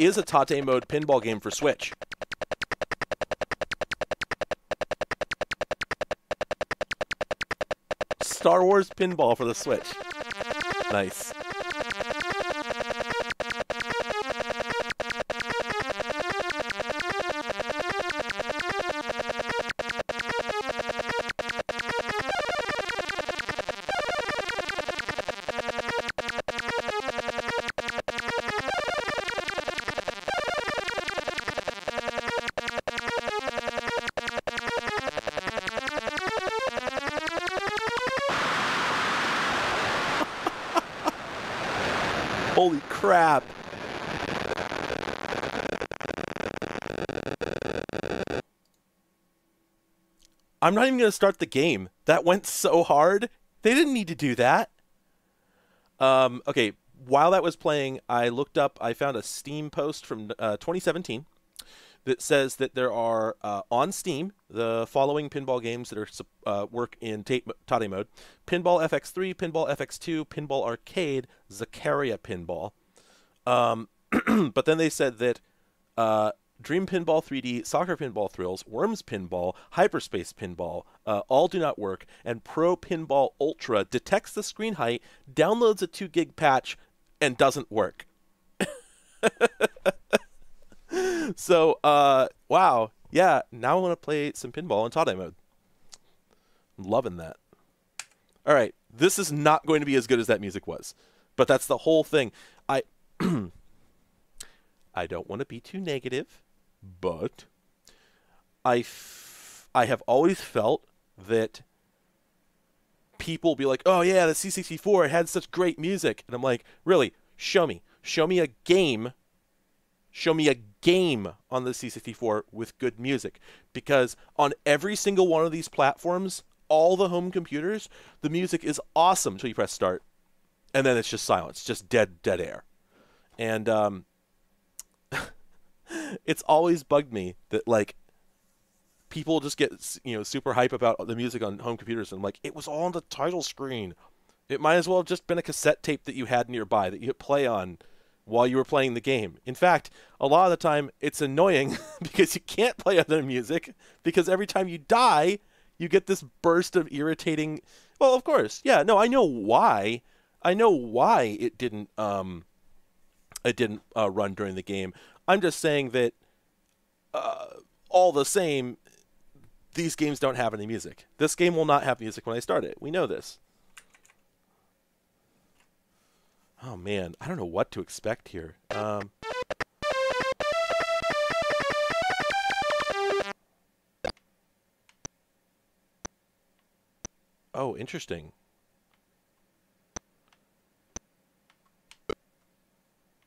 Is a Tate mode pinball game for Switch. Star Wars pinball for the Switch. Nice. I'm not even going to start the game. That went so hard. They didn't need to do that. Um, okay, while that was playing, I looked up, I found a Steam post from uh, 2017 that says that there are uh, on Steam the following pinball games that are uh, work in Tate mode: Pinball FX3, Pinball FX2, Pinball Arcade, Zaccaria Pinball. Um, but then they said that uh, Dream Pinball 3D, Soccer Pinball Thrills, Worms Pinball, Hyperspace Pinball uh, all do not work, and Pro Pinball Ultra detects the screen height, downloads a 2 gig patch, and doesn't work. so, uh, wow. Yeah, now I want to play some pinball in Tate mode. I'm loving that. All right, this is not going to be as good as that music was, but that's the whole thing. I I don't want to be too negative, but I, f- I have always felt that people be like, "Oh yeah, the C64 it had such great music," and I'm like, "Really? Show me, show me a game, show me a game on the C64 with good music." Because on every single one of these platforms, all the home computers, the music is awesome until you press start, and then it's just silence, just dead, dead air, and um, it's always bugged me that like people just get you know super hype about the music on home computers and I'm like it was all on the title screen. It might as well have just been a cassette tape that you had nearby that you hit play on while you were playing the game. In fact a lot of the time it's annoying because you can't play other music because every time you die you get this burst of irritating well of course yeah no i know why. I know why it didn't um it didn't uh, run during the game I'm just saying that uh, all the same, these games don't have any music. This game will not have music when I start it. We know this. Oh man, I don't know what to expect here. Um, oh, interesting.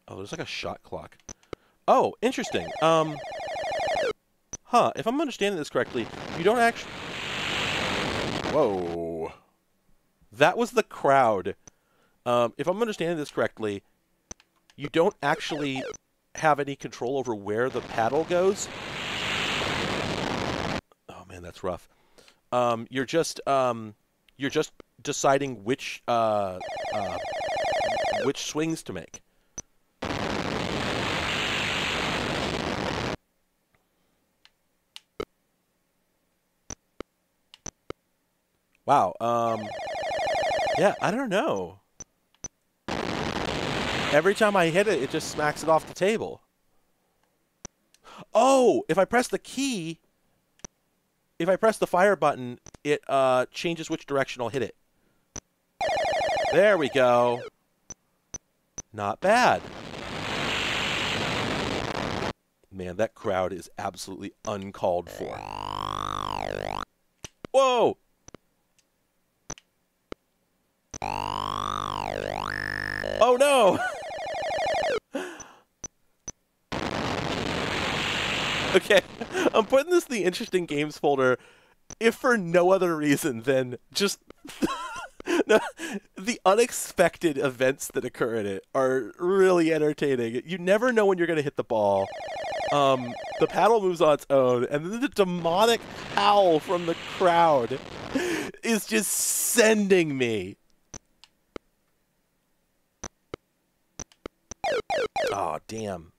Oh, there's like a shot clock. Oh, interesting. Um, huh, if I'm understanding this correctly, you don't actually... Whoa. That was the crowd. Um, if I'm understanding this correctly, you don't actually have any control over where the paddle goes. Oh man, that's rough. Um, you're just um, you're just deciding which uh, uh, which swings to make. Wow. Um, yeah, I don't know. Every time I hit it, it just smacks it off the table. Oh, if I press the key, if I press the fire button, it uh, changes which direction I'll hit it. There we go. Not bad. Man, that crowd is absolutely uncalled for. Whoa! Oh no! okay, I'm putting this in the interesting games folder, if for no other reason than just no, the unexpected events that occur in it are really entertaining. You never know when you're going to hit the ball. Um, the paddle moves on its own, and then the demonic howl from the crowd is just sending me. Oh, damn.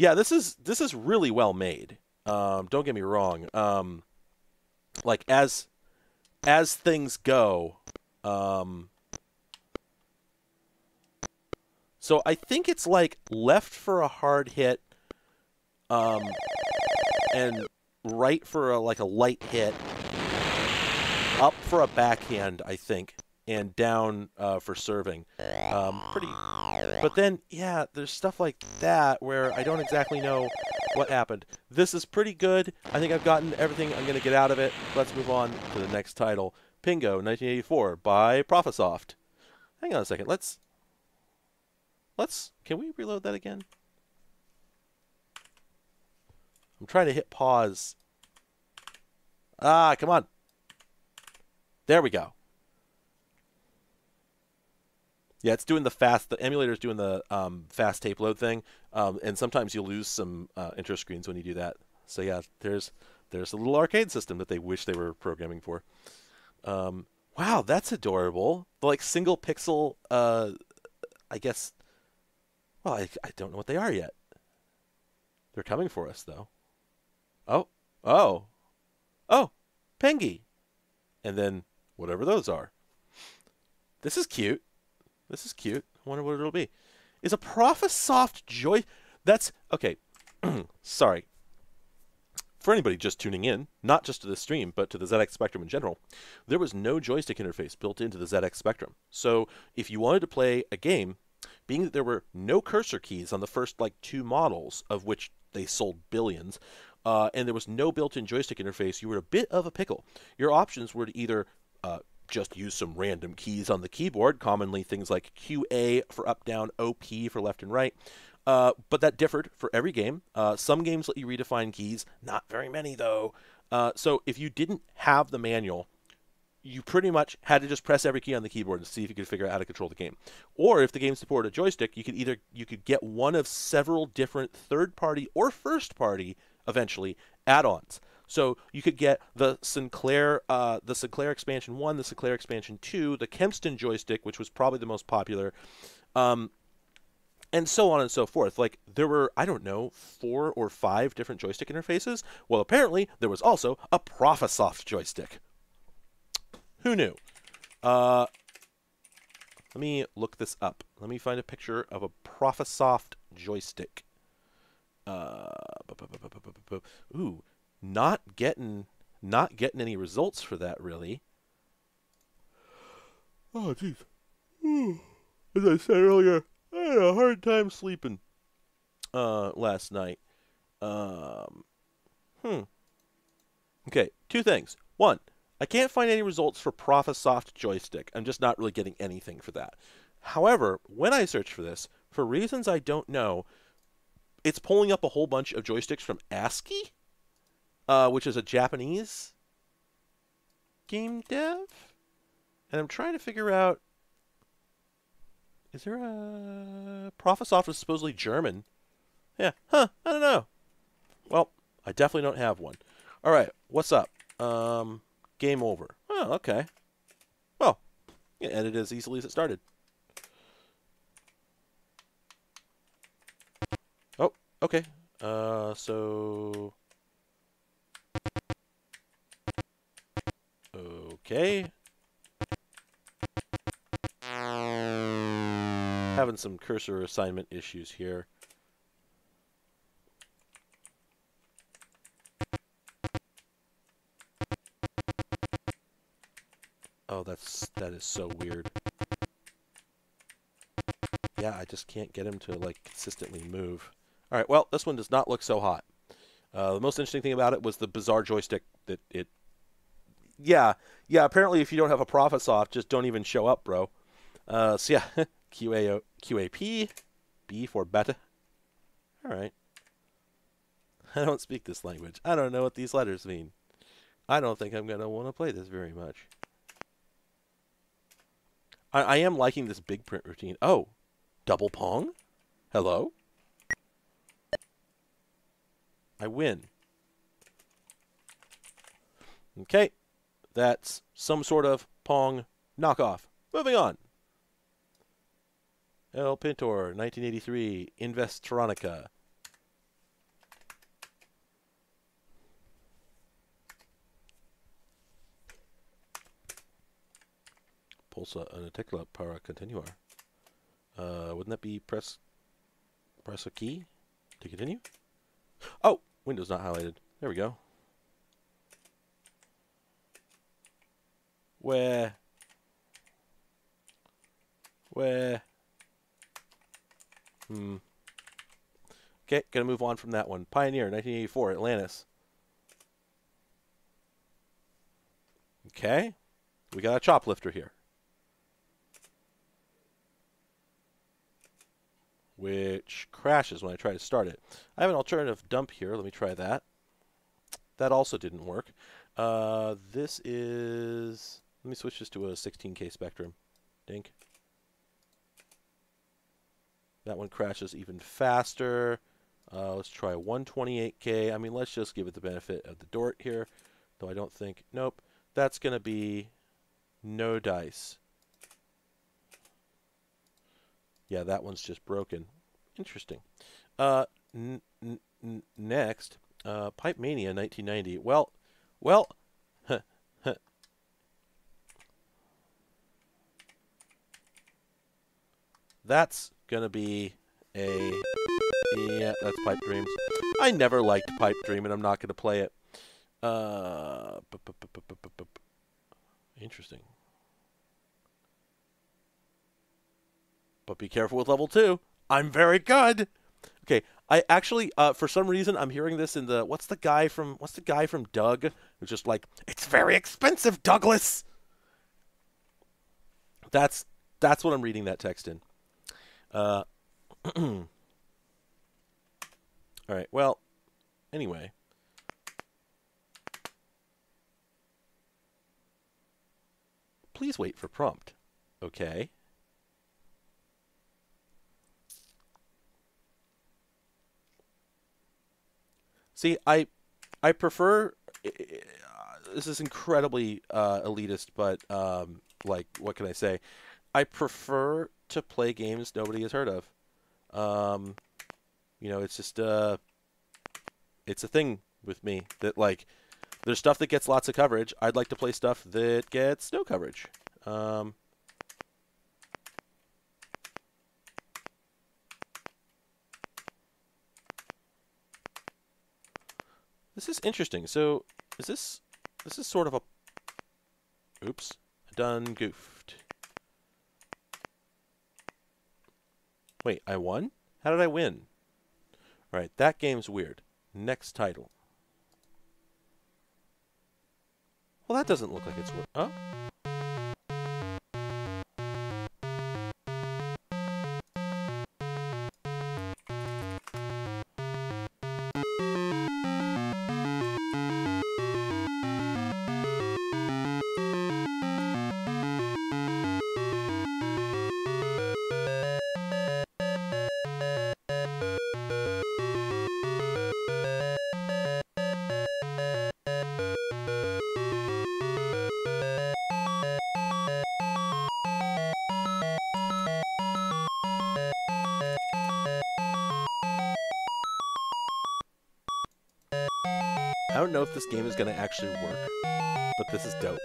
Yeah, this is this is really well made. Um, don't get me wrong. Um, like as as things go, um, so I think it's like left for a hard hit, um, and right for a, like a light hit, up for a backhand, I think, and down uh, for serving. Um, pretty. But then, yeah, there's stuff like that where I don't exactly know what happened. This is pretty good. I think I've gotten everything I'm going to get out of it. Let's move on to the next title. Pingo 1984 by Prophesoft. Hang on a second. Let's let's can we reload that again? I'm trying to hit pause. Ah, come on. There we go. Yeah, it's doing the fast. The emulator is doing the um, fast tape load thing, um, and sometimes you lose some uh, intro screens when you do that. So yeah, there's there's a little arcade system that they wish they were programming for. Um, wow, that's adorable. The like single pixel. Uh, I guess. Well, I I don't know what they are yet. They're coming for us though. Oh, oh, oh, Pengy, and then whatever those are. This is cute. This is cute. I wonder what it'll be. Is a Prophesoft Joy? That's okay. Sorry. For anybody just tuning in, not just to this stream, but to the ZX Spectrum in general, there was no joystick interface built into the ZX Spectrum. So if you wanted to play a game, being that there were no cursor keys on the first like two models, of which they sold billions, uh, and there was no built-in joystick interface, you were a bit of a pickle. Your options were to either uh, just use some random keys on the keyboard, commonly things like QA for up down, OP for left and right, uh, but that differed for every game. Uh, some games let you redefine keys, not very many though. Uh, so if you didn't have the manual, you pretty much had to just press every key on the keyboard and see if you could figure out how to control the game. Or if the game supported a joystick, you could either you could get one of several different third-party or first-party eventually add-ons. So you could get the Sinclair, uh, the Sinclair expansion one, the Sinclair expansion two, the Kempston joystick, which was probably the most popular. Um, and so on and so forth. Like there were, I don't know, four or five different joystick interfaces. Well, apparently there was also a Prophesoft joystick. Who knew? Uh, let me look this up. Let me find a picture of a Prophesoft joystick. Uh, ooh, not getting, not getting any results for that really. Oh, jeez. As I said earlier, I had a hard time sleeping uh, last night. Um, hmm. Okay, two things. One, I can't find any results for Prophesoft joystick. I'm just not really getting anything for that. However, when I search for this, for reasons I don't know, it's pulling up a whole bunch of joysticks from ASCII, uh, which is a Japanese game dev. And I'm trying to figure out is there a Prophesoft is supposedly German? Yeah, huh? I don't know. Well, I definitely don't have one. All right, what's up? Um, game over. Oh, okay. Well, can edit as easily as it started. Oh, okay. Uh, so okay. having some cursor assignment issues here. Oh, that's that is so weird. Yeah, I just can't get him to like consistently move. All right, well, this one does not look so hot. Uh, the most interesting thing about it was the bizarre joystick that it. Yeah, yeah. Apparently, if you don't have a profit soft, just don't even show up, bro. Uh, so yeah, QA, QAP, B for beta. All right. I don't speak this language. I don't know what these letters mean. I don't think I'm to want to play this very much. I, I am liking this big print routine. Oh, double pong? Hello? I win. Okay. That's some sort of pong knockoff. Moving on. El Pintor, 1983, Investronica. Pulsa una tecla para continuar. Uh, wouldn't that be press press a key to continue? Oh, Windows not highlighted. There we go. Where? Where? Hmm. Okay, gonna move on from that one. Pioneer, 1984, Atlantis. Okay. we got a Choplifter here. Which crashes when I try to start it. I have an alternative dump here. Let me try that. That also didn't work. Uh, this is... Let me switch this to a 16K Spectrum. Dink. That one crashes even faster. Uh, let's try 128K. I mean, let's just give it the benefit of the Dort here. Though I don't think... Nope. That's going to be no dice. Yeah, that one's just broken. Interesting. Uh, next, uh, Pipe Mania 1990. Well, well, that's going to be a... Yeah, that's Pipe Dreams. I never liked Pipe Dream, and I'm not going to play it. Uh, interesting. But be careful with level two. I'm very good. Okay, I actually, uh, for some reason, I'm hearing this in the what's the guy from what's the guy from Doug who's just like it's very expensive, Douglas. That's that's what I'm reading that text in. Uh, all right. Well, anyway. Please wait for prompt. Okay. See, I I prefer this is incredibly uh, elitist, but um, like what can I say? I prefer to play games nobody has heard of. Um, you know, it's just uh, it's a thing with me that like there's stuff that gets lots of coverage. I'd like to play stuff that gets no coverage. Um, this is interesting. So, is this this is sort of a oops, done goofed. Wait, I won? How did I win? Alright, that game's weird. Next title. Well, that doesn't look like it's... Huh? This game is going to actually work, but this is dope.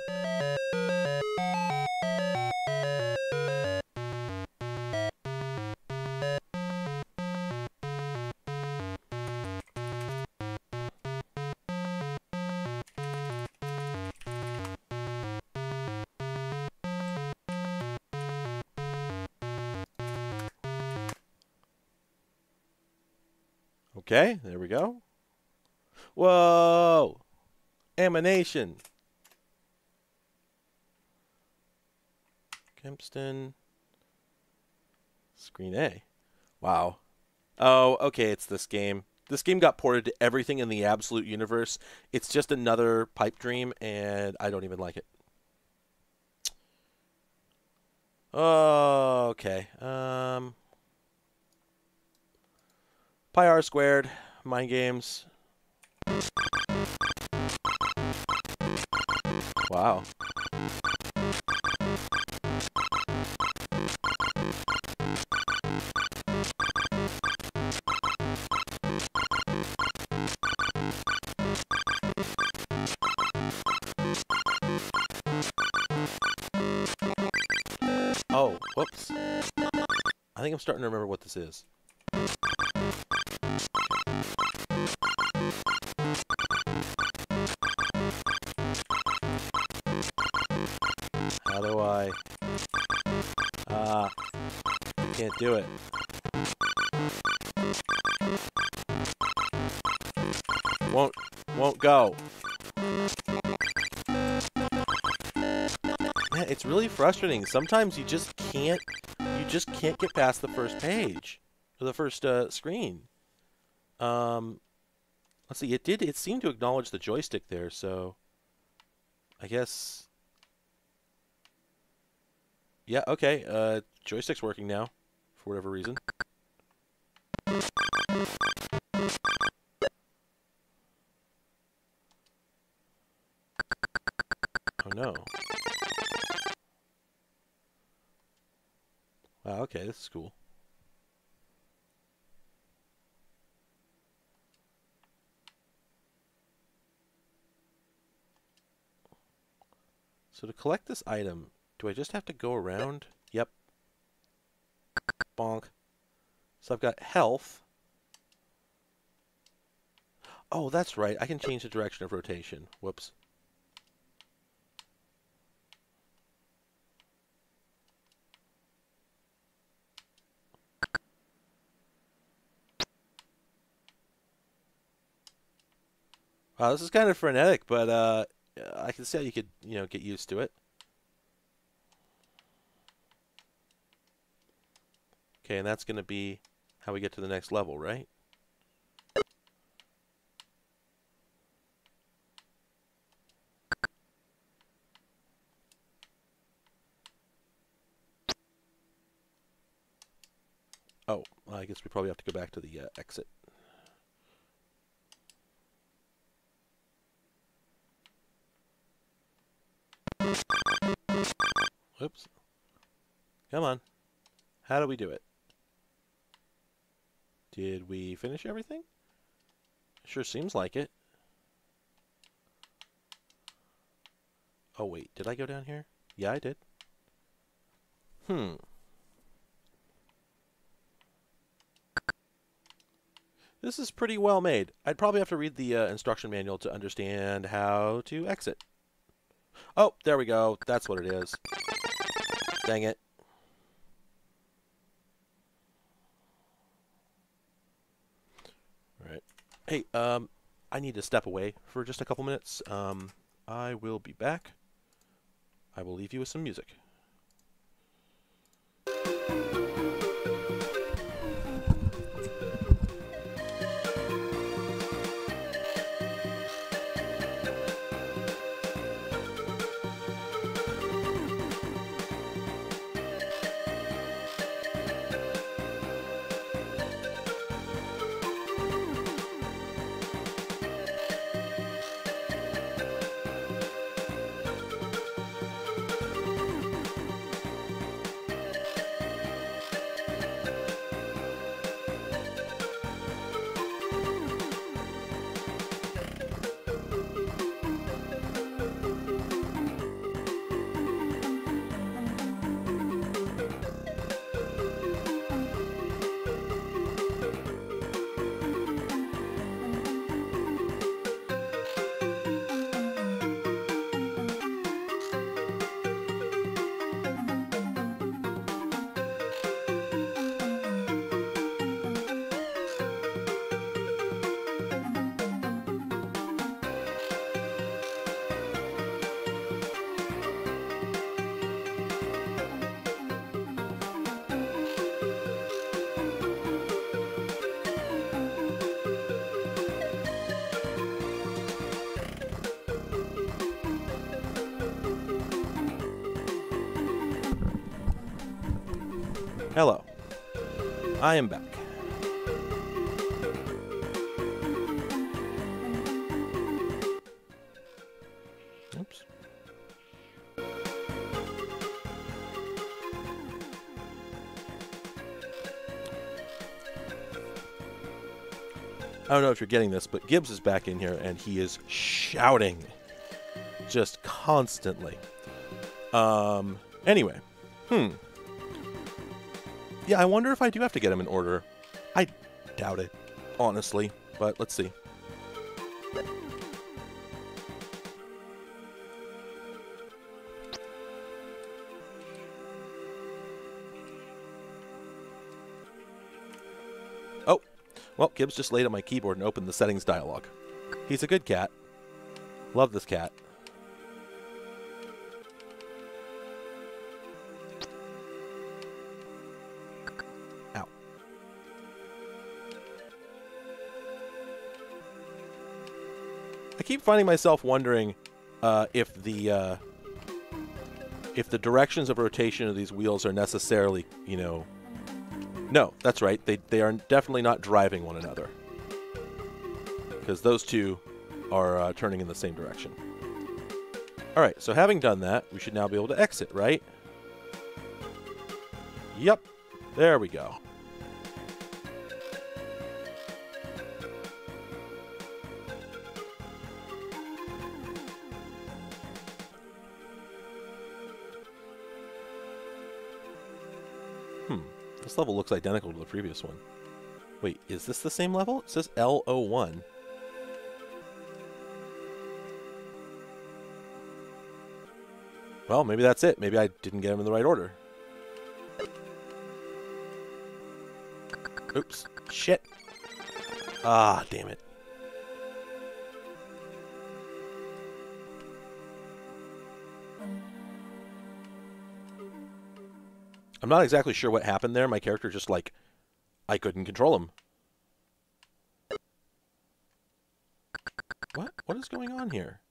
Okay, there we go. Whoa! Emanation. Kempston. Screen A. Wow. Oh, okay, it's this game. This game got ported to everything in the Absolute Universe. It's just another pipe dream, and I don't even like it. Oh, okay. Um, pi r squared, mind games. Wow. Oh, whoops. I think I'm starting to remember what this is. Can't do it. Won't, won't go. Man, it's really frustrating. Sometimes you just can't, you just can't get past the first page, or the first uh, screen. Um, let's see. It did. It seemed to acknowledge the joystick there, so I guess. Yeah. Okay. Uh, joystick's working now, for whatever reason. Oh no. Wow, okay, this is cool. So to collect this item, do I just have to go around? Yep. Bonk. So I've got health. Oh, that's right. I can change the direction of rotation. Whoops. Wow, this is kind of frenetic, but uh, I can see how you could, you know, get used to it. Okay, and that's going to be how we get to the next level, right? Oh, I guess we probably have to go back to the uh, exit. Whoops. Come on. How do we do it? Did we finish everything? Sure seems like it. Oh, wait. Did I go down here? Yeah, I did. Hmm. This is pretty well made. I'd probably have to read the uh, instruction manual to understand how to exit. Oh, there we go. That's what it is. Dang it. All right. Hey, um, I need to step away for just a couple minutes. Um, I will be back. I will leave you with some music. Hello. I am back. Oops. I don't know if you're getting this, but Gibbs is back in here and he is shouting just constantly. Um, anyway, hmm. Yeah, I wonder if I do have to get him in order. I doubt it, honestly, but let's see. Oh, well, Gibbs just laid on my keyboard and opened the settings dialog. He's a good cat. Love this cat. Keep finding myself wondering uh, if the uh, if the directions of rotation of these wheels are necessarily, you know, no, that's right. They they are definitely not driving one another because those two are uh, turning in the same direction. All right, so having done that, we should now be able to exit, right? Yep, there we go. This level looks identical to the previous one. Wait, is this the same level? It says L01. Well, maybe that's it. Maybe I didn't get them in the right order. Oops. Shit. Ah, damn it. I'm not exactly sure what happened there. My character just, like, I couldn't control him. What? What is going on here?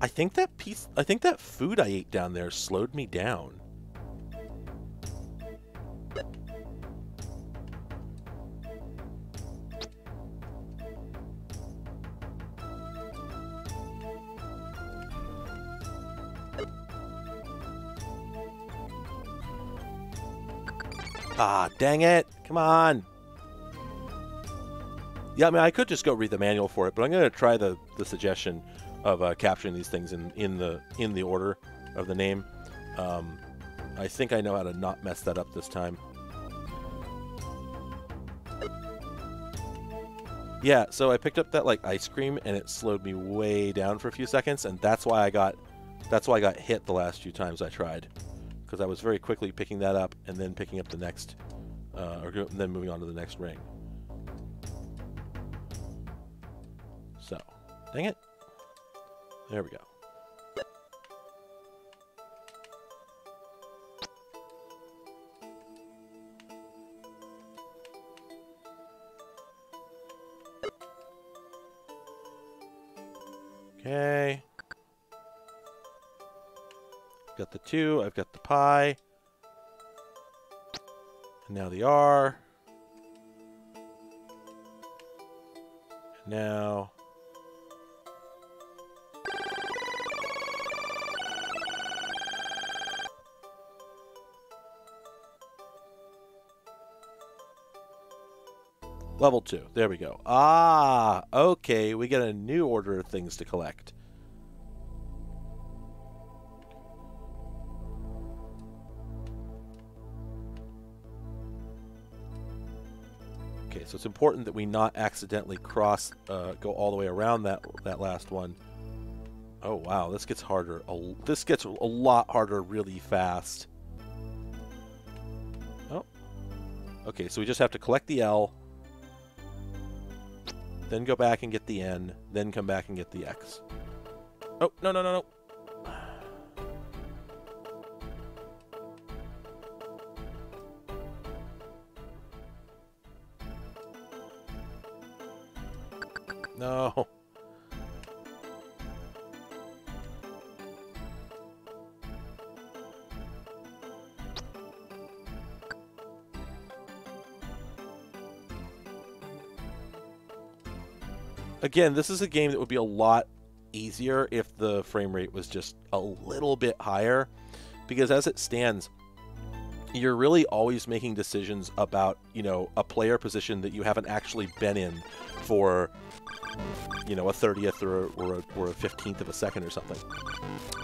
I think that piece, I think that food I ate down there slowed me down. Dang it. Come on. Yeah, I mean, I could just go read the manual for it, but I'm going to try the, the suggestion of uh, capturing these things in, in the in the order of the name. Um, I think I know how to not mess that up this time. Yeah, so I picked up that like ice cream and it slowed me way down for a few seconds, and that's why I got that's why I got hit the last few times I tried, because I was very quickly picking that up and then picking up the next, uh, or then moving on to the next ring. So, dang it. There we go. Okay. Got the two, I've got the pie. And now the R. And now Level 2. There we go. Ah, okay. We get a new order of things to collect. So it's important that we not accidentally cross, uh, go all the way around that that last one. Oh wow, this gets harder. This gets a lot harder really fast. Oh. Okay, so we just have to collect the L, then go back and get the N, then come back and get the X. Oh, no, no, no, no. No. Again, this is a game that would be a lot easier if the frame rate was just a little bit higher. Because as it stands, you're really always making decisions about, you know, a player position that you haven't actually been in for, you know, a 30th or, or, a, or a 15th of a second or something.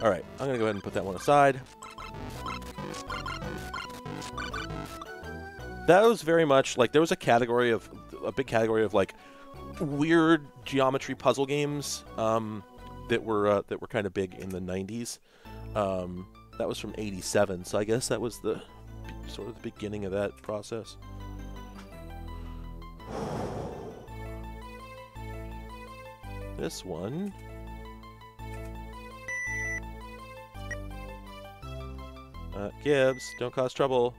All right, I'm going to go ahead and put that one aside. That was very much like there was a category of, a big category of like weird geometry puzzle games um, that were uh, that were kind of big in the 90s. Um, that was from 87, so I guess that was the sort of the beginning of that process. This one. Uh, Gibbs, don't cause trouble.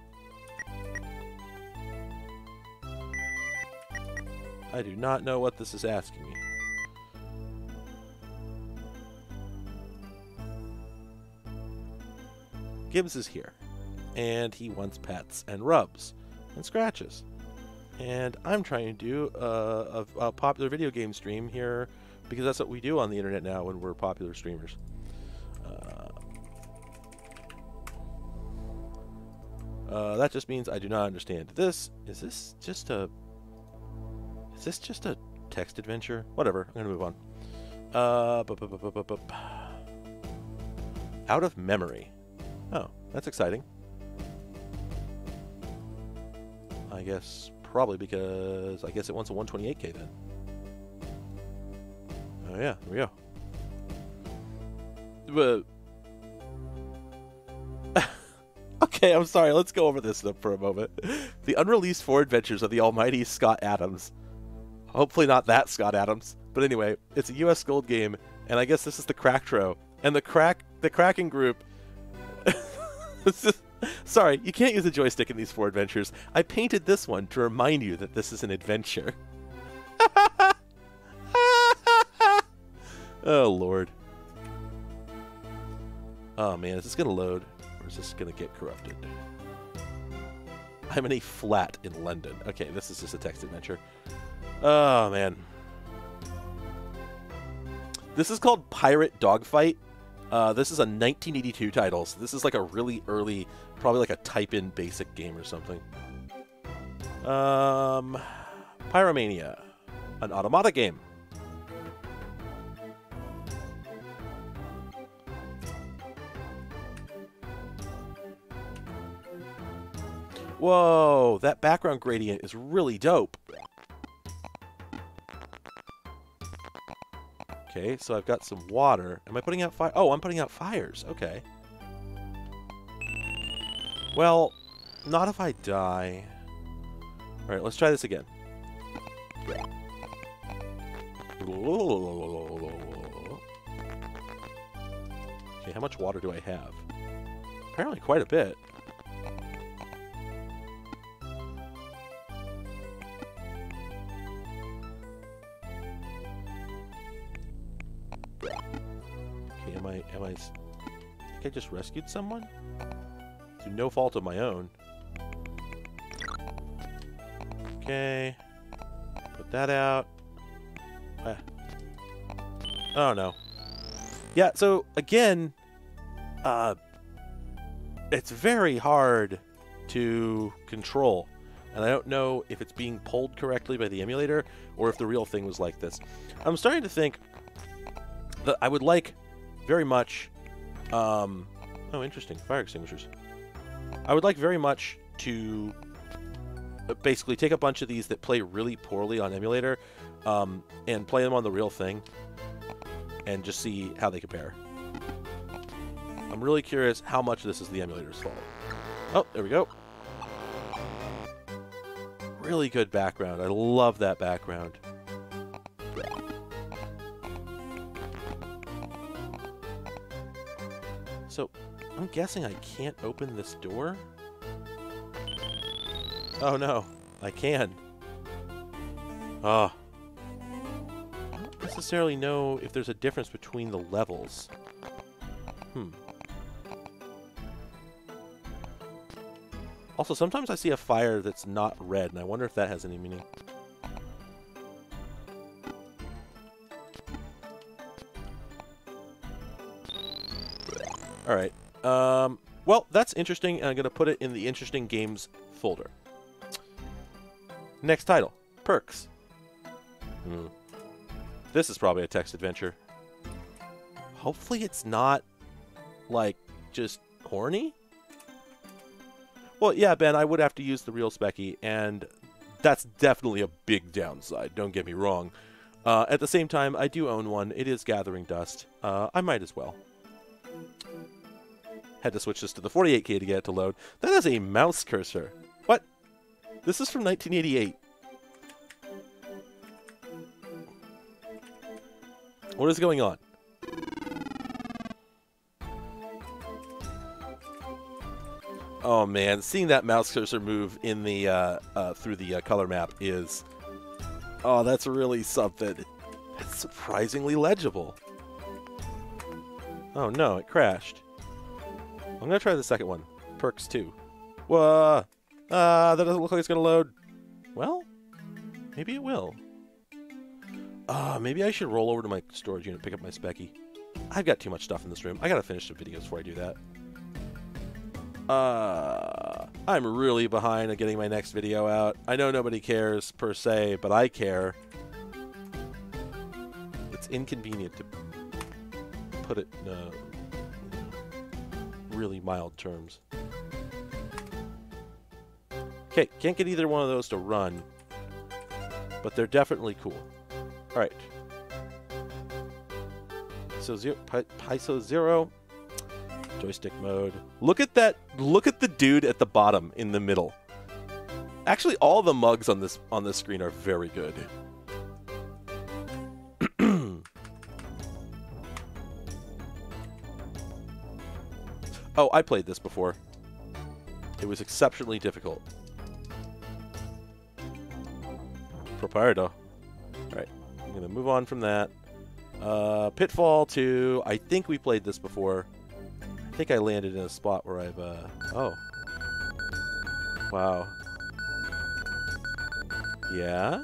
I do not know what this is asking me. Gibbs is here, and he wants pets and rubs and scratches. And I'm trying to do a, a, a popular video game stream here because that's what we do on the internet now when we're popular streamers. Uh, uh, that just means I do not understand. This is this just a is this just a text adventure? Whatever. I'm gonna move on. Uh, out of memory. Oh, that's exciting. I guess probably because I guess it wants a 128k then. Oh yeah, we go. But okay, I'm sorry. Let's go over this for a moment. The unreleased four adventures of the almighty Scott Adams. Hopefully not that Scott Adams, but anyway, it's a U.S. Gold game, and I guess this is the Cracktro. And the crack, the Kraken group. sorry, you can't use a joystick in these four adventures. I painted this one to remind you that this is an adventure. oh lord. Oh man, is this gonna load, or is this gonna get corrupted? I'm in a flat in London. Okay, this is just a text adventure. Oh man. This is called Pirate Dogfight. Uh, this is a 1982 title, so this is like a really early, probably like a type-in basic game or something. Um, Pyromania, an automata game. Whoa, that background gradient is really dope. Okay, so I've got some water. Am I putting out fire? Oh, I'm putting out fires. Okay. Well, not if I die. Alright, let's try this again. Okay, how much water do I have? Apparently quite a bit. Okay, am I, am I, s- I think I just rescued someone? Through no fault of my own. Okay. Put that out. Ah. Oh no. Yeah, so again, uh, it's very hard to control. And I don't know if it's being pulled correctly by the emulator or if the real thing was like this. I'm starting to think that I would like very much. Um, oh, interesting. Fire extinguishers. I would like very much to uh, basically take a bunch of these that play really poorly on emulator um, and play them on the real thing and just see how they compare. I'm really curious how much this is the emulator's fault. Oh, there we go. Really good background. I love that background. I'm guessing I can't open this door? Oh no, I can. Ah. I don't necessarily know if there's a difference between the levels. Hmm. Also, sometimes I see a fire that's not red, and I wonder if that has any meaning. Alright. Um, well, that's interesting, and I'm going to put it in the interesting games folder. Next title Perks. Hmm. This is probably a text adventure. Hopefully, it's not like just horny. Well, yeah, Ben, I would have to use the real Speccy, and that's definitely a big downside. Don't get me wrong. Uh, at the same time, I do own one. It is gathering dust. Uh, I might as well. Had to switch this to the 48K to get it to load. That is a mouse cursor. What? This is from 1988. What is going on? Oh man, seeing that mouse cursor move in the uh, uh, through the uh, color map is Oh, that's really something. It's surprisingly legible. Oh no, it crashed. I'm gonna try the second one. Perks 2. Whoa! Ah, that doesn't look like it's gonna load. Well, maybe it will. Ah, uh, maybe I should roll over to my storage unit, pick up my Speccy. I've got too much stuff in this room. I gotta finish the videos before I do that. Uh, I'm really behind on getting my next video out. I know nobody cares per se, but I care. It's inconvenient to put it uh, really mild terms. Okay, can't get either one of those to run, but they're definitely cool. All right. So zero, Piso zero, joystick mode. Look at that! Look at the dude at the bottom in the middle. Actually, all the mugs on this on this screen are very good. Oh, I played this before. It was exceptionally difficult. Proprietor. Alright, I'm going to move on from that. Uh, Pitfall 2, I think we played this before. I think I landed in a spot where I've, uh, oh. Wow. Yeah?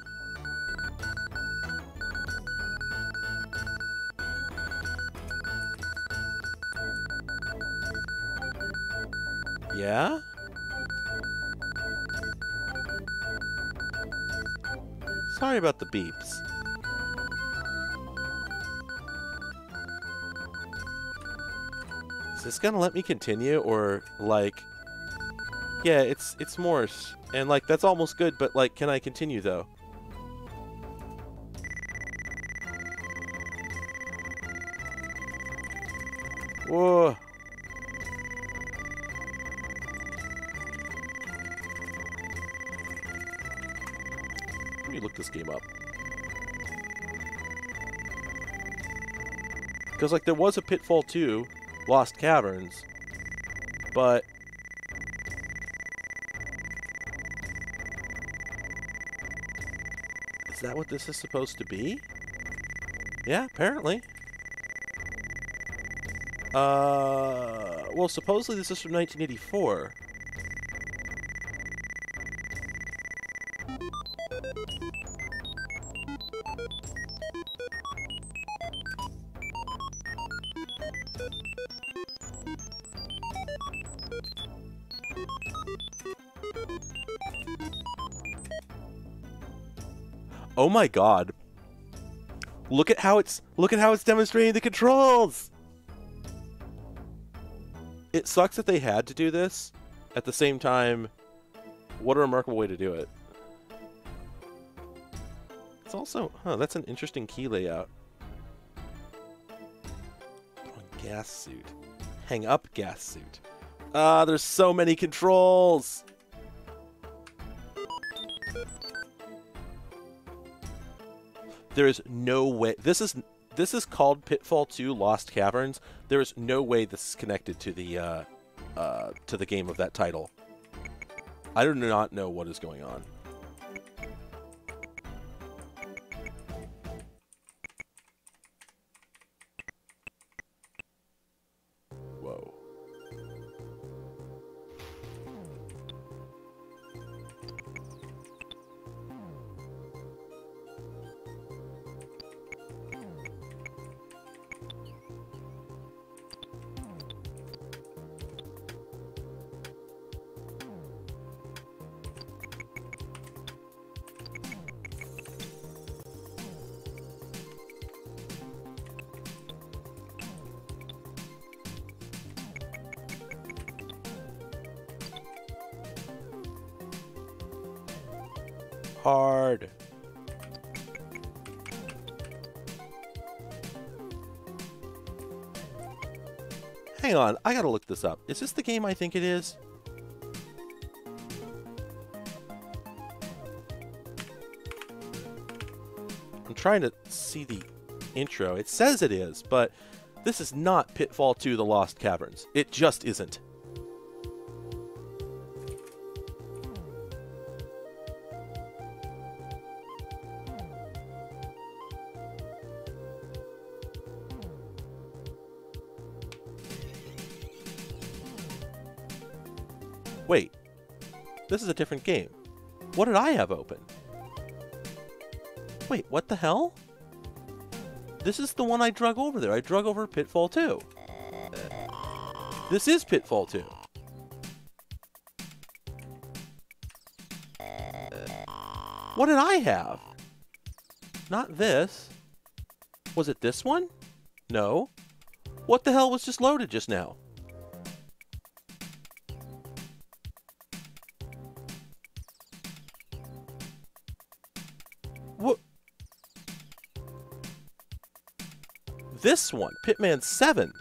Yeah? Sorry about the beeps. Is this gonna let me continue, or, like... Yeah, it's it's Morse, and, like, that's almost good, but, like, can I continue, though? Whoa. This game up. Because, like, there was a Pitfall 2, Lost Caverns, but... Is that what this is supposed to be? Yeah, apparently. Uh, well, supposedly this is from 1984. Oh my god. Look at how it's look at how it's demonstrating the controls. It sucks that they had to do this. At the same time, what a remarkable way to do it. It's also, huh, that's an interesting key layout. Gas suit. Hang up gas suit. Ah, there's so many controls! There is no way. This is this is called Pitfall 2: Lost Caverns. There is no way this is connected to the uh, uh, to the game of that title. I do not know what is going on. I gotta look this up. Is this the game I think it is? I'm trying to see the intro. It says it is, but this is not Pitfall 2 The Lost Caverns. It just isn't. Wait. This is a different game. What did I have open? Wait, what the hell? This is the one I drug over there. I drug over Pitfall 2. This is Pitfall 2. What did I have? Not this. Was it this one? No. What the hell was just loaded just now? This one, Pitman 7.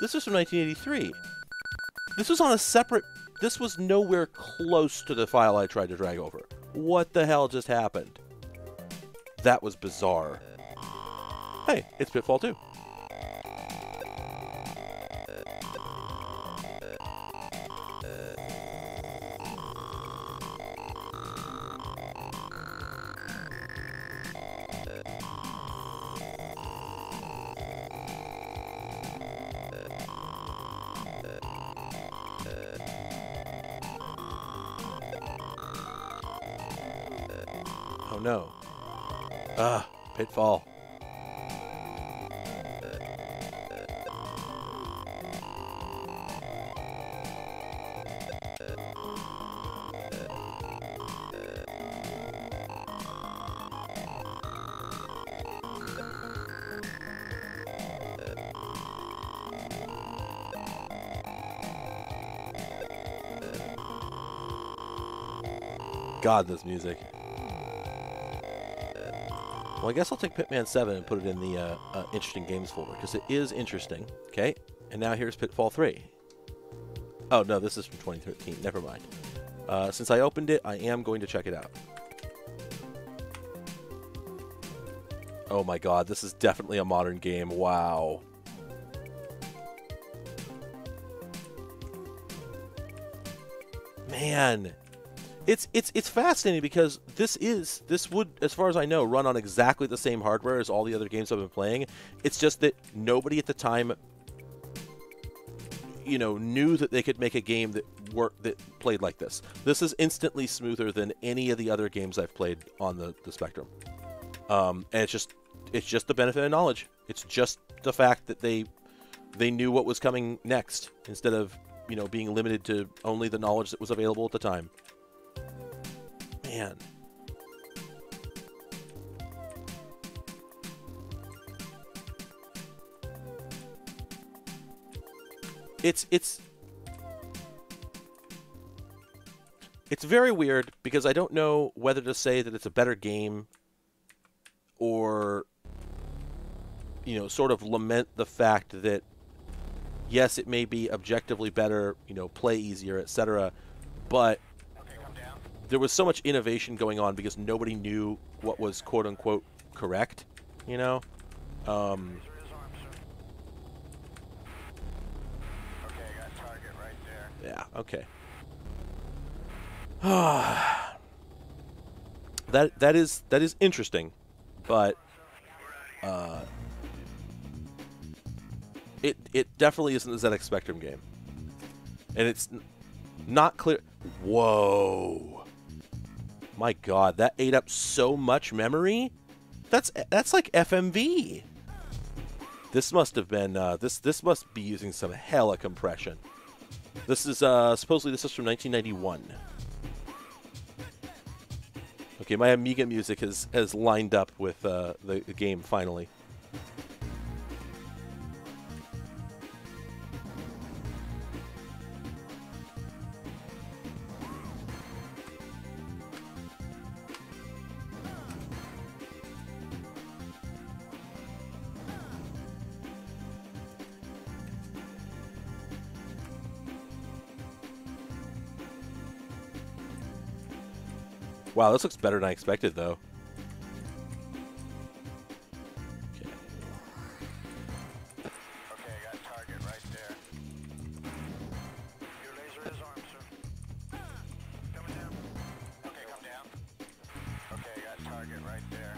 This was from 1983. This was on a separate... This was nowhere close to the file I tried to drag over. What the hell just happened? That was bizarre. Hey, it's Pitfall 2. God, this music. Well, I guess I'll take Pitman 7 and put it in the uh, uh, interesting games folder because it is interesting. Okay, and now here's Pitfall 3. Oh, no, this is from 2013. Never mind. Uh, since I opened it, I am going to check it out. Oh my god, this is definitely a modern game. Wow. Man, it's it's it's fascinating because this is this would as far as I know run on exactly the same hardware as all the other games I've been playing. It's just that nobody at the time you know knew that they could make a game that worked that played like this. This is instantly smoother than any of the other games I've played on the, the Spectrum. Um, and it's just it's just the benefit of knowledge. It's just the fact that they they knew what was coming next instead of you know being limited to only the knowledge that was available at the time. Man. It's it's it's very weird because I don't know whether to say that it's a better game or you know sort of lament the fact that yes it may be objectively better you know play easier etc but there was so much innovation going on because nobody knew what was quote unquote correct, you know. Um, yeah. Okay. that that is that is interesting, but uh, it it definitely isn't a ZX Spectrum game, and it's not clear. Whoa. My god, that ate up so much memory. That's that's like FMV. This must have been uh, this this must be using some hella compression. This is uh, supposedly this is from 1991. Okay, my Amiga music has has lined up with uh, the, the game finally. Wow, this looks better than I expected, though. Okay. Okay, I got target right there. Your laser is armed, sir. Coming down. Okay, come down. Okay, I got target right there.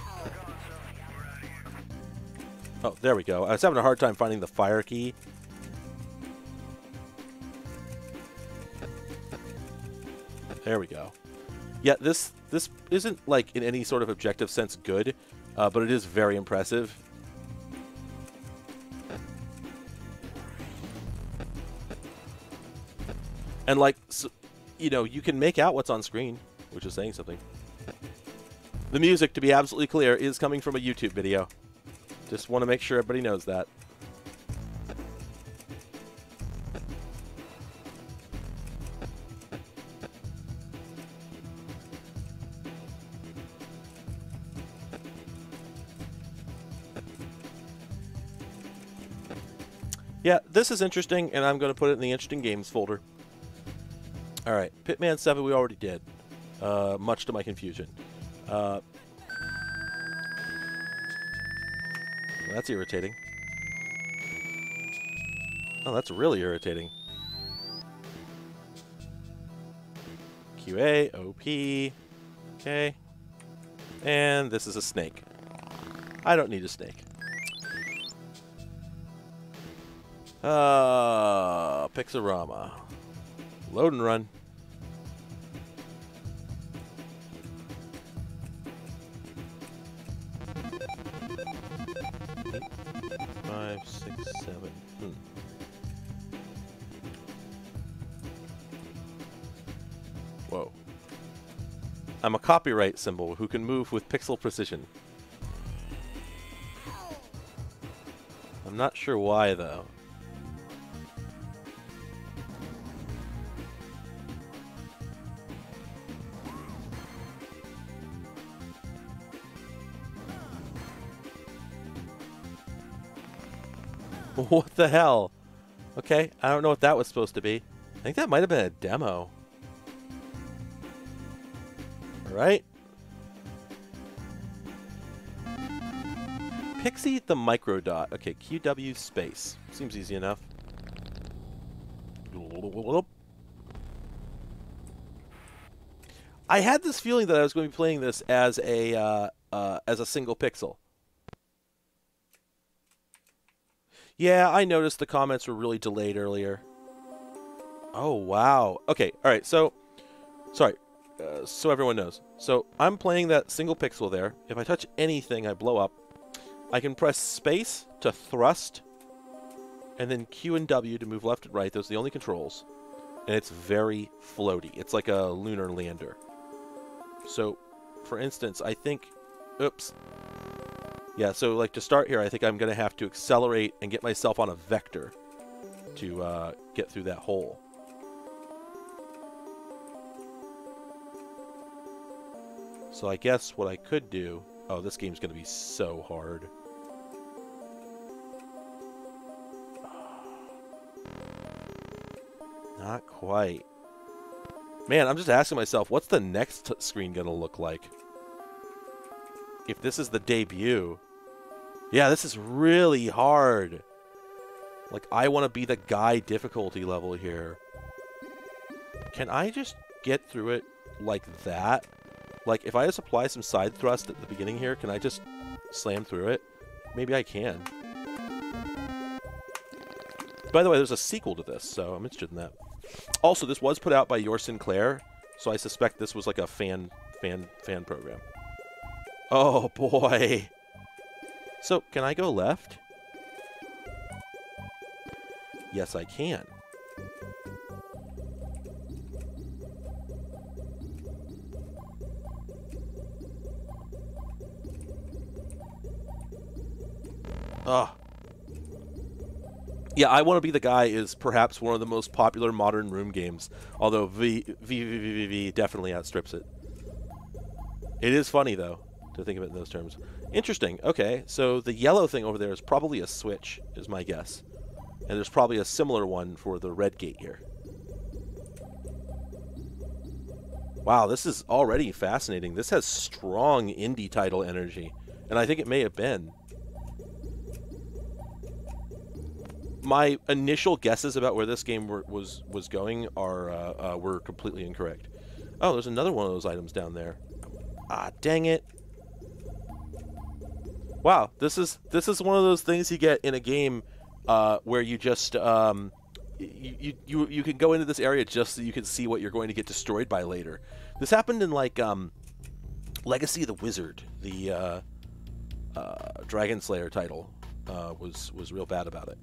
We're gone, sir. We're out of here. Oh, there we go. I was having a hard time finding the fire key. There we go. Yeah, this this isn't like in any sort of objective sense good, uh, but it is very impressive. And like, so, you know, you can make out what's on screen, which is saying something. The music, to be absolutely clear, is coming from a YouTube video. Just want to make sure everybody knows that. Yeah, this is interesting, and I'm going to put it in the interesting games folder. All right, Pitman 7 we already did, uh, much to my confusion. Uh, that's irritating. Oh, that's really irritating. QA, OP, okay. And this is a snake. I don't need a snake. Uh, Pixarama. Load and run. Five, six, seven. Hmm. Whoa. I'm a copyright symbol who can move with pixel precision. I'm not sure why, though. What the hell? Okay, I don't know what that was supposed to be. I think that might have been a demo. Alright. Pixie the micro dot. Okay, QW space. Seems easy enough. I had this feeling that I was going to be playing this as a uh, uh, as a single pixel. Yeah, I noticed the comments were really delayed earlier. Oh, wow. Okay, all right, so, sorry, uh, so everyone knows. So I'm playing that single pixel there. If I touch anything, I blow up. I can press space to thrust, and then Q and W to move left and right. Those are the only controls. And it's very floaty. It's like a lunar lander. So, for instance, I think... Oops. Yeah, so like to start here, I think I'm going to have to accelerate and get myself on a vector to uh, get through that hole. So I guess what I could do... Oh, this game's going to be so hard. Not quite. Man, I'm just asking myself, what's the next screen going to look like? If this is the debut... Yeah, this is really hard. Like, I want to be the guy difficulty level here. Can I just get through it like that? Like, if I just apply some side thrust at the beginning here, can I just slam through it? Maybe I can. By the way, there's a sequel to this, so I'm interested in that. Also, this was put out by Your Sinclair, so I suspect this was like a fan fan fan program. Oh boy. So, can I go left? Yes, I can. Ugh. Yeah, I Want to Be the Guy is perhaps one of the most popular modern room games, although V, v, v, v, v, v definitely outstrips it. It is funny, though, to think of it in those terms. Interesting. Okay, so the yellow thing over there is probably a switch, is my guess. And there's probably a similar one for the red gate here. Wow, this is already fascinating. This has strong indie title energy, and I think it may have been. My initial guesses about where this game were, was was going are uh, uh, were completely incorrect. Oh, there's another one of those items down there. Ah, dang it. Wow, this is this is one of those things you get in a game uh, where you just um, you, you you can go into this area just so you can see what you're going to get destroyed by later. This happened in like um, Legacy of the Wizard, the uh, uh, Dragon Slayer title, uh, was was real bad about it.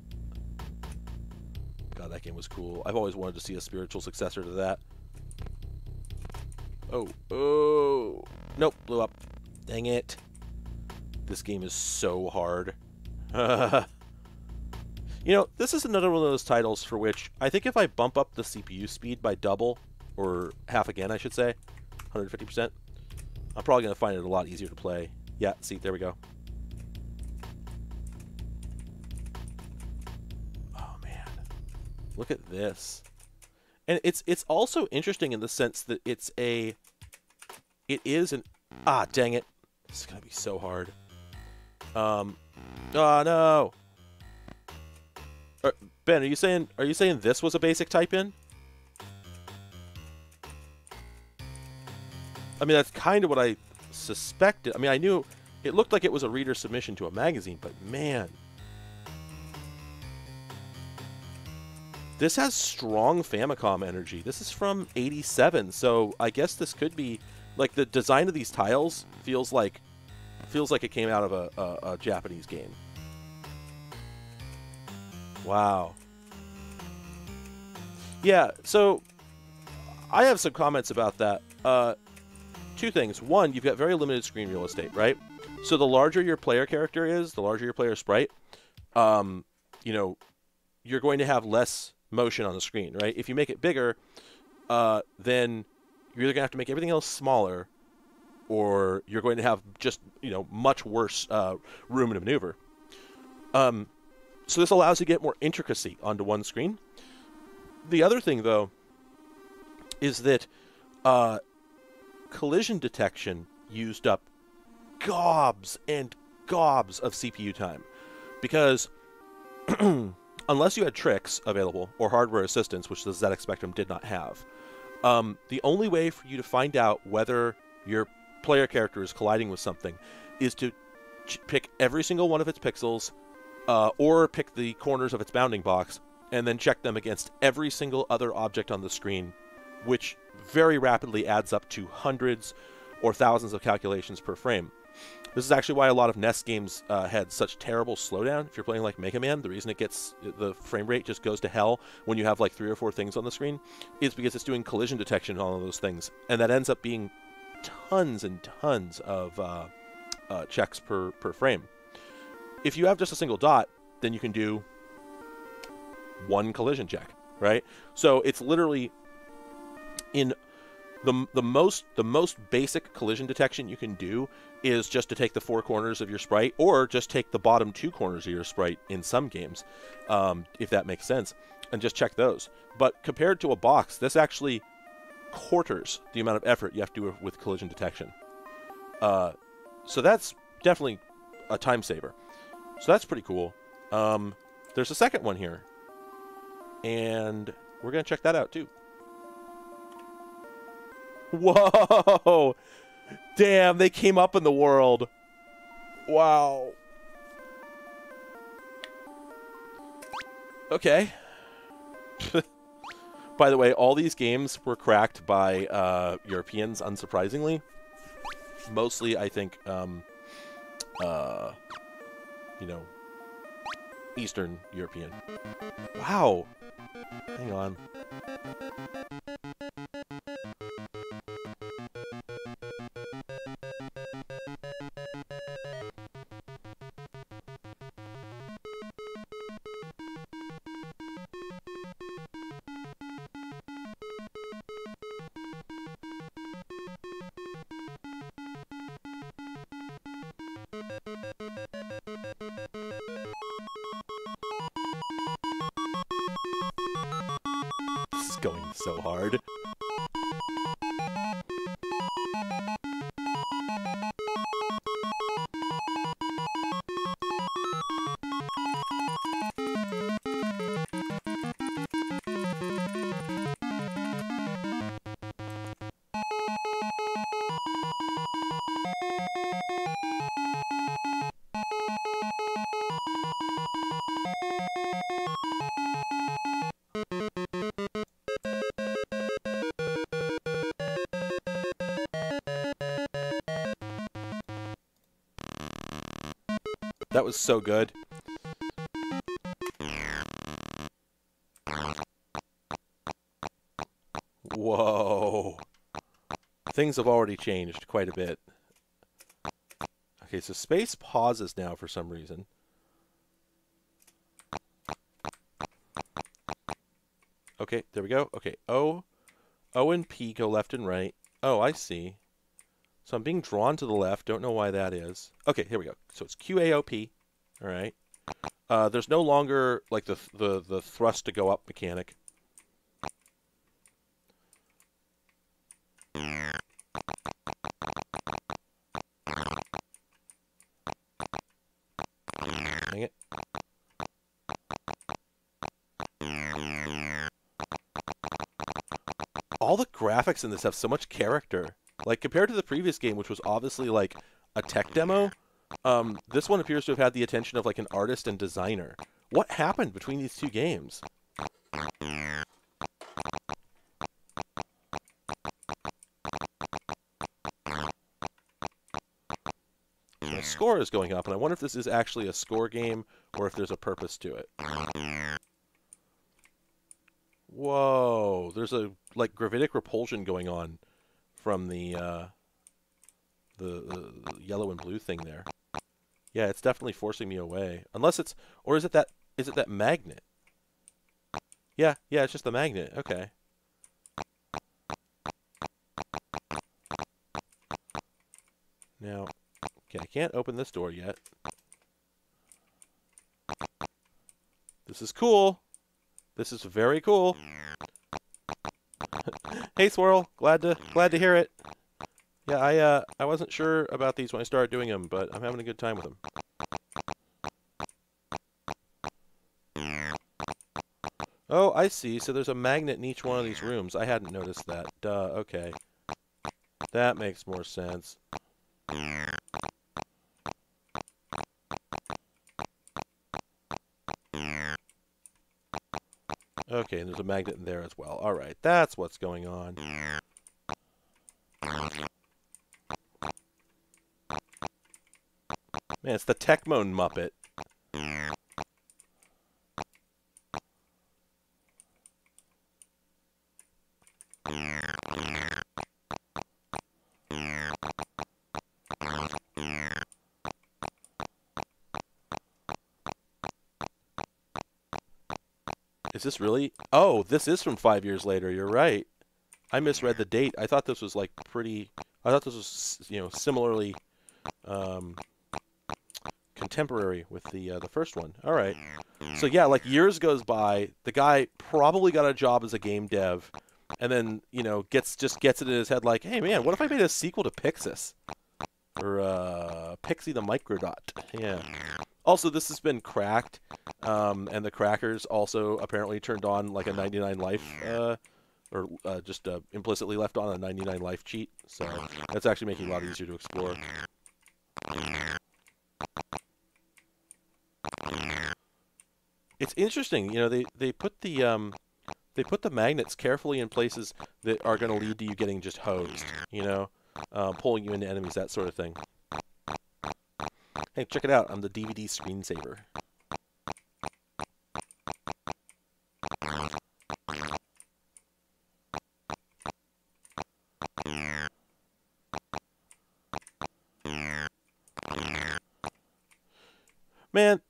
God, that game was cool. I've always wanted to see a spiritual successor to that. Oh, oh, nope, blew up. Dang it. This game is so hard. you know, this is another one of those titles for which I think if I bump up the CPU speed by double, or half again, I should say, 150%, I'm probably going to find it a lot easier to play. Yeah, see, there we go. Oh, man. Look at this. And it's it's also interesting in the sense that it's a it is an ah dang it. This is gonna be so hard. Um Oh no. Are, ben, are you saying are you saying this was a basic type in? I mean that's kind of what I suspected. I mean I knew it looked like it was a reader submission to a magazine, but man, This has strong Famicom energy. This is from 87, so I guess this could be like the design of these tiles feels like feels like it came out of a, a, a Japanese game. Wow. Yeah, so I have some comments about that. Uh, two things. One, you've got very limited screen real estate, right? So the larger your player character is, the larger your player sprite, um, you know, you're going to have less motion on the screen, right? If you make it bigger, uh, then you're either going to have to make everything else smaller, or you're going to have just you know much worse uh, room to maneuver. Um, so this allows you to get more intricacy onto one screen. The other thing, though, is that uh, collision detection used up gobs and gobs of CPU time because unless you had tricks available or hardware assistance, which the ZX Spectrum did not have, um, the only way for you to find out whether your player character is colliding with something is to ch- pick every single one of its pixels uh, or pick the corners of its bounding box and then check them against every single other object on the screen, which very rapidly adds up to hundreds or thousands of calculations per frame. This is actually why a lot of NES games uh, had such terrible slowdown. If you're playing like Mega Man, the reason it gets the frame rate just goes to hell when you have like three or four things on the screen is because it's doing collision detection on all of those things, and that ends up being tons and tons of uh, uh, checks per per frame. If you have just a single dot, then you can do one collision check, right? So it's literally in the, the most the most basic collision detection you can do is just to take the four corners of your sprite or just take the bottom two corners of your sprite in some games um, if that makes sense and just check those but compared to a box this actually quarters the amount of effort you have to do with collision detection uh, so that's definitely a time saver so that's pretty cool um, there's a second one here and we're going to check that out too Whoa! Damn, they came up in the world. Wow. Okay. by the way, all these games were cracked by uh, Europeans, unsurprisingly. Mostly, I think, um, uh, you know, Eastern European. Wow. Hang on. So hard. Was so good. Whoa. Things have already changed quite a bit. Okay, so space pauses now for some reason. Okay, there we go. Okay, O, O and P go left and right. Oh, I see. So I'm being drawn to the left. Don't know why that is. Okay, here we go. So it's QAOP. All right. Uh, there's no longer like the the the thrust to go up mechanic. Dang it. All the graphics in this have so much character. Like compared to the previous game, which was obviously like a tech demo, um, this one appears to have had the attention of like an artist and designer. What happened between these two games? The score is going up, and I wonder if this is actually a score game or if there's a purpose to it. Whoa, there's a like gravitic repulsion going on from the uh, the, the, the yellow and blue thing there. Yeah, it's definitely forcing me away. Unless it's or is it that is it that magnet? Yeah, yeah, it's just the magnet. Okay. Now, okay, I can't open this door yet. This is cool. This is very cool. hey, Swirl. Glad to glad to hear it. Yeah, I uh I wasn't sure about these when I started doing them, but I'm having a good time with them. Oh, I see. So there's a magnet in each one of these rooms. I hadn't noticed that. Duh, okay. That makes more sense. Okay, and there's a magnet in there as well. All right, that's what's going on. Man, it's the Tecmone Muppet. Is this really? Oh, this is from five years later. You're right. I misread the date. I thought this was like pretty. I thought this was you know similarly um, contemporary with the uh, the first one. All right. So yeah, like years goes by. The guy probably got a job as a game dev, and then you know gets just gets it in his head like, hey man, what if I made a sequel to Pixis or uh, Pixie the Microdot? Yeah. Also, this has been cracked, um, and the crackers also apparently turned on like a 99 life, uh, or uh, just uh, implicitly left on a 99 life cheat. So that's actually making it a lot easier to explore. Interesting, you know, they, they put the um, they put the magnets carefully in places that are going to lead to you getting just hosed, you know, uh, pulling you into enemies, that sort of thing. Hey, check it out. I'm the DVD screensaver. Man,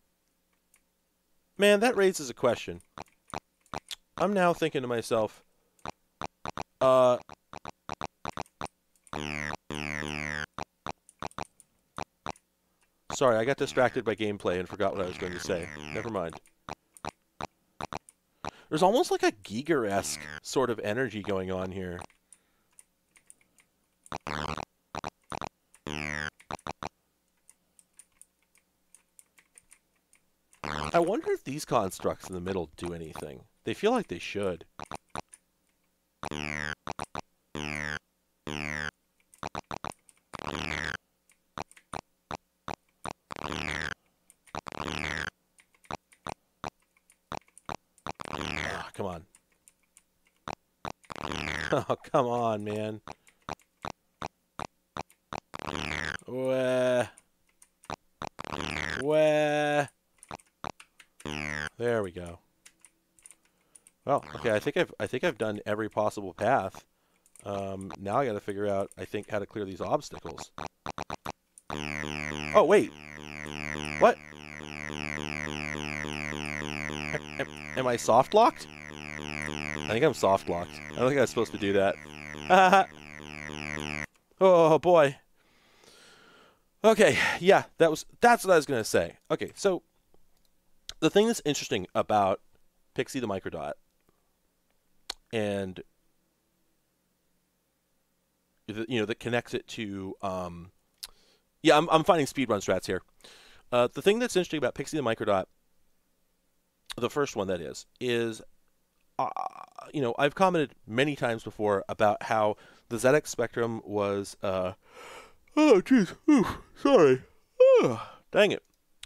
man, that raises a question. I'm now thinking to myself, uh, Sorry, I got distracted by gameplay and forgot what I was going to say. Never mind. There's almost like a Giger-esque sort of energy going on here. Wonder if these constructs in the middle do anything. They feel like they should. Ah, come on. Oh, come on, man. Wah. Where? There we go. Well, okay. I think I've I think I've done every possible path. Um, now I got to figure out. I think how to clear these obstacles. Oh wait, what? Am, am I soft locked? I think I'm soft locked. I don't think I was supposed to do that. oh boy. Okay, yeah, that was that's what I was gonna say. Okay, so the thing that's interesting about Pixie the Microdot and you know that connects it to um, yeah, I'm I'm finding speedrun strats here. Uh, the thing that's interesting about Pixie the Microdot, the first one that is, is uh, you know I've commented many times before about how the ZX Spectrum was uh, oh jeez, sorry, dang it.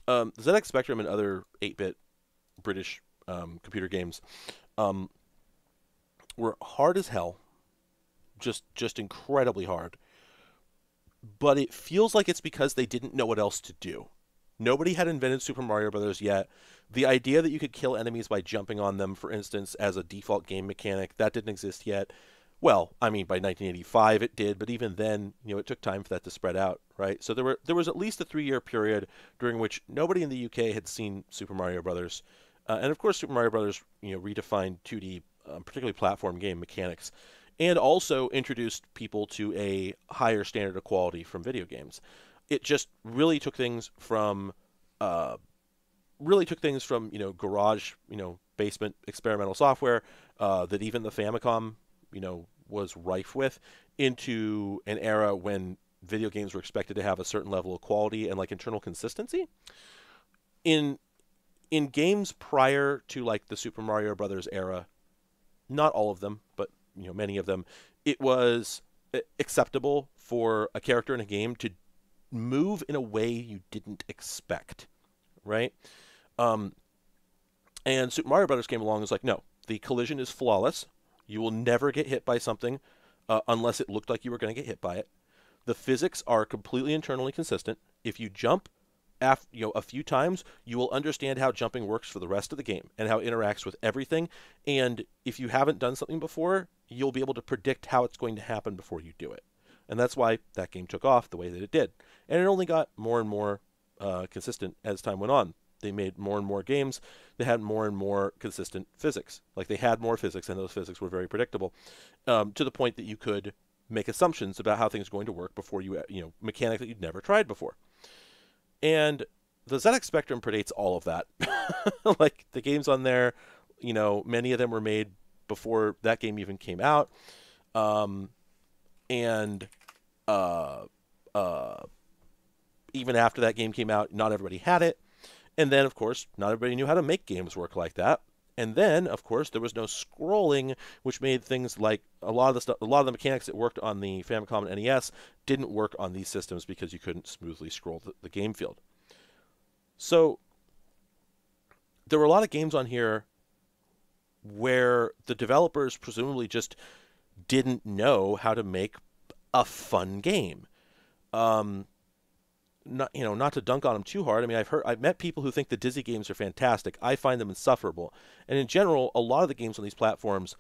Um, the ZX Spectrum and other 8-bit British um, computer games um, were hard as hell, just just incredibly hard. But it feels like it's because they didn't know what else to do. Nobody had invented Super Mario Brothers yet. The idea that you could kill enemies by jumping on them, for instance, as a default game mechanic, that didn't exist yet. Well, I mean, by 1985 it did, but even then, you know, it took time for that to spread out, right? So there were there was at least a three-year period during which nobody in the UK had seen Super Mario Brothers, uh, and of course, Super Mario Brothers, you know, redefined 2D, um, particularly platform game mechanics, and also introduced people to a higher standard of quality from video games. It just really took things from, uh, really took things from you know garage, you know, basement experimental software uh, that even the Famicom you know was rife with into an era when video games were expected to have a certain level of quality and like internal consistency in in games prior to like the Super Mario Brothers era not all of them but you know many of them it was acceptable for a character in a game to move in a way you didn't expect right um and Super Mario Brothers came along and was like no the collision is flawless you will never get hit by something uh, unless it looked like you were going to get hit by it. The physics are completely internally consistent. If you jump after, you know, a few times, you will understand how jumping works for the rest of the game and how it interacts with everything. And if you haven't done something before, you'll be able to predict how it's going to happen before you do it. And that's why that game took off the way that it did. And it only got more and more uh, consistent as time went on they made more and more games they had more and more consistent physics like they had more physics and those physics were very predictable um, to the point that you could make assumptions about how things are going to work before you you know mechanics that you'd never tried before and the ZX Spectrum predates all of that. Like the games on there. You know many of them were made before that game even came out. Um, and uh, uh, even after that game came out not everybody had it. And then, of course, not everybody knew how to make games work like that. And then, of course, there was no scrolling, which made things like a lot of the stuff, a lot of the mechanics that worked on the Famicom and NES didn't work on these systems because you couldn't smoothly scroll the, the game field. So there were a lot of games on here where the developers presumably just didn't know how to make a fun game. Um, not you know not to dunk on them too hard. I mean, I've heard I've met people who think the Dizzy games are fantastic. I find them insufferable. And in general, a lot of the games on these platforms,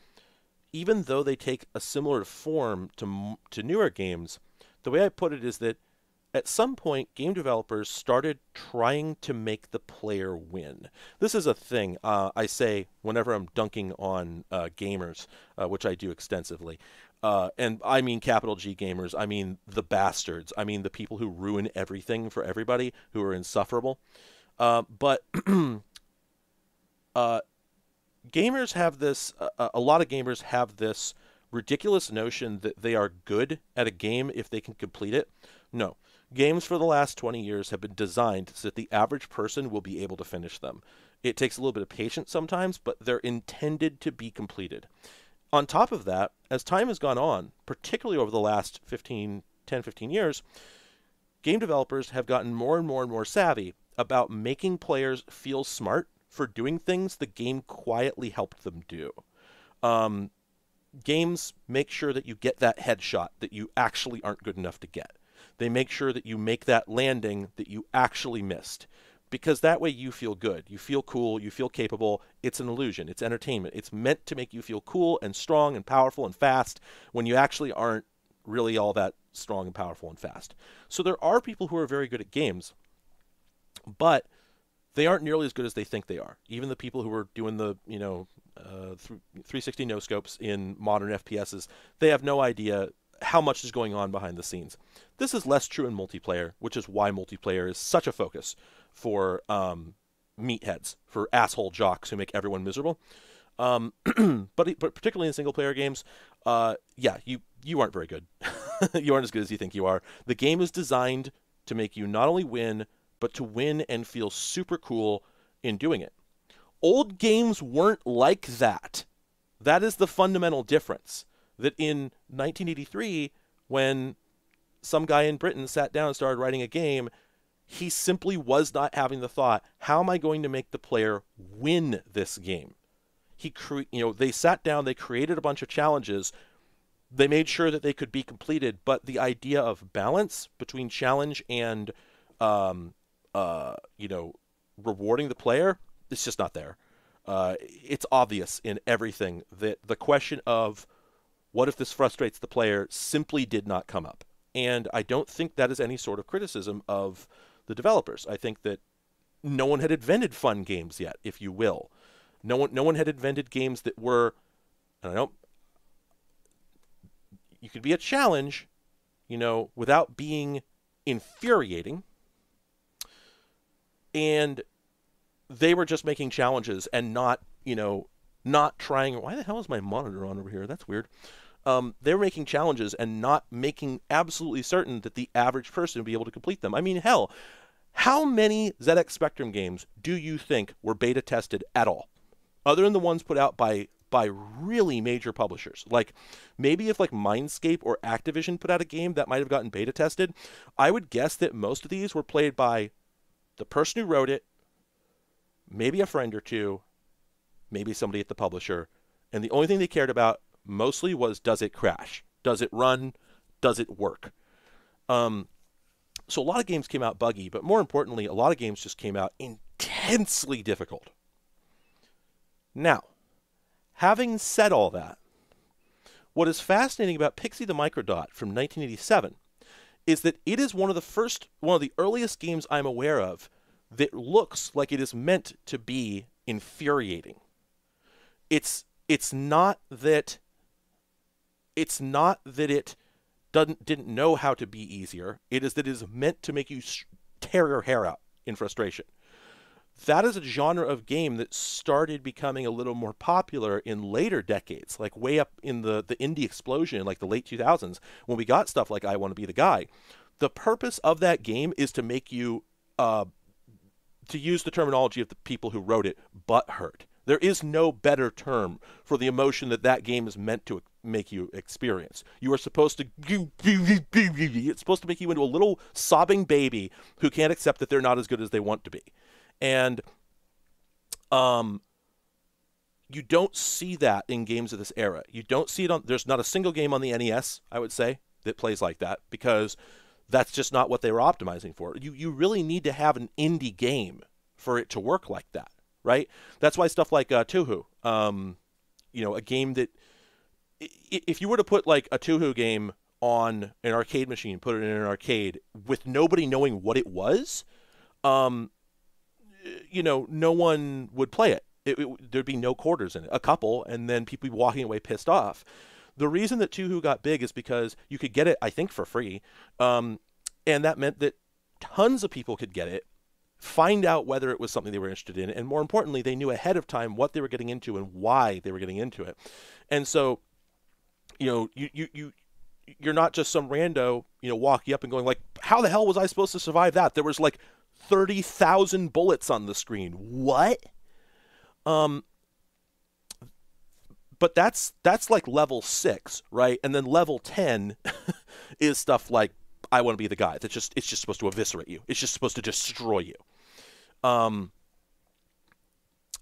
even though they take a similar form to to newer games, the way I put it is that at some point, game developers started trying to make the player win. This is a thing uh, I say whenever I'm dunking on uh, gamers, uh, which I do extensively. Uh, and I mean capital G gamers. I mean the bastards. I mean the people who ruin everything for everybody, who are insufferable. Uh, but uh, gamers have this. A lot of gamers have this ridiculous notion that they are good at a game if they can complete it. No, games for the last 20 years have been designed so that the average person will be able to finish them. It takes a little bit of patience sometimes, but they're intended to be completed on top of that, as time has gone on, particularly over the last 15, 10, 15 years, game developers have gotten more and more and more savvy about making players feel smart for doing things the game quietly helped them do. Um, games make sure that you get that headshot that you actually aren't good enough to get. They make sure that you make that landing that you actually missed. Because that way you feel good. You feel cool. You feel capable. It's an illusion. It's entertainment. It's meant to make you feel cool and strong and powerful and fast when you actually aren't really all that strong and powerful and fast. So there are people who are very good at games, but they aren't nearly as good as they think they are. Even the people who are doing the, you know, uh, 360 no scopes in modern FPSs, they have no idea how much is going on behind the scenes. This is less true in multiplayer, which is why multiplayer is such a focus for um, meatheads, for asshole jocks who make everyone miserable. Um, but, but particularly in single player games, uh, yeah, you you aren't very good. you aren't as good as you think you are. The game is designed to make you not only win, but to win and feel super cool in doing it. Old games weren't like that. That is the fundamental difference. That in 1983, when some guy in Britain sat down and started writing a game, he simply was not having the thought, how am I going to make the player win this game? he cre- you know they sat down they created a bunch of challenges. They made sure that they could be completed but the idea of balance between challenge and um, uh, you know rewarding the player is just not there. Uh, it's obvious in everything that the question of what if this frustrates the player simply did not come up. And i don't think that is any sort of criticism of the developers i think that no one had invented fun games yet if you will no one, no one had invented games that were, and I don't. You could be a challenge, you know, without being infuriating. And they were just making challenges and not, you know, not trying. Why the hell is my monitor on over here? That's weird. Um, they're making challenges and not making absolutely certain that the average person would be able to complete them. I mean, hell, how many ZX Spectrum games do you think were beta tested at all? other than the ones put out by by really major publishers. Like maybe if like Mindscape or Activision put out a game that might have gotten beta tested, I would guess that most of these were played by the person who wrote it, maybe a friend or two, maybe somebody at the publisher, and the only thing they cared about mostly was does it crash? Does it run? Does it work? Um, so a lot of games came out buggy, but more importantly, a lot of games just came out intensely difficult. Now, having said all that, what is fascinating about Pixie the Microdot from 1987 is that it is one of the first, one of the earliest games I'm aware of that looks like it is meant to be infuriating. It's it's not that it's not that it doesn't didn't know how to be easier. It is that it is meant to make you tear your hair out in frustration that is a genre of game that started becoming a little more popular in later decades, like way up in the, the indie explosion, like the late 2000s, when we got stuff like I Want to Be the Guy. The purpose of that game is to make you, uh, to use the terminology of the people who wrote it, butt hurt. There is no better term for the emotion that that game is meant to make you experience. You are supposed to it's supposed to make you into a little sobbing baby who can't accept that they're not as good as they want to be and um, you don't see that in games of this era. You don't see it on. There's not a single game on the NES, I would say, that plays like that because that's just not what they were optimizing for. You you really need to have an indie game for it to work like that, right? That's why stuff like uh, Touhou, um, you know, a game that if you were to put like a Touhou game on an arcade machine, put it in an arcade with nobody knowing what it was, um, you know, no one would play it. It, it. There'd be no quarters in it, a couple, and then people be walking away pissed off. The reason that Touhou got big is because you could get it, I think, for free, um, and that meant that tons of people could get it, find out whether it was something they were interested in, and more importantly, they knew ahead of time what they were getting into and why they were getting into it. And so, you know, you you you you're not just some rando, you know, walking up and going like, "How the hell was I supposed to survive that?" There was like 30,000 bullets on the screen. What? Um but that's that's like level 6, right? And then level 10 is stuff like I want to be the guy. That's just it's just supposed to eviscerate you. It's just supposed to destroy you. Um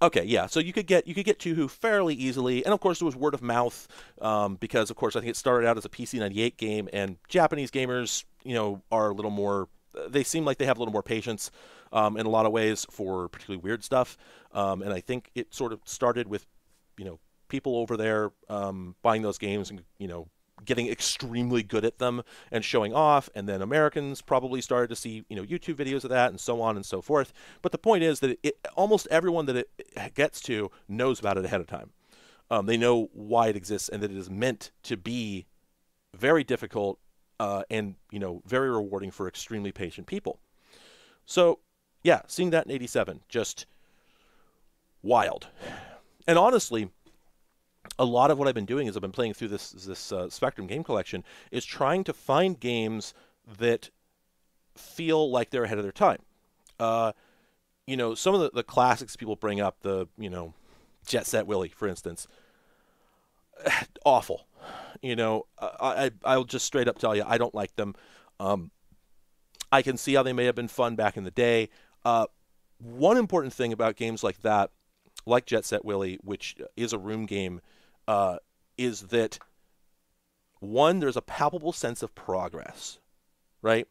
Okay, yeah. So you could get you could get Touhou fairly easily, and of course there was word of mouth um, because of course I think it started out as a PC98 game, and Japanese gamers, you know, are a little more they seem like they have a little more patience. um, in a lot of ways for particularly weird stuff. Um, and I think it sort of started with, you know, people over there um, buying those games and you know getting extremely good at them and showing off and then americans probably started to see you know youtube videos of that and so on and so forth. But the point is that it, almost everyone that it gets to knows about it ahead of time. Um, they know why it exists and that it is meant to be very difficult uh, and you know very rewarding for extremely patient people. So yeah seeing that in 87 just wild. And honestly a lot of what I've been doing is I've been playing through this this uh, Spectrum game collection is trying to find games that feel like they're ahead of their time. Uh, you know, some of the, the classics people bring up, the you know, Jet Set Willy, for instance, awful. You know, I, I will just straight up tell you I don't like them. Um, I can see how they may have been fun back in the day. Uh, one important thing about games like that, like Jet Set Willy, which is a room game uh, is that one, there's a palpable sense of progress, right?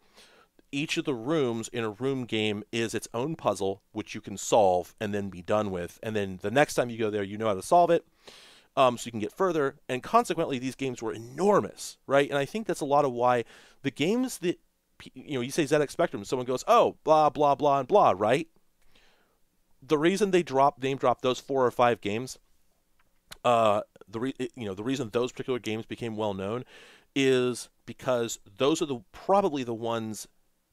Each of the rooms in a room game is its own puzzle, which you can solve and then be done with. And then the next time you go there, you know how to solve it. Um, so you can get further. And consequently, these games were enormous, right? And I think that's a lot of why the games that, you know, you say ZX Spectrum, someone goes, oh, blah, blah, blah, and blah, right? The reason they drop, name drop those four or five games uh, the re- you know the reason those particular games became well known is because those are the probably the ones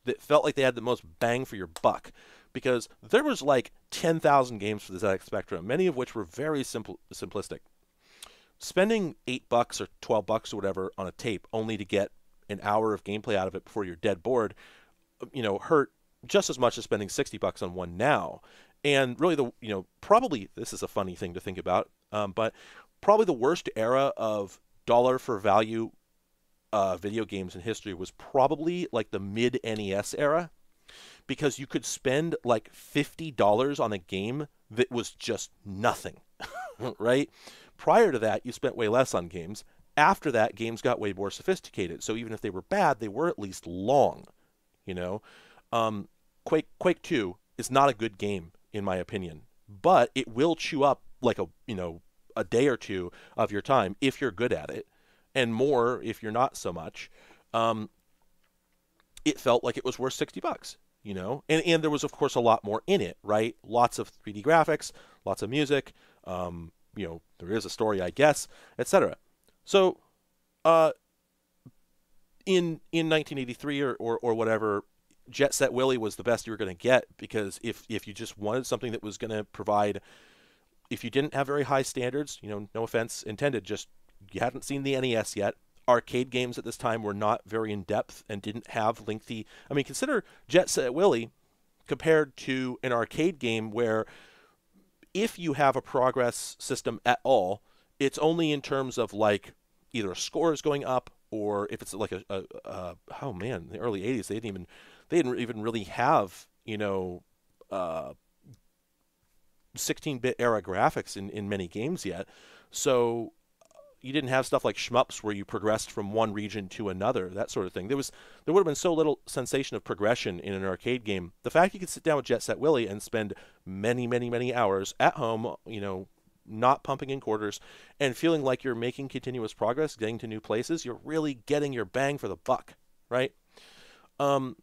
that felt like they had the most bang for your buck because there was like 10,000 games for the ZX Spectrum, many of which were very simple simplistic. Spending 8 bucks or 12 bucks or whatever on a tape only to get an hour of gameplay out of it before you're dead bored, you know, hurt just as much as spending 60 bucks on one now. And really the, you know, probably this is a funny thing to think about, um, but probably the worst era of dollar for value uh, video games in history was probably like the mid NES era because you could spend like $50 on a game that was just nothing, right? Prior to that, you spent way less on games. After that, games got way more sophisticated. So even if they were bad, they were at least long, you know? Um, Quake, Quake 2 is not a good game, in my opinion, but it will chew up like a, you know, a day or two of your time if you're good at it, and more if you're not so much. Um, it felt like it was worth 60 bucks, you know? And, and there was, of course, a lot more in it, right? Lots of 3D graphics, lots of music, um, you know, there is a story, I guess, etc. So, uh, in in 1983 or, or, or whatever, Jet Set Willy was the best you were going to get because if if you just wanted something that was going to provide if you didn't have very high standards, you know, no offense intended, just you hadn't seen the NES yet. Arcade games at this time were not very in depth and didn't have lengthy. I mean, consider Jet Set Willy compared to an arcade game where if you have a progress system at all, it's only in terms of like either scores going up or if it's like a, a, a oh man, the early '80s they didn't even they didn't even really have you know uh, 16-bit era graphics in, in many games yet. So you didn't have stuff like shmups where you progressed from one region to another, that sort of thing. There was there would have been so little sensation of progression in an arcade game. The fact you could sit down with Jet Set Willy and spend many, many, many hours at home, you know, not pumping in quarters, and feeling like you're making continuous progress, getting to new places, you're really getting your bang for the buck, right? Um,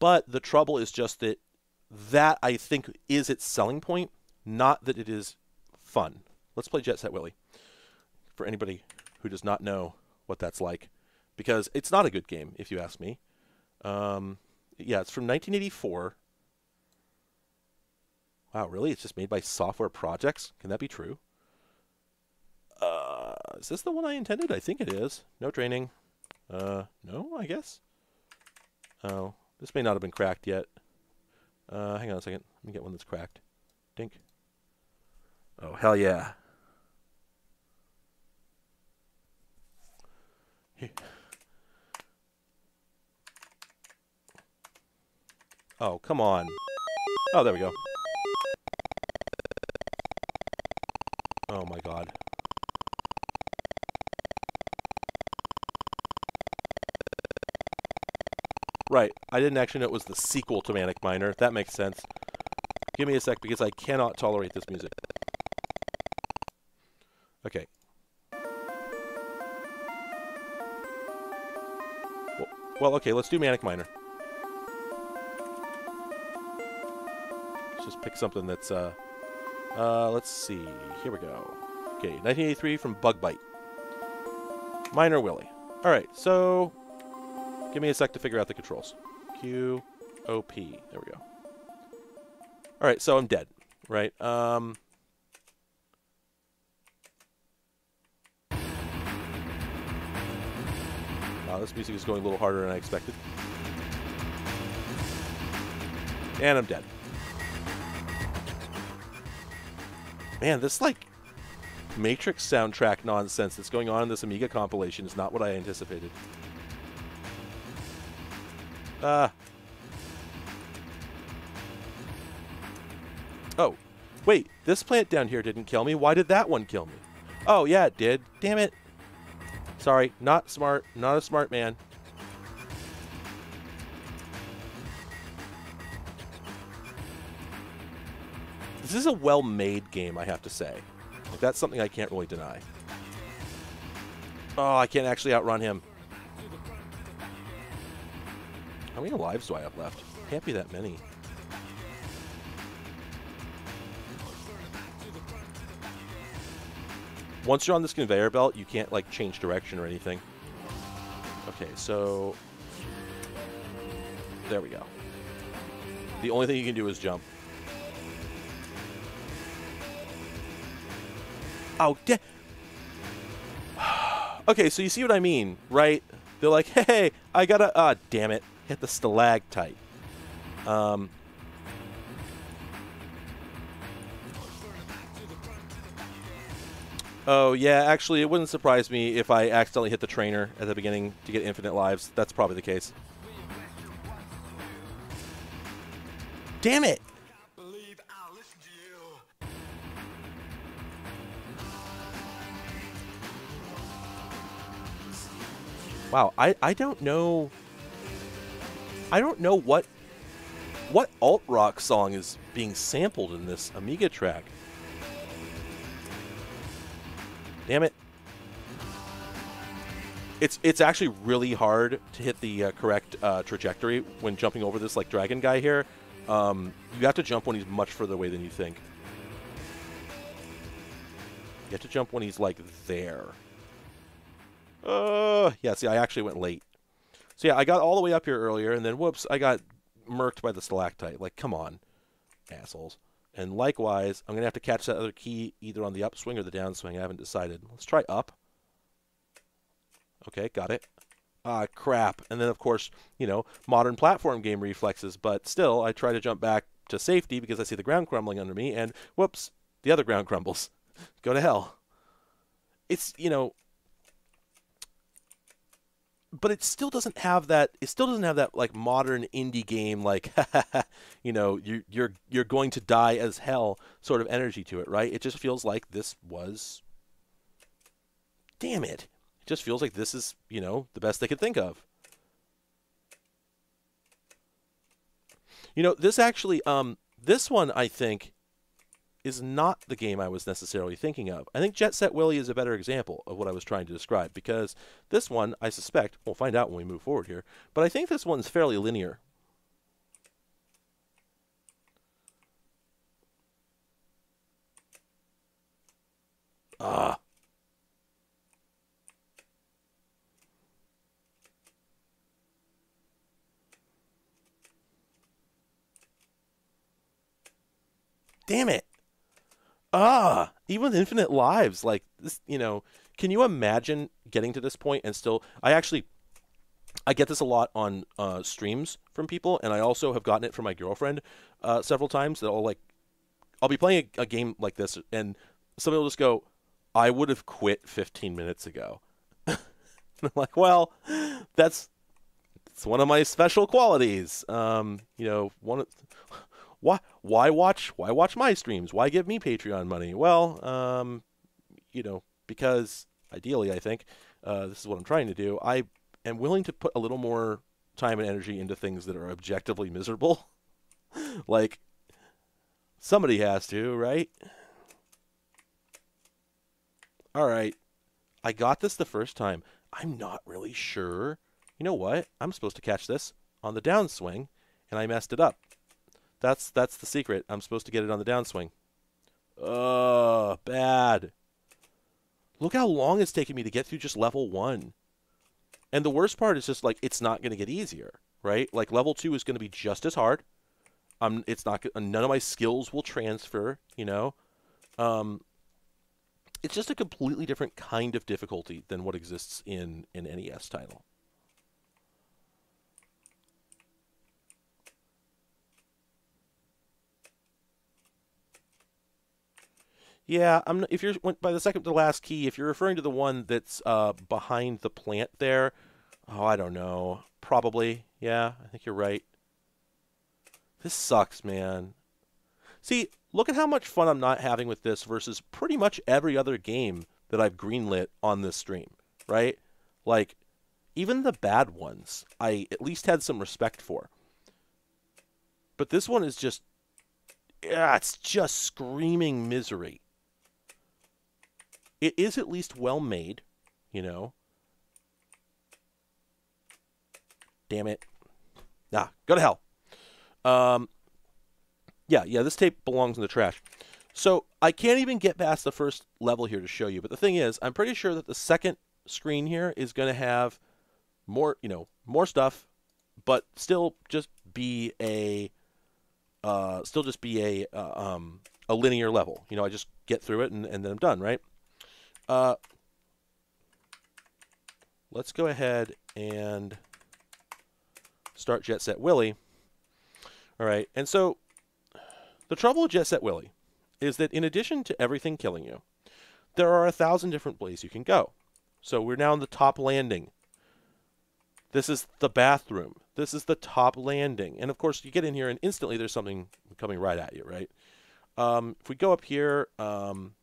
but the trouble is just that that I think is its selling point, not that it is fun. Let's play Jet Set Willy for anybody who does not know what that's like, because it's not a good game, if you ask me. Um, yeah, it's from 1984. Wow, really? It's just made by Software Projects? Can that be true? Uh, is this the one I intended? I think it is. No training. Uh, no, I guess. Oh, this may not have been cracked yet. Uh, hang on a second. Let me get one that's cracked. Dink. Oh, hell yeah. Here. Oh, come on. Oh, there we go. Right. I didn't actually know it was the sequel to Manic Miner. That makes sense. Give me a sec because I cannot tolerate this music. Okay. Well, okay, let's do Manic Miner. Let's just pick something that's, uh, uh, let's see. Here we go. Okay, 1983 from Bug-Byte. Miner Willy. Alright, so give me a sec to figure out the controls. Q, O, P. There we go. Alright, so I'm dead, right? Um, wow, this music is going a little harder than I expected. And I'm dead. Man, this like Matrix soundtrack nonsense that's going on in this Amiga compilation is not what I anticipated. Ah. Oh, wait, this plant down here didn't kill me. Why did that one kill me? Oh, yeah, it did. Damn it. Sorry, not smart. Not a smart man. This is a well-made game, I have to say. That's something I can't really deny. Oh, I can't actually outrun him. How many lives do I have left? Can't be that many. Once you're on this conveyor belt, you can't, like, change direction or anything. Okay, so... There we go. The only thing you can do is jump. Oh, Okay, so you see what I mean, right? They're like, hey, I gotta... Ah, damn it. Hit the stalactite. Um... Oh, yeah, actually, it wouldn't surprise me if I accidentally hit the trainer at the beginning to get infinite lives. That's probably the case. Damn it! Wow, I, I don't know. I don't know what what alt rock song is being sampled in this Amiga track. Damn it! It's it's actually really hard to hit the uh, correct uh, trajectory when jumping over this like dragon guy here. Um, you have to jump when he's much further away than you think. You have to jump when he's like there. Uh, yeah, see, I actually went late. So yeah, I got all the way up here earlier, and then whoops, I got murked by the stalactite. Like, come on, assholes. And likewise, I'm going to have to catch that other key either on the upswing or the downswing. I haven't decided. Let's try up. Okay, got it. Ah, crap. And then, of course, you know, modern platform game reflexes, but still, I try to jump back to safety because I see the ground crumbling under me, and whoops, the other ground crumbles. Go to hell. It's, you know, but it still doesn't have that it still doesn't have that like modern indie game like you know you're you're you're going to die as hell sort of energy to it right? It just feels like this was damn it. It just feels like this is you know the best they could think of. You know this actually um this one i think is not the game I was necessarily thinking of. I think Jet Set Willy is a better example of what I was trying to describe because this one, I suspect, we'll find out when we move forward here, but I think this one's fairly linear. Ah. Damn it ah, even with infinite lives, like this, you know, can you imagine getting to this point and still? I actually, I get this a lot on uh, streams from people, and I also have gotten it from my girlfriend uh, several times. That I'll like, I'll be playing a, a game like this, and somebody will just go, "I would have quit 15 minutes ago." I'm like, well, that's it's one of my special qualities. Um, you know, one of why why watch why watch my streams? Why give me Patreon money? Well, um, you know, because ideally, I think uh, this is what I'm trying to do. I am willing to put a little more time and energy into things that are objectively miserable. like somebody has to, right? All right. I got this the first time. I'm not really sure. You know what? I'm supposed to catch this on the downswing and I messed it up. That's that's the secret. I'm supposed to get it on the downswing. Ugh, bad. Look how long it's taken me to get through just level one. And the worst part is just like it's not going to get easier, right? Like level two is going to be just as hard. Um, it's not none of my skills will transfer. You know, um, it's just a completely different kind of difficulty than what exists in an NES title. Yeah, I'm. If you're by the second to last key, if you're referring to the one that's uh, behind the plant there, oh, I don't know. Probably. Yeah, I think you're right. This sucks, man. See, look at how much fun I'm not having with this versus pretty much every other game that I've greenlit on this stream, right? Like, even the bad ones, I at least had some respect for. But this one is just, yeah, it's just screaming misery it is at least well made, you know. Damn it. Nah, go to hell. Um, yeah, yeah, this tape belongs in the trash. So I can't even get past the first level here to show you. But the thing is, I'm pretty sure that the second screen here is going to have more, you know, more stuff, but still just be a, uh, still just be a, uh, um, a linear level. You know, I just get through it and, and then I'm done, right? Uh, let's go ahead and start Jet Set Willy. All right, and so the trouble with Jet Set Willy is that in addition to everything killing you, there are a thousand different ways you can go. So we're now on the top landing. This is the bathroom. This is the top landing. And of course, you get in here and instantly there's something coming right at you, right? Um, if we go up here, um,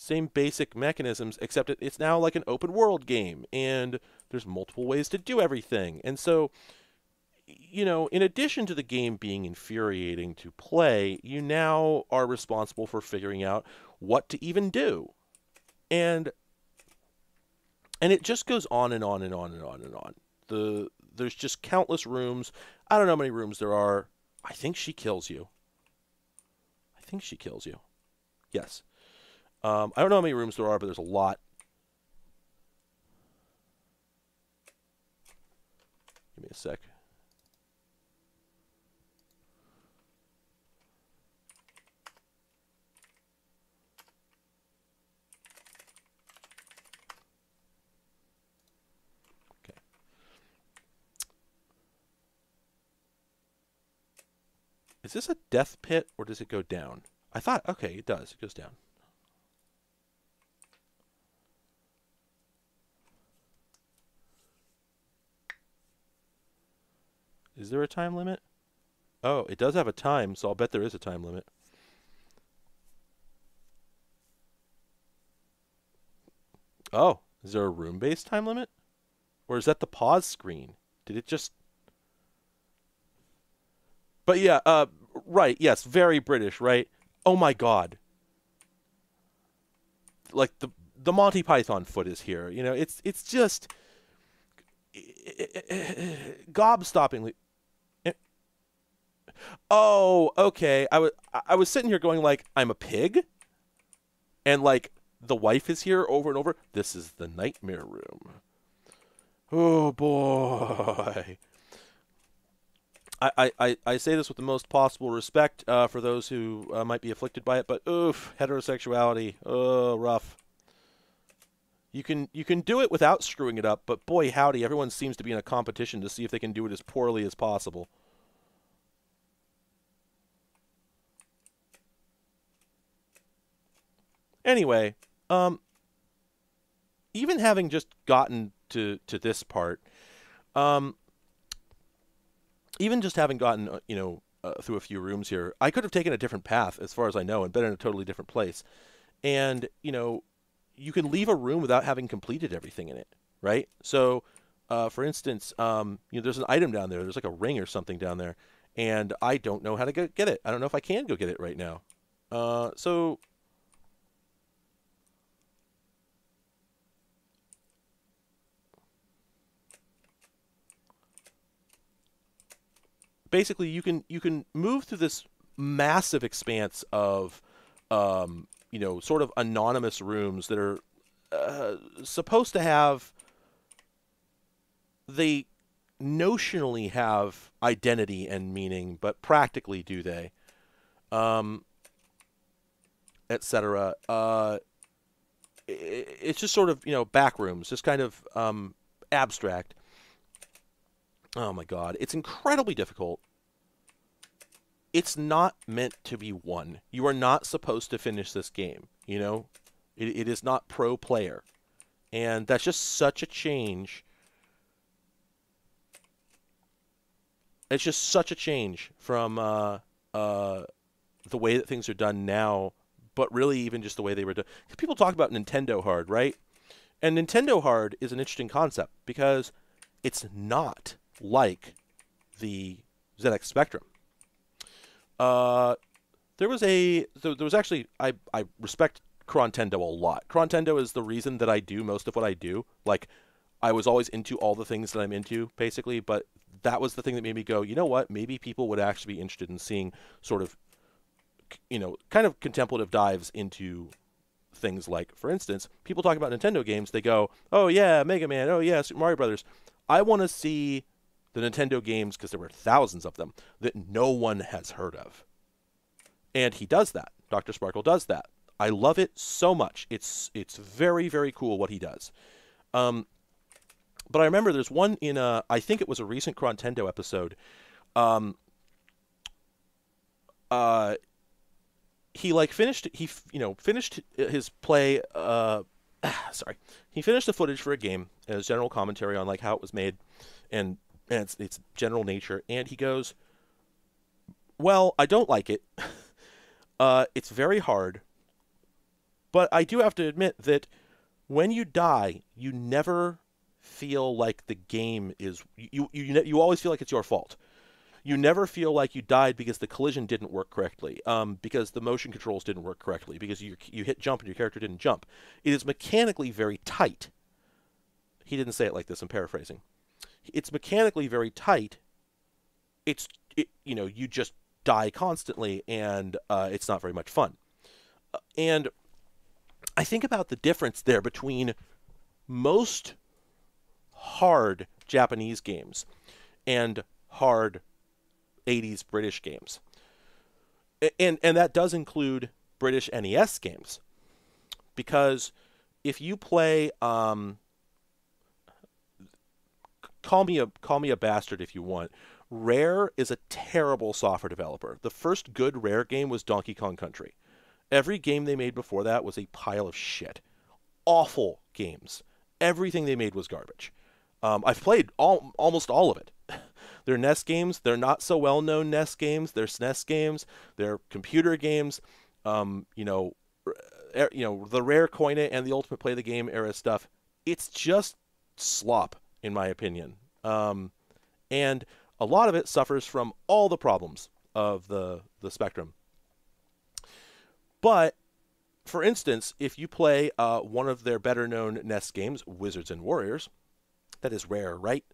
same basic mechanisms, except it's now like an open world game, and there's multiple ways to do everything. And so, you know, in addition to the game being infuriating to play, you now are responsible for figuring out what to even do. And and it just goes on and on and on and on and on. The there's just countless rooms. I don't know how many rooms there are. I think she kills you. I think she kills you. Yes. Um, I don't know how many rooms there are, but there's a lot. Give me a sec. Is this a death pit or does it go down? I thought, okay, it does. It goes down. Is there a time limit? Oh, it does have a time, so I'll bet there is a time limit. Oh, is there a room-based time limit? Or is that the pause screen? Did it just... But yeah, uh, right, yes, very British, right? Oh my god. Like the the Monty Python foot is here. You know, it's it's just eh, eh, eh, gobstoppingly oh, okay. I was I was sitting here going like, I'm a pig, and like the wife is here over and over. This is the nightmare room. Oh boy. I, I, I say this with the most possible respect uh, for those who uh, might be afflicted by it, but oof, heterosexuality, oh, rough. You can you can do it without screwing it up, but boy howdy, everyone seems to be in a competition to see if they can do it as poorly as possible. Anyway, um, even having just gotten to to this part, um, even just having gotten uh, you know uh, through a few rooms here, I could have taken a different path as far as I know and been in a totally different place. And you know, you can leave a room without having completed everything in it. right? So, uh, for instance, um, you know, there's an item down there. There's like a ring or something down there, and I don't know how to get, get it. I don't know if I can go get it right now. Uh, so basically you can you can move through this massive expanse of um, you know sort of anonymous rooms that are uh, supposed to have they notionally have identity and meaning, but practically do they? Um, etc. Uh, it's just sort of you know back rooms, just kind of um, abstract. Oh my god, it's incredibly difficult. It's not meant to be won. You are not supposed to finish this game. You know, it, it is not pro player, and that's just such a change. It's just such a change from uh, uh, the way that things are done now, but really even just the way they were done. People talk about Nintendo hard, right? And Nintendo hard is an interesting concept because it's not like the ZX Spectrum. Uh, there was a there, was actually I I respect Chrontendo a lot. Chrontendo is the reason that I do most of what I do. Like I was always into all the things that I'm into basically, but that was the thing that made me go, you know what? Maybe people would actually be interested in seeing sort of you know, kind of contemplative dives into things like, for instance, people talk about Nintendo games. They go, "Oh yeah, Mega Man. Oh yeah, Super Mario Brothers." I want to see the Nintendo games because there were thousands of them that no one has heard of. And he does that. Dr. Sparkle does that. I love it so much. It's it's very very cool what he does. Um, but I remember there's one in a I think it was a recent Chrontendo episode. Um, uh, he like finished he you know finished his play. Uh, sorry, he finished the footage for a game as general commentary on like how it was made, and and its, its general nature. And he goes, Well, I don't like it. uh, it's very hard. But I do have to admit that when you die, you never feel like the game is you you you always feel like it's your fault. You never feel like you died because the collision didn't work correctly, um, because the motion controls didn't work correctly, because you you hit jump and your character didn't jump. It is mechanically very tight. He didn't say it like this. I'm paraphrasing it's mechanically very tight. It's it, you know you just die constantly, and uh, it's not very much fun. Uh, and I think about the difference there between most hard Japanese games and hard 80s British games. And and that does include British NES games. Because if you play um, call me a call me a bastard if you want. Rare is a terrible software developer. The first good Rare game was Donkey Kong Country. Every game they made before that was a pile of shit. Awful games. Everything they made was garbage. Um, I've played all, almost all of it. they're NES games. They're not so well known NES games. They're SNES games. They're computer games. Um, you know, er, you know the rare coin it and the ultimate play the game era stuff. It's just slop in my opinion. Um, and a lot of it suffers from all the problems of the, the spectrum. But, for instance, if you play uh, one of their better known NES games, Wizards and Warriors, that is rare, right?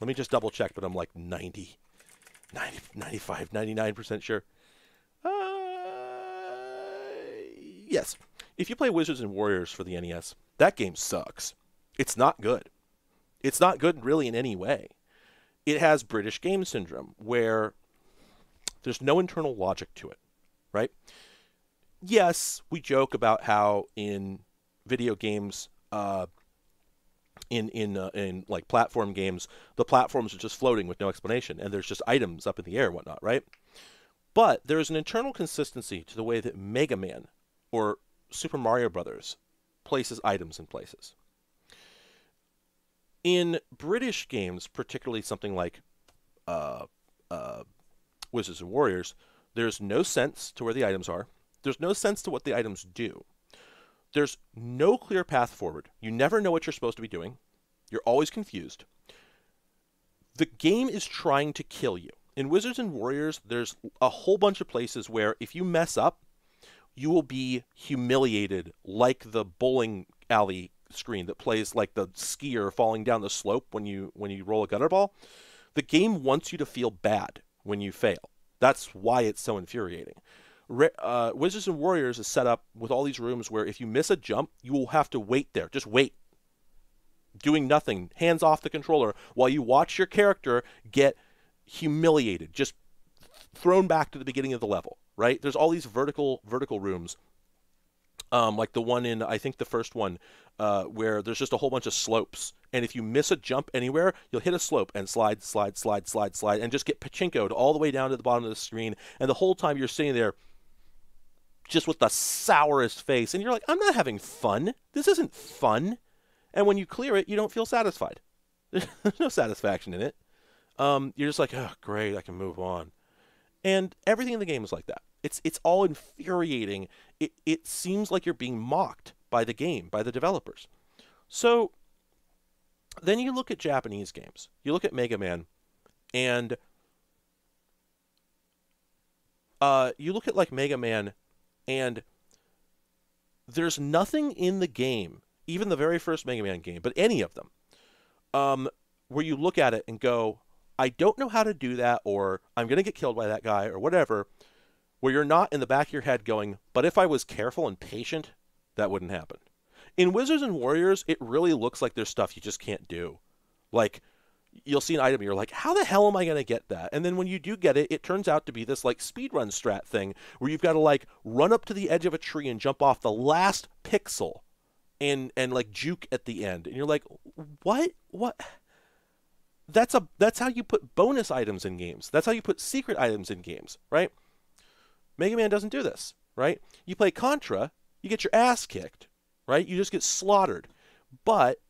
Let me just double check, but I'm like 90, 90 95, 99% sure. Uh, yes. If you play Wizards and Warriors for the NES, that game sucks. It's not good. It's not good really in any way. It has British game syndrome where there's no internal logic to it, right? Yes, we joke about how in video games, uh, in in uh, in like platform games, the platforms are just floating with no explanation, and there's just items up in the air and whatnot, right? But there is an internal consistency to the way that Mega Man or Super Mario Brothers places items in places in British games, particularly something like uh, uh, Wizards and Warriors, there's no sense to where the items are. There's no sense to what the items do. There's no clear path forward. You never know what you're supposed to be doing. You're always confused. The game is trying to kill you. In Wizards and Warriors, there's a whole bunch of places where if you mess up, you will be humiliated like the bowling alley screen that plays like the skier falling down the slope when you when you roll a gutter ball. The game wants you to feel bad when you fail. That's why it's so infuriating. Uh, Wizards and Warriors is set up with all these rooms where if you miss a jump, you will have to wait there. Just wait. Doing nothing, hands off the controller, while you watch your character get humiliated, just thrown back to the beginning of the level, right? There's all these vertical vertical rooms. Um, like the one in I think the first one uh, where there's just a whole bunch of slopes. And if you miss a jump anywhere, you'll hit a slope and slide, slide, slide, slide, slide, and just get pachinkoed all the way down to the bottom of the screen. And the whole time you're sitting there just with the sourest face. And you're like, I'm not having fun. This isn't fun. And when you clear it, you don't feel satisfied. There's no satisfaction in it. Um, you're just like, oh, great, I can move on. And everything in the game is like that. It's it's all infuriating. It it seems like you're being mocked by the game, by the developers. So then you look at Japanese games. You look at Mega Man, and uh, you look at like Mega Man, and there's nothing in the game, even the very first Mega Man game, but any of them, um, where you look at it and go, I don't know how to do that, or I'm going to get killed by that guy, or whatever, where you're not in the back of your head going, but if I was careful and patient, that wouldn't happen. In Wizards and Warriors, it really looks like there's stuff you just can't do. Like, you'll see an item and you're like, how the hell am I going to get that? And then when you do get it, it turns out to be this like speedrun strat thing where you've got to like run up to the edge of a tree and jump off the last pixel and and like juke at the end. And you're like, what? What? That's a that's how you put bonus items in games. That's how you put secret items in games, right? Mega Man doesn't do this, right? You play Contra, you get your ass kicked, right? You just get slaughtered. But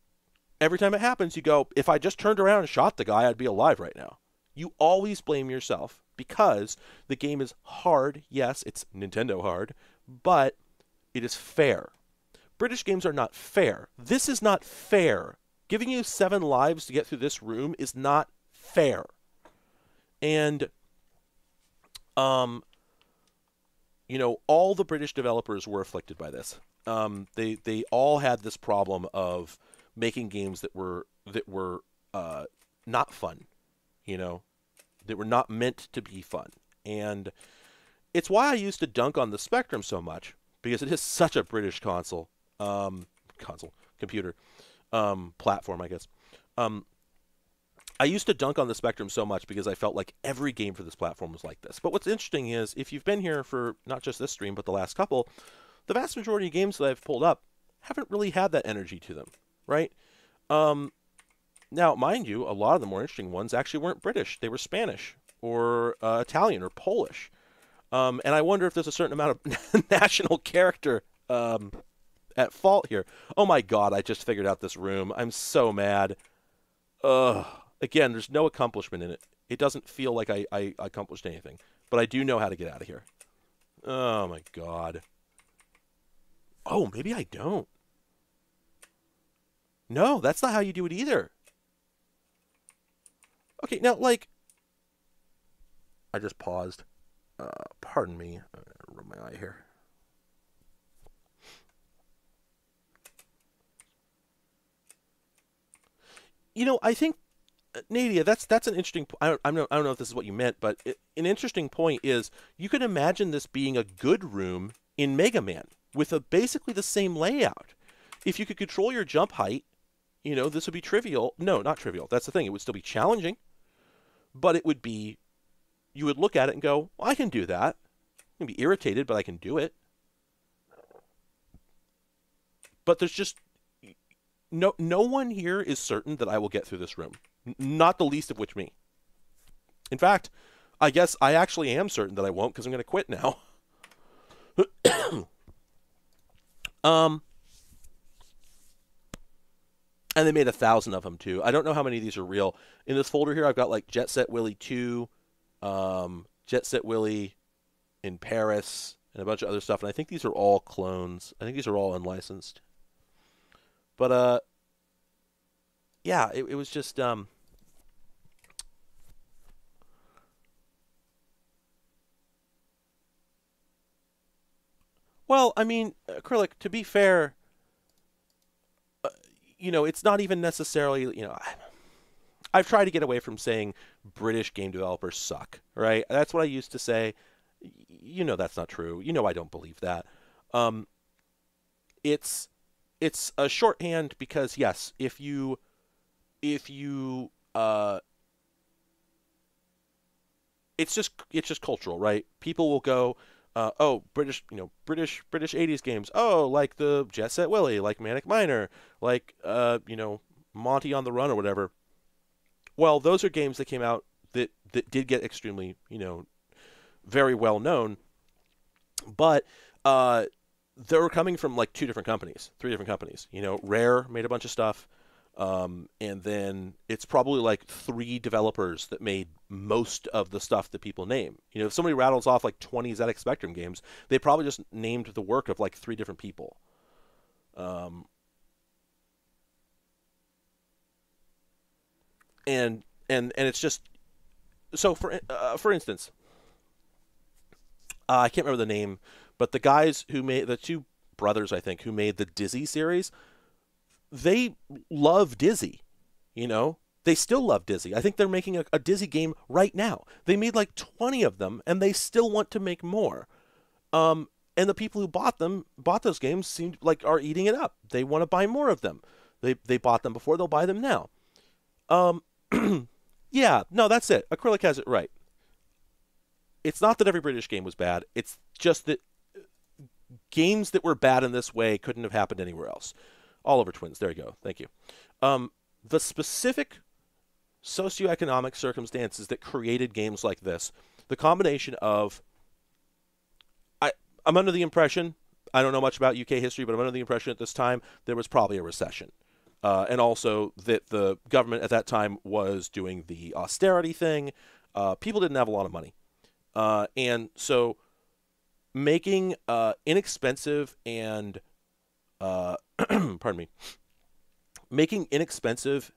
every time it happens, you go, if I just turned around and shot the guy, I'd be alive right now. You always blame yourself because the game is hard. Yes, it's Nintendo hard, but it is fair. British games are not fair. This is not fair. Giving you seven lives to get through this room is not fair. And um, you know, all the British developers were afflicted by this. Um, they they all had this problem of making games that were that were uh, not fun, you know, that were not meant to be fun, and it's why I used to dunk on the Spectrum so much because it is such a British console, um, console computer um, platform, I guess. Um, I used to dunk on the Spectrum so much because I felt like every game for this platform was like this. But what's interesting is if you've been here for not just this stream, but the last couple, the vast majority of games that I've pulled up haven't really had that energy to them, right? Um, now, mind you, a lot of the more interesting ones actually weren't British. They were Spanish or uh, Italian or Polish. Um, and I wonder if there's a certain amount of national character um, at fault here. Oh my god, I just figured out this room. I'm so mad. Ugh again, there's no accomplishment in it. It doesn't feel like I, I accomplished anything. But I do know how to get out of here. Oh my god. Oh, maybe I don't. No, that's not how you do it either. Okay, now, like... I just paused. Uh, pardon me. rub my eye here. You know, I think uh, Nadia, that's that's an interesting. I don't, I don't know if this is what you meant, but it, an interesting point is you could imagine this being a good room in Mega Man with a basically the same layout. If you could control your jump height, you know this would be trivial. No, not trivial. That's the thing. It would still be challenging, but it would be. You would look at it and go, well, "I can do that." I'm be irritated, but I can do it. But there's just no no one here is certain that I will get through this room not the least of which me. In fact, I guess I actually am certain that I won't because I'm going to quit now. um, and they made a thousand of them too. I don't know how many of these are real. In this folder here, I've got like Jet Set Willy 2, um, Jet Set Willy in Paris, and a bunch of other stuff. And I think these are all clones. I think these are all unlicensed. But uh, yeah, it, it was just um, Well, I mean, acrylic. To be fair, uh, you know, it's not even necessarily. You know, I, I've tried to get away from saying British game developers suck. Right? That's what I used to say. You know, that's not true. You know, I don't believe that. Um, it's it's a shorthand because yes, if you if you uh, it's just it's just cultural, right? People will go, uh, oh, British, you know, British British '80s games. Oh, like the Jet Set Willy, like Manic Miner, like uh, you know, Monty on the Run or whatever. Well, those are games that came out that that did get extremely, you know, very well known, but uh, they were coming from like two different companies, three different companies. You know, Rare made a bunch of stuff. Um, and then it's probably like three developers that made most of the stuff that people name. You know, if somebody rattles off like 20 ZX Spectrum games, they probably just named the work of like three different people. Um, and and and it's just so for uh, for instance, uh, I can't remember the name, but the guys who made the two brothers, I think, who made the Dizzy series, they love Dizzy. You know, they still love Dizzy. I think they're making a, a Dizzy game right now. They made like 20 of them, and they still want to make more. Um, and the people who bought them, bought those games, seem like are eating it up. They want to buy more of them. They they bought them before, they'll buy them now. Um, yeah, no, that's it. Acrylic has it right. It's not that every British game was bad. It's just that games that were bad in this way couldn't have happened anywhere else. All Oliver Twins. There you go. Thank you. Um, the specific socioeconomic circumstances that created games like this, the combination of I I'm under the impression I don't know much about UK history, but I'm under the impression at this time there was probably a recession. Uh, and also that the government at that time was doing the austerity thing. Uh, people didn't have a lot of money. Uh, and so making uh, inexpensive and uh, pardon me, making inexpensive,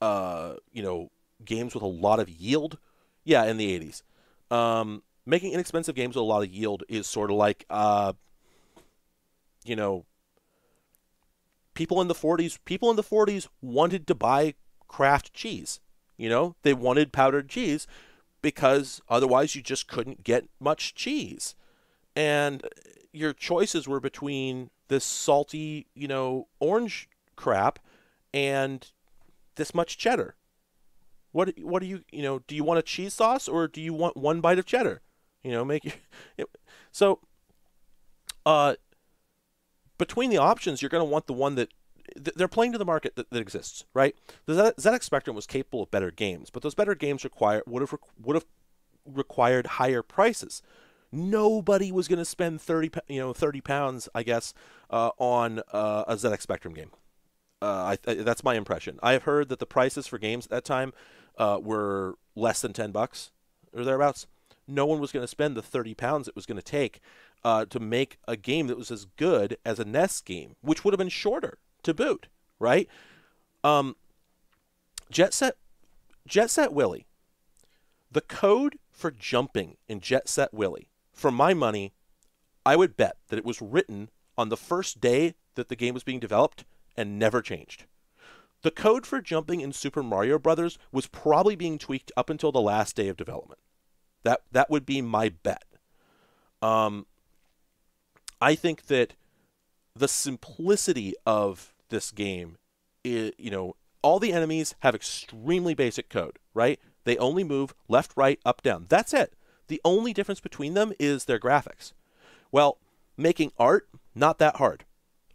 uh, you know, games with a lot of yield. Yeah, in the '80s, um, making inexpensive games with a lot of yield is sort of like, uh, you know, people in the '40s. People in the '40s wanted to buy Kraft cheese. You know, they wanted powdered cheese because otherwise you just couldn't get much cheese. And your choices were between this salty, you know, orange crap and this much cheddar. What what do you you know? Do you want a cheese sauce or do you want one bite of cheddar? You know, make it, so. Uh, between the options, you're going to want the one that they're playing to the market that, that exists, right? The ZX Spectrum was capable of better games, but those better games require would have would have required higher prices. Nobody was going to spend thirty, you know, thirty pounds, I guess, uh, on uh, a ZX Spectrum game. Uh, I, I, that's my impression. I have heard that the prices for games at that time uh, were less than ten bucks or thereabouts. No one was going to spend the thirty pounds it was going to take uh, to make a game that was as good as a NES game, which would have been shorter to boot, right? Um, Jet Set, Jet Set Willy. The code for jumping in Jet Set Willy, for my money, I would bet that it was written on the first day that the game was being developed and never changed. The code for jumping in Super Mario Brothers was probably being tweaked up until the last day of development. That that would be my bet. Um, I think that the simplicity of this game is, you know, all the enemies have extremely basic code, right? They only move left, right, up, down. That's it. The only difference between them is their graphics. Well, making art, not that hard.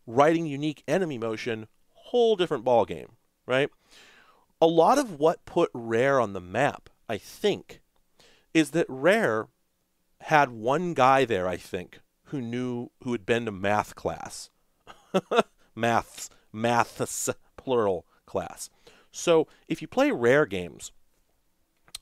Writing unique enemy motion, whole different ball game, right? A lot of what put Rare on the map, I think, is that Rare had one guy there, I think, who knew who had been to math class. maths, maths, plural class. So if you play rare games,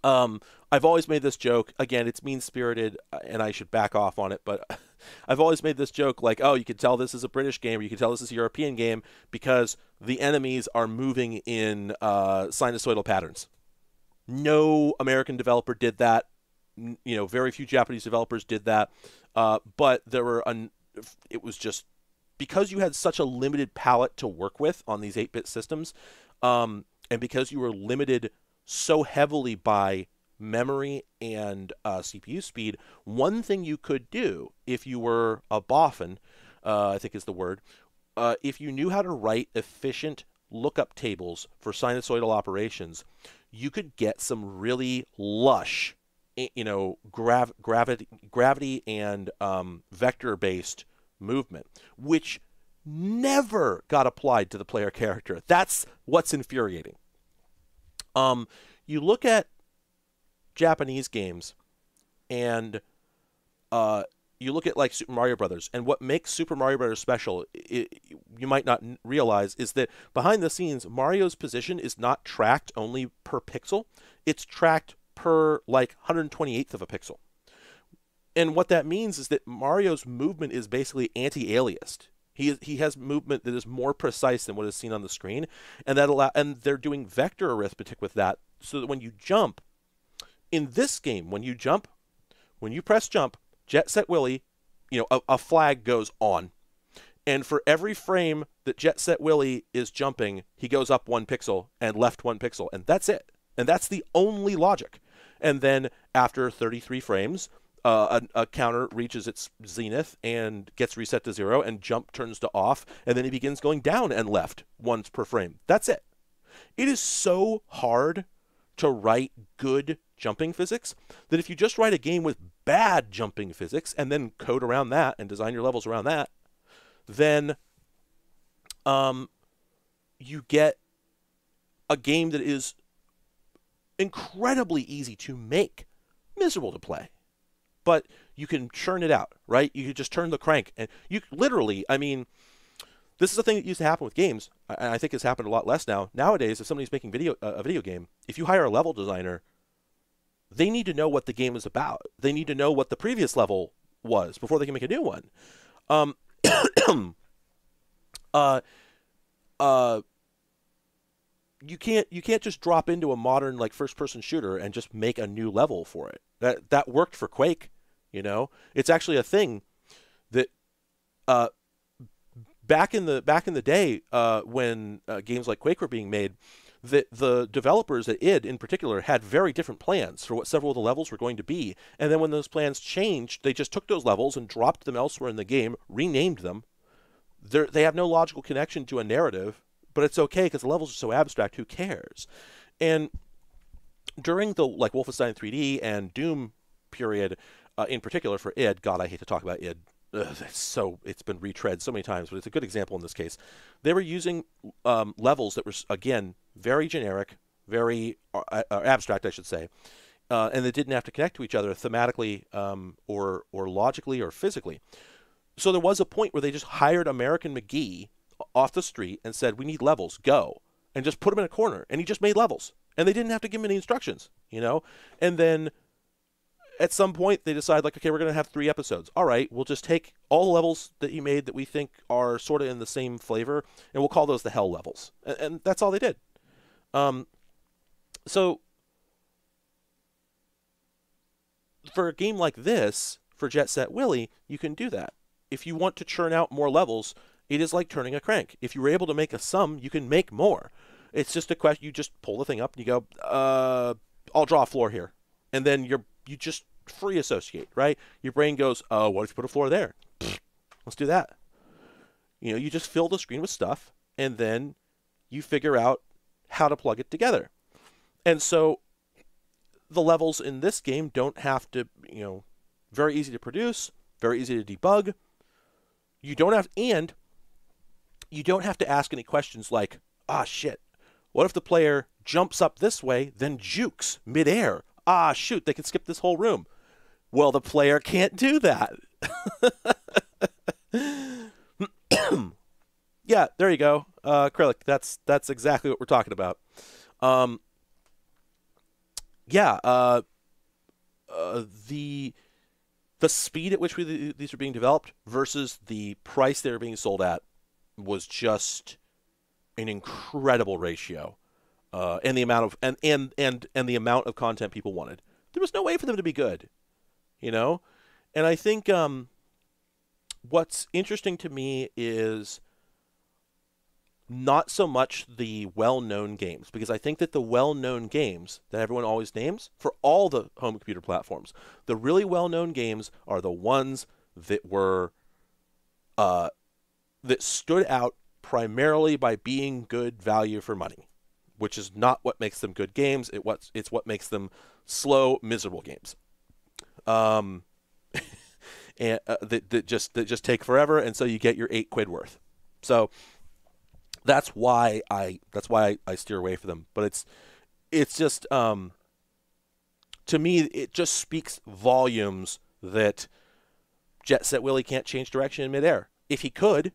Um, I've always made this joke. Again, it's mean spirited, uh, and I should back off on it. But I've always made this joke, like, oh, you can tell this is a British game, or you can tell this is a European game because the enemies are moving in uh, sinusoidal patterns. No American developer did that. You know, very few Japanese developers did that. Uh, but there were, un- it was just because you had such a limited palette to work with on these 8-bit systems, um, and because you were limited so heavily by memory and uh, CPU speed, one thing you could do if you were a boffin, uh, I think is the word, uh, if you knew how to write efficient lookup tables for sinusoidal operations, you could get some really lush, you know, grav- gravity, gravity and um, vector-based movement, which never got applied to the player character. That's what's infuriating. Um, you look at Japanese games, and uh, you look at like Super Mario Brothers, and what makes Super Mario Brothers special, i you might not realize, is that behind the scenes, Mario's position is not tracked only per pixel; it's tracked per like 128th of a pixel. And what that means is that Mario's movement is basically anti-aliased. He he has movement that is more precise than what is seen on the screen, and that allow and they're doing vector arithmetic with that, so that when you jump, in this game, when you jump, when you press jump, Jet Set Willy, you know, a, a flag goes on. And for every frame that Jet Set Willy is jumping, he goes up one pixel and left one pixel. And that's it. And that's the only logic. And then after 33 frames, uh, a, a counter reaches its zenith and gets reset to zero, and jump turns to off, and then he begins going down and left once per frame. That's it. It is so hard to write good jumping physics that if you just write a game with bad jumping physics and then code around that and design your levels around that, then um, you get a game that is incredibly easy to make, miserable to play. But you can churn it out, right? You can just turn the crank, and you literally, I mean, this is a thing that used to happen with games. and I think it's happened a lot less now. Nowadays, if somebody's making video uh, a video game, if you hire a level designer, they need to know what the game is about. They need to know what the previous level was before they can make a new one. Um, uh, uh, you can't you can't just drop into a modern like first person shooter and just make a new level for it. That that worked for Quake, you know. It's actually a thing that uh, back in the back in the day uh, when uh, games like Quake were being made, that the developers at id in particular had very different plans for what several of the levels were going to be. And then when those plans changed they just took those levels and dropped them elsewhere in the game renamed them. They're, they have no logical connection to a narrative but it's okay because the levels are so abstract. Who cares? And during the like wolfenstein 3d and doom period uh, in particular for id god i hate to talk about id Ugh, it's so it's been retread so many times, but it's a good example in this case. They were using um, levels that were again very generic, very uh, uh, abstract, I should say, uh, and they didn't have to connect to each other thematically um, or or logically or physically. So there was a point where they just hired American McGee off the street and said, "We need levels, go," and just put him in a corner, and he just made levels, and they didn't have to give him any instructions, you know, and then at some point they decide like okay we're going to have three episodes. All right we'll just take all the levels that you made that we think are sort of in the same flavor and we'll call those the hell levels. And, and that's all they did. Um, so for a game like this for jet set willy you can do that. If you want to churn out more levels it is like turning a crank. If you were able to make a sum you can make more. It's just a question you just pull the thing up and you go uh, i'll draw a floor here. And then you're you just free associate, right? Your brain goes, "Oh, what if you put a floor there? Let's do that." You know, you just fill the screen with stuff, and then you figure out how to plug it together. And so, the levels in this game don't have to, you know, very easy to produce, very easy to debug. You don't have, and you don't have to ask any questions like, "Ah, shit, what if the player jumps up this way, then jukes midair?" ah, shoot, they can skip this whole room. Well, the player can't do that. yeah, there you go, uh, acrylic. That's that's exactly what we're talking about. Um, yeah, uh, uh, the the speed at which we, these were being developed versus the price they were being sold at was just an incredible ratio, uh, and the amount of and, and and and the amount of content people wanted. There was no way for them to be good, you know, and I think um, what's interesting to me is not so much the well-known games because I think that the well-known games that everyone always names for all the home computer platforms, the really well-known games are the ones that were uh, that stood out primarily by being good value for money, which is not what makes them good games. It what it's what makes them slow, miserable games. Um, and uh, that, that just that just take forever, and so you get your eight quid worth. So that's why I that's why I, I steer away from them. But it's it's just um, to me it just speaks volumes that Jet Set Willy can't change direction in midair. If he could,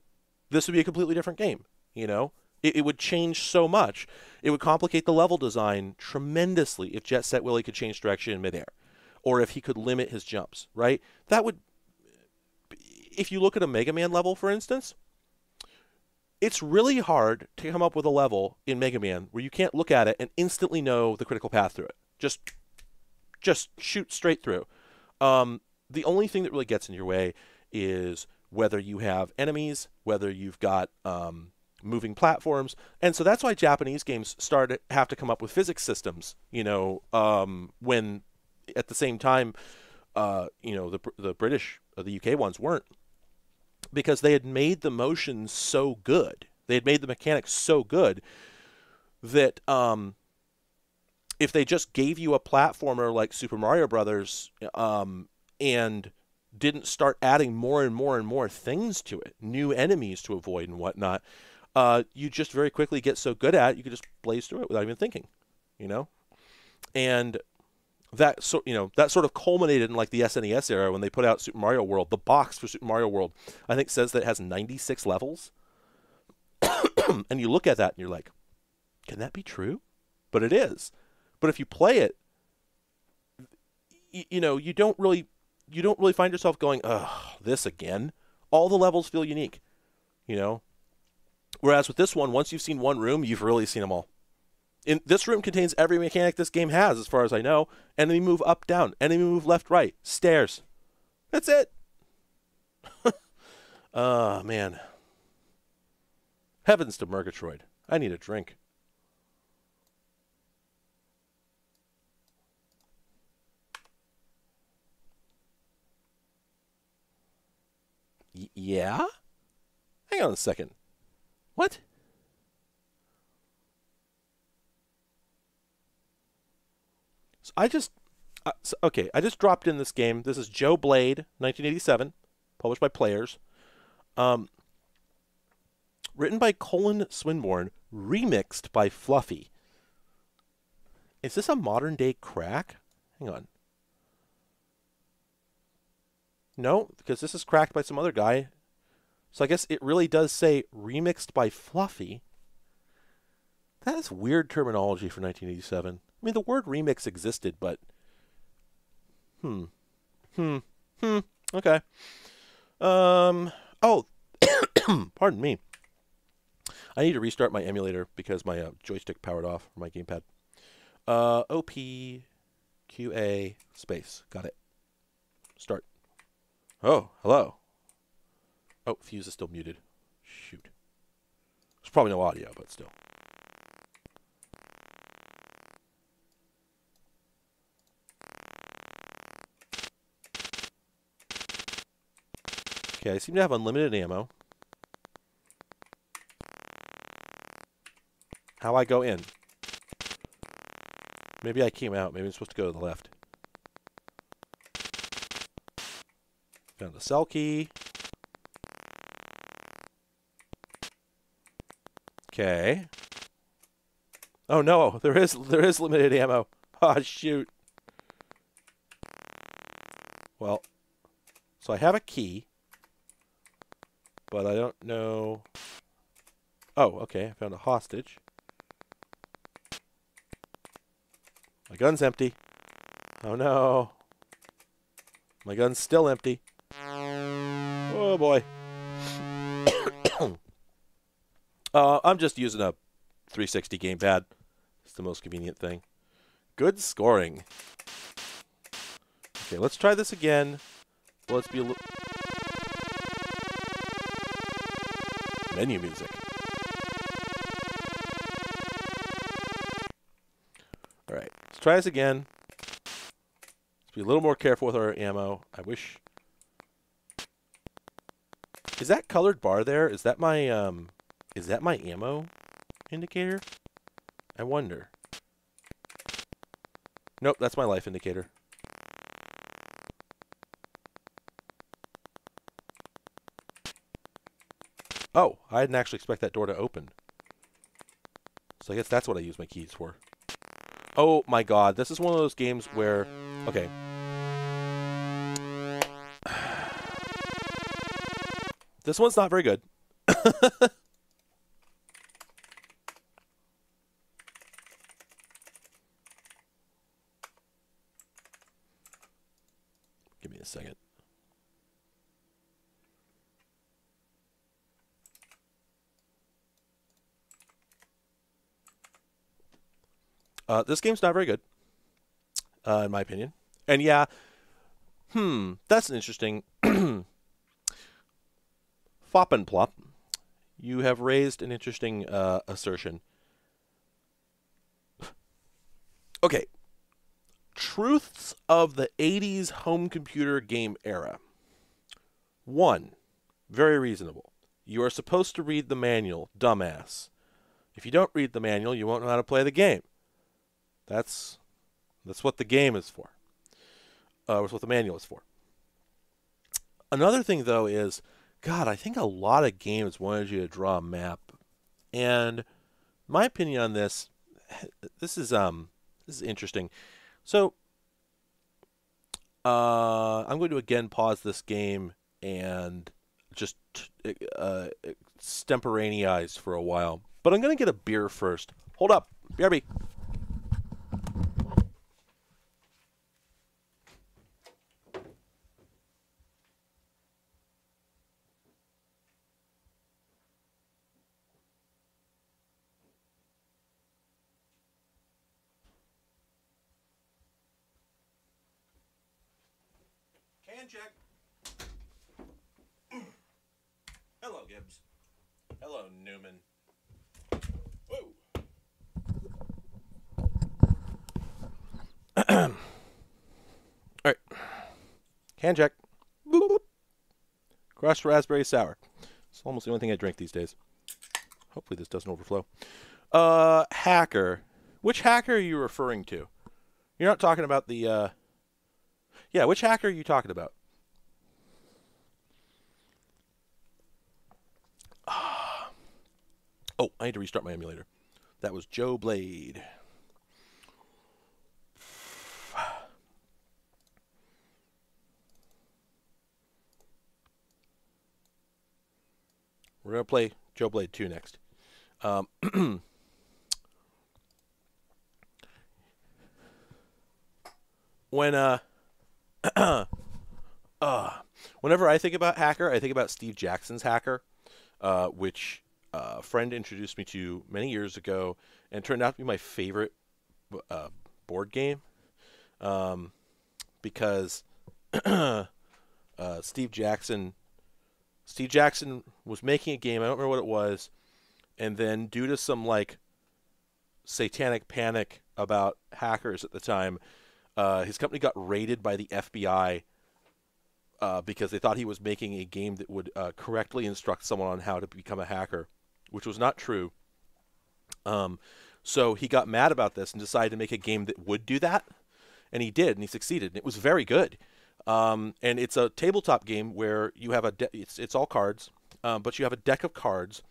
this would be a completely different game. You know, it, it would change so much. It would complicate the level design tremendously if Jet Set Willy could change direction in midair, or if he could limit his jumps. Right? That would. If you look at a Mega Man level, for instance, it's really hard to come up with a level in Mega Man where you can't look at it and instantly know the critical path through it. Just, just shoot straight through. Um, the only thing that really gets in your way is whether you have enemies, whether you've got um, moving platforms, and so that's why Japanese games start have to come up with physics systems. You know, um, when at the same time, uh, you know, the the British, or the UK ones weren't because they had made the motions so good. They had made the mechanics so good that um, if they just gave you a platformer like Super Mario Brothers um, and didn't start adding more and more and more things to it, new enemies to avoid and whatnot, uh, you just very quickly get so good at it, you could just blaze through it without even thinking, you know. And that so you know that sort of culminated in like the SNES era when they put out Super Mario World. The box for Super Mario World, I think, says that it has 96 levels, and you look at that and you're like, can that be true? But it is. But if you play it, you, know you don't really you don't really find yourself going, ugh, this again. All the levels feel unique, you know. Whereas with this one, once you've seen one room, you've really seen them all. In this room contains every mechanic this game has, as far as I know. Enemy move up, down. Enemy move left, right. Stairs. That's it. oh man. Heavens to Murgatroyd. I need a drink. Y- yeah? Hang on a second. What? So I just uh, so, okay. I just dropped in this game. This is Joe Blade, 1987, published by Players, um, written by Colin Swinburne, remixed by Fluffy. Is this a modern day crack? Hang on. No, because this is cracked by some other guy. So I guess it really does say remixed by Fluffy. That is weird terminology for 1987. I mean, the word remix existed, but hmm, hmm, hmm. Okay. Um. Oh, pardon me. I need to restart my emulator because my uh, joystick powered off my gamepad. Uh, OP QA space. Got it. Start. Oh, hello. Oh, fuse is still muted. Shoot. There's probably no audio, but still. Okay, I seem to have unlimited ammo. How I go in? Maybe I came out. Maybe I'm supposed to go to the left. Found the cell key. Okay. Oh no, there is there is limited ammo. Oh shoot. Well, so I have a key but I don't know. Oh, okay. I found a hostage. My gun's empty. Oh no. My gun's still empty. Oh boy. uh, I'm just using a 360 gamepad. It's the most convenient thing. Good scoring. Okay, let's try this again. Let's be a little. Menu music. Alright, let's try this again. Let's be a little more careful with our ammo. I wish. Is that colored bar there? Is that my um is that my ammo indicator? I wonder. Nope, that's my life indicator. Oh, I didn't actually expect that door to open. So I guess that's what I use my keys for. Oh my god, this is one of those games where... Okay. This one's not very good. Give me a second. Uh, this game's not very good, uh, in my opinion. And yeah, hmm, that's an interesting. Fop and plop, you have raised an interesting uh, assertion. okay, truths of the 80s home computer game era. One, very reasonable. You are supposed to read the manual, dumbass. If you don't read the manual, you won't know how to play the game. That's that's what the game is for. Uh, that's what the manual is for. Another thing, though, is God. I think a lot of games wanted you to draw a map, and my opinion on this, this is um, this is interesting. So, uh, I'm going to again pause this game and just uh, extemporaneize for a while. But I'm going to get a beer first. Hold up, BRB. Can check. Hello, Gibbs. Hello, Newman. Whoa. All right. Can check. Boop. Crushed raspberry sour. It's almost the only thing I drink these days. Hopefully this doesn't overflow. Uh, hacker. Which hacker are you referring to? You're not talking about the, uh... Yeah, which hacker are you talking about? Oh, I need to restart my emulator. That was Joe Blade. We're going to play Joe Blade 2 next. Um, when uh, uh, whenever I think about hacker, I think about Steve Jackson's hacker, uh, which a friend introduced me to many years ago, and turned out to be my favorite uh, board game um, because uh, Steve Jackson. Steve Jackson was making a game. I don't remember what it was, and then due to some like satanic panic about hackers at the time, uh, his company got raided by the FBI uh, because they thought he was making a game that would uh, correctly instruct someone on how to become a hacker which was not true. Um, so he got mad about this and decided to make a game that would do that, and he did, and he succeeded, and it was very good. Um, and it's a tabletop game where you have a de- it's it's all cards, um, but you have a deck of cards.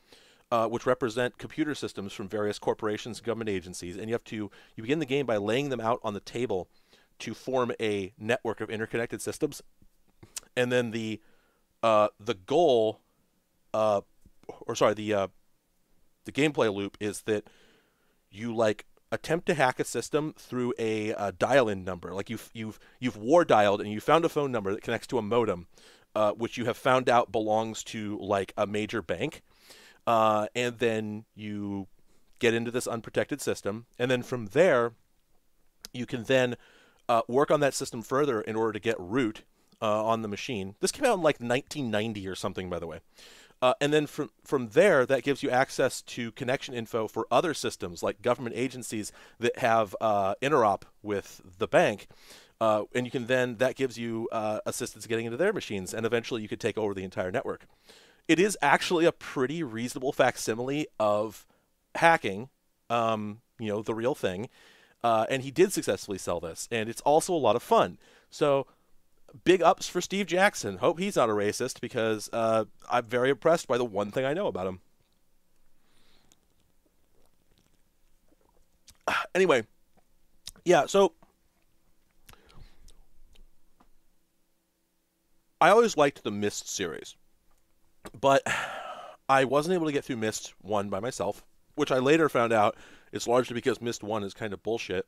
Uh, which represent computer systems from various corporations, government agencies, and you have to you begin the game by laying them out on the table to form a network of interconnected systems, and then the uh, the goal, uh, or sorry, the uh, the gameplay loop is that you like attempt to hack a system through a, uh dial-in number. Like you've you've you've war dialed and you found a phone number that connects to a modem, uh, which you have found out belongs to like a major bank, uh, and then you get into this unprotected system, and then from there, you can then uh, work on that system further in order to get root uh, on the machine. This came out in like 1990 or something, by the way. Uh, and then from from there, that gives you access to connection info for other systems like government agencies that have uh, interop with the bank. Uh, and you can then that gives you uh, assistance getting into their machines, and eventually you could take over the entire network. It is actually a pretty reasonable facsimile of hacking, um, you know, the real thing. Uh, and he did successfully sell this, and it's also a lot of fun. So big ups for Steve Jackson. Hope he's not a racist because uh, I'm very impressed by the one thing I know about him. Anyway, yeah, so I always liked the Myst series, but I wasn't able to get through Myst 1 by myself, which I later found out is largely because Myst 1 is kind of bullshit.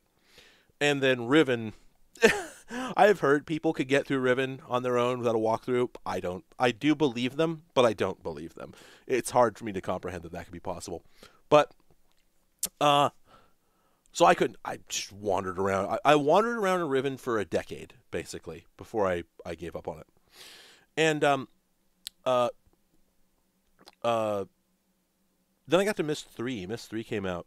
And then Riven I've heard people could get through Riven on their own without a walkthrough. I don't. I do believe them, but I don't believe them. It's hard for me to comprehend that that could be possible. But, uh, so I couldn't. I just wandered around. I, I wandered around in Riven for a decade, basically, before I I gave up on it. And um, uh, uh, then I got to Myst Three. Myst Three came out,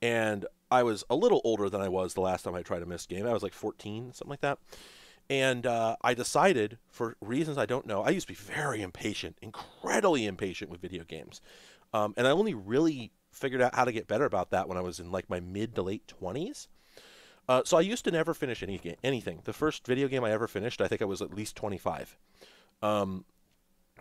and I was a little older than I was the last time I tried a Myst game. I was like 14, something like that. And uh, I decided, for reasons I don't know, I used to be very impatient, incredibly impatient with video games. Um, and I only really figured out how to get better about that when I was in like my mid to late 20s. Uh, so I used to never finish any anything. The first video game I ever finished, I think I was at least 25. Um,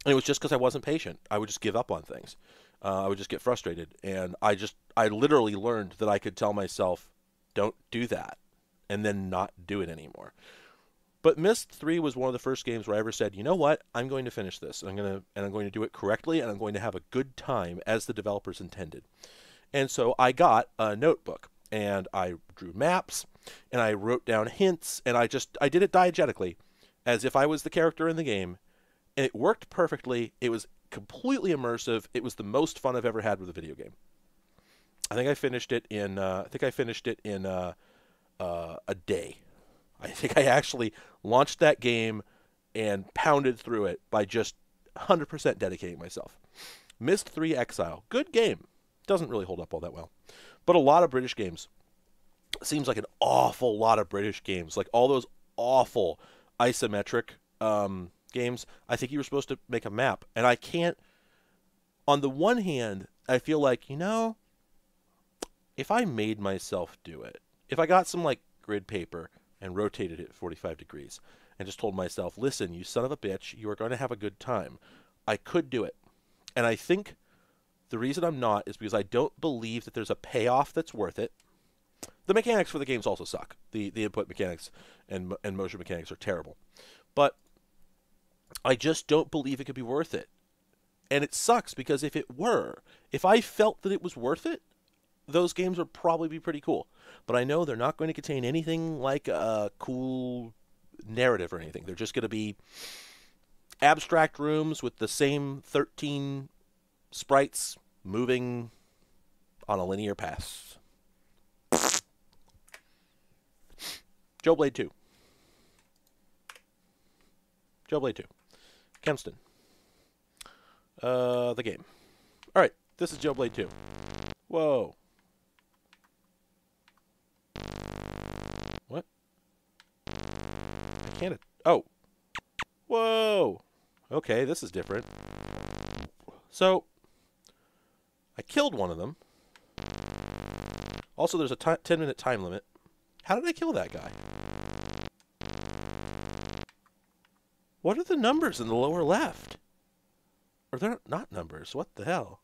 and it was just because I wasn't patient. I would just give up on things uh, I would just get frustrated. And I just, I literally learned that I could tell myself, don't do that, and then not do it anymore. But Myst 3 was one of the first games where I ever said, you know what, I'm going to finish this. I'm going to, and I'm going to do it correctly, and I'm going to have a good time as the developers intended. And so I got a notebook, and I drew maps, and I wrote down hints, and I just, I did it diegetically, as if I was the character in the game, and it worked perfectly. It was completely immersive. It was the most fun I've ever had with a video game. I think I finished it in. Uh, I think I finished it in uh, uh, a day. I think I actually launched that game and pounded through it by just 100% dedicating myself. Myst 3 Exile, good game. Doesn't really hold up all that well, but a lot of British games. Seems like an awful lot of British games, like all those awful isometric um, games, I think you were supposed to make a map. And I can't. On the one hand, I feel like, you know, if I made myself do it, if I got some like grid paper and rotated it 45 degrees and just told myself, listen, you son of a bitch, you are going to have a good time, I could do it. And I think the reason I'm not is because I don't believe that there's a payoff that's worth it. The mechanics for the games also suck. The the input mechanics and and motion mechanics are terrible. But I just don't believe it could be worth it. And it sucks because if it were, if I felt that it was worth it, those games would probably be pretty cool. But I know they're not going to contain anything like a cool narrative or anything. They're just going to be abstract rooms with the same 13 sprites moving on a linear path. Joe Blade 2. Joe Blade 2. Kempston. Uh, the game. All right, this is Joe Blade 2. Whoa. What? I can't. Oh. Whoa. Okay, this is different. So, I killed one of them. Also, there's a 10 minute time limit. How did I kill that guy? What are the numbers in the lower left? Or they're not numbers. What the hell?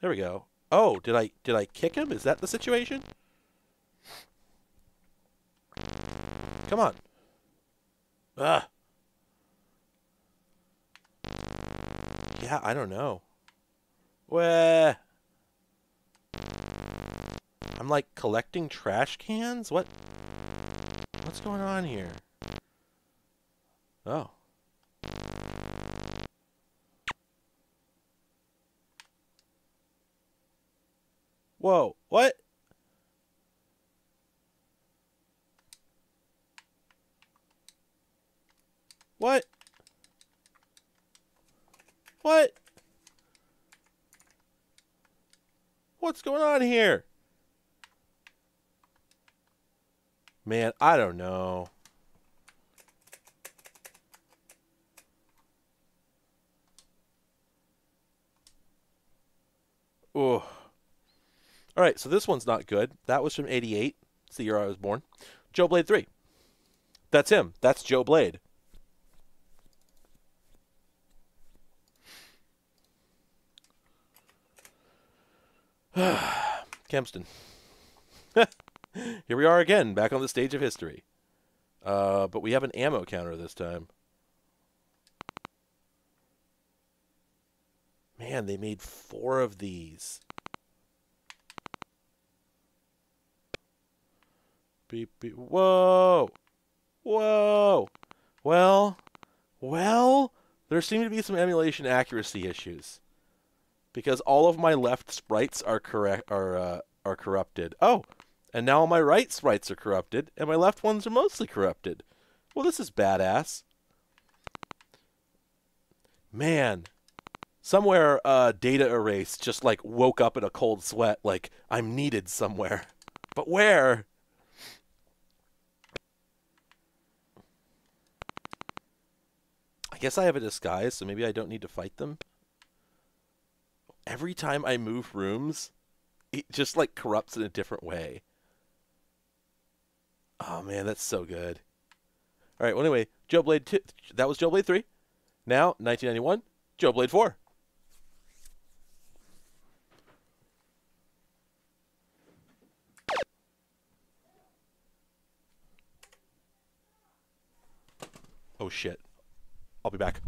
There we go. Oh, did I did I kick him? Is that the situation? Come on. Ah. Yeah, I don't know. Where? I'm like collecting trash cans? What? What's going on here? Oh. Whoa, what? What? What? What's going on here? Man, I don't know. Ooh. All right, so this one's not good. That was from 88. It's the year I was born. Joe Blade 3. That's him. That's Joe Blade. Kempston. Here we are again, back on the stage of history. Uh, but we have an ammo counter this time. Man, they made four of these. Beep, beep. Whoa! Whoa! Well, well, there seem to be some emulation accuracy issues because all of my left sprites are correct are uh, are corrupted. Oh, and now my right sprites are corrupted, and my left ones are mostly corrupted. Well, this is badass. Man, somewhere uh, data erase just like woke up in a cold sweat, like I'm needed somewhere. But where? I guess I have a disguise, so maybe I don't need to fight them. Every time I move rooms, it just like corrupts in a different way. Oh man, that's so good. All right. Well, anyway, Joe Blade. Two, that was Joe Blade three. Now, 1991, Joe Blade four. Oh shit. I'll be back.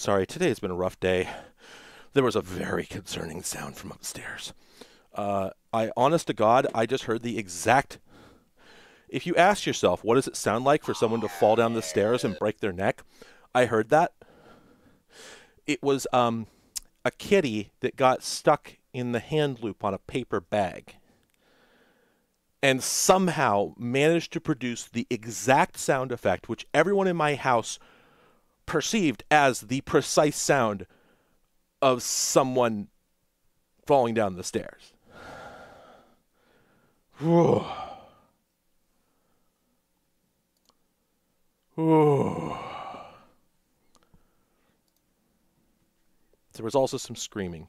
Sorry, today has been a rough day. There was a very concerning sound from upstairs. Uh, I, honest to God, I just heard the exact. If you ask yourself, what does it sound like for someone to fall down the stairs and break their neck? I heard that. It was um, a kitty that got stuck in the hand loop on a paper bag and somehow managed to produce the exact sound effect which everyone in my house perceived as the precise sound of someone falling down the stairs. There was also some screaming.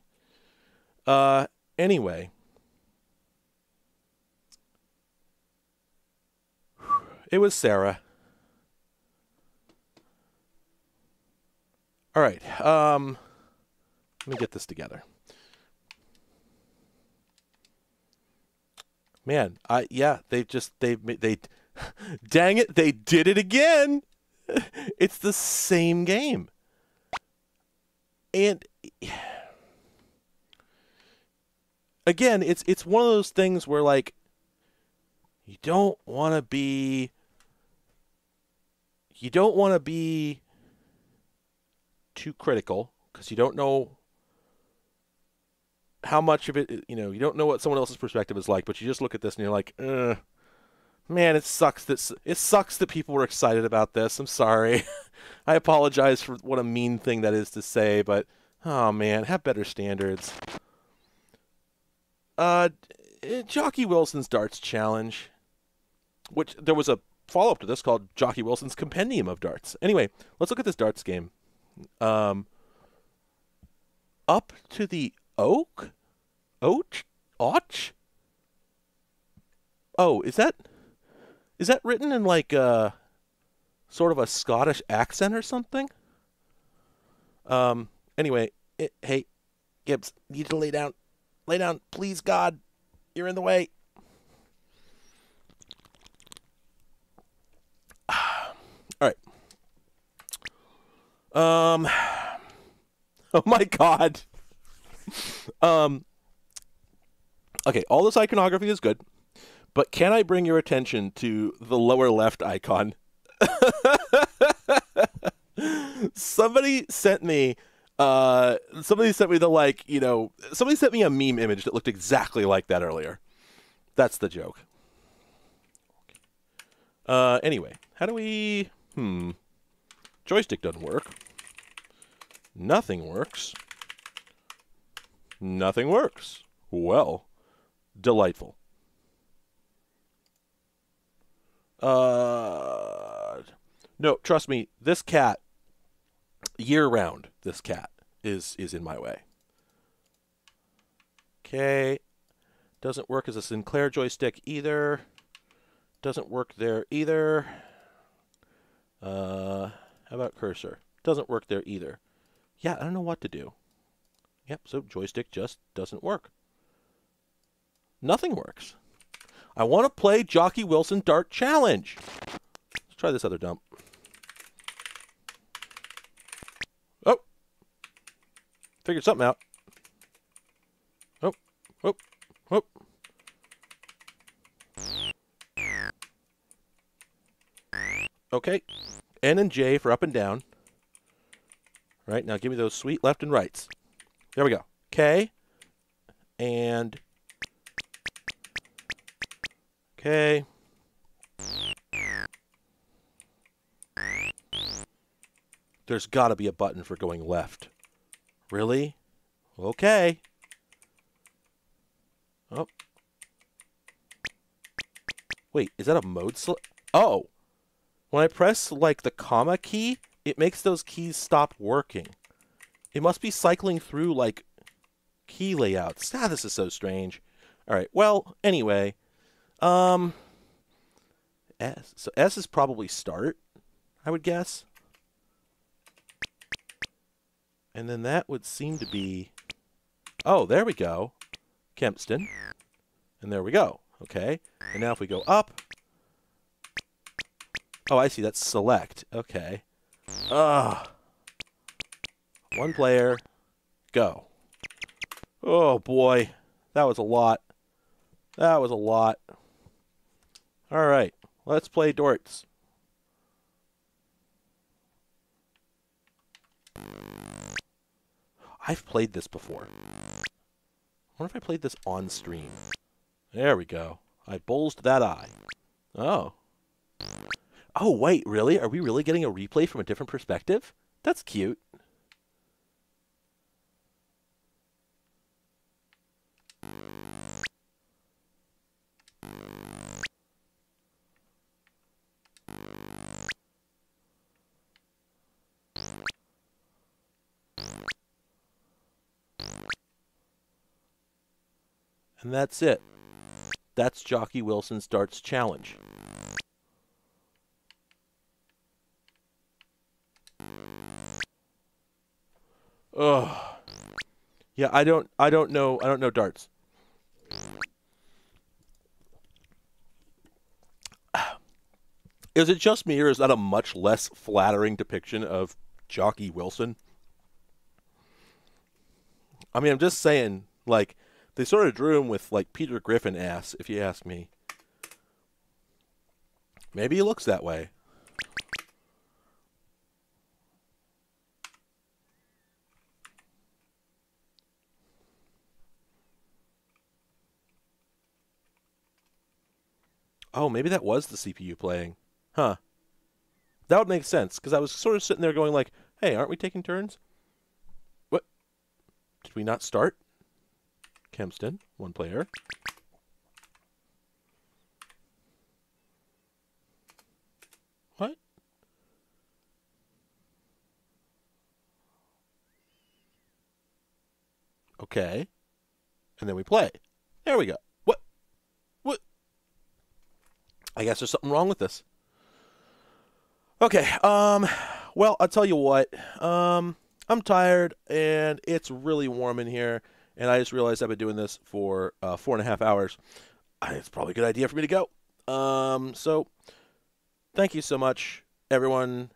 Uh, anyway. It was Sarah. All right. Um, let me get this together. Man, I yeah, they just they they dang it, they did it again. It's the same game. And again, it's it's one of those things where like you don't want to be you don't want to be too critical because you don't know how much of it you know you don't know what someone else's perspective is like but you just look at this and you're like man it sucks that it sucks that people were excited about this. I'm sorry. I apologize for what a mean thing that is to say but oh man have better standards. Uh jocky wilson's darts challenge which there was a follow-up to this called jocky wilson's compendium of darts. Anyway let's look at this darts game um up to the oak? Oach? Och oh is that is that written in like uh sort of a scottish accent or something? Um anyway it, hey gibbs need to lay down lay down please god you're in the way all right um oh my god. Um okay all this iconography is good but can i bring your attention to the lower left icon? Somebody sent me uh somebody sent me the like you know somebody sent me a meme image that looked exactly like that earlier. That's the joke. Uh anyway how do we hmm joystick doesn't work. Nothing works. Nothing works. Well delightful. Uh no trust me this cat year round this cat is is in my way. Okay. Doesn't work as a sinclair joystick either. Doesn't work there either. Uh how about cursor doesn't work there either yeah i don't know what to do yep so joystick just doesn't work nothing works i want to play jocky wilson dart challenge let's try this other dump Oh. Figured something out. Oh. Oh. Oh. Okay. N and J for up and down. Right, now give me those sweet left and rights. There we go. K. And. K. There's got to be a button for going left. Really? Okay. Oh. Wait, is that a mode select? Oh. When I press like the comma key, it makes those keys stop working. It must be cycling through like key layouts. Ah, this is so strange. All right. Well, anyway, um S. So S is probably start, I would guess. And then that would seem to be. Oh, there we go. Kempston. And there we go. Okay. And now if we go up. Oh, I see. That's select. Okay. Ugh. One player. Go. Oh, boy. That was a lot. That was a lot. All right. Let's play Dorts. I've played this before. I wonder if I played this on stream. There we go. I bulged that eye. Oh. Oh, wait, really? Are we really getting a replay from a different perspective? That's cute. And that's it. That's Jocky Wilson's Darts Challenge. Ugh. Yeah, I don't I don't know I don't know darts. Is it just me or is that a much less flattering depiction of Jocky Wilson? I mean, I'm just saying, like, They sort of drew him with like Peter Griffin ass, if you ask me. Maybe he looks that way. Oh, maybe that was the CPU playing. Huh. That would make sense, because I was sort of sitting there going like, hey, aren't we taking turns? What? Did we not start? Kempston, one player. What? Okay. And then we play. There we go. What? What? I guess there's something wrong with this. Okay. Um. Well, I'll tell you what. Um. I'm tired, and it's really warm in here, and I just realized I've been doing this for uh, four and a half hours. It's probably a good idea for me to go. Um. So, thank you so much, everyone.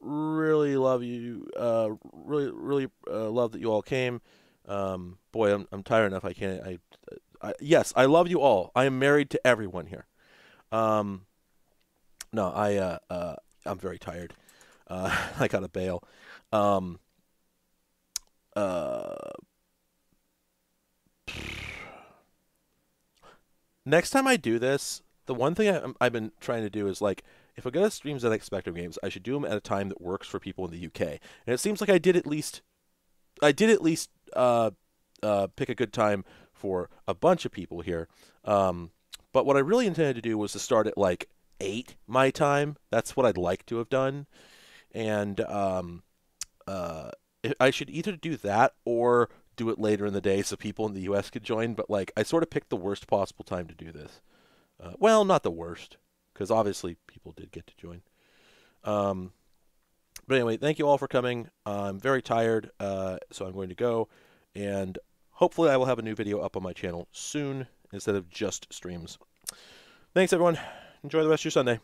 Really love you. Uh. Really, really uh, love that you all came. Um. Boy, I'm I'm tired enough. I can't. I. I yes, I love you all. I am married to everyone here. Um. No, I. Uh. uh I'm very tired. Uh. I gotta bail. Um. Uh. Next time I do this, the one thing I, I've been trying to do is like, if I go to streams at Spectrum Games, I should do them at a time that works for people in the UK. And it seems like I did at least, I did at least uh, uh, pick a good time for a bunch of people here. Um, but what I really intended to do was to start at like eight my time. That's what I'd like to have done, and um, uh, I- should either do that or do it later in the day so people in the U.S. could join. But like, I sort of picked the worst possible time to do this. Uh, well, not the worst, because obviously people did get to join. Um, but anyway, thank you all for coming. I'm very tired, uh, so I'm going to go, and hopefully I will have a new video up on my channel soon instead of just streams. Thanks, everyone. Enjoy the rest of your Sunday.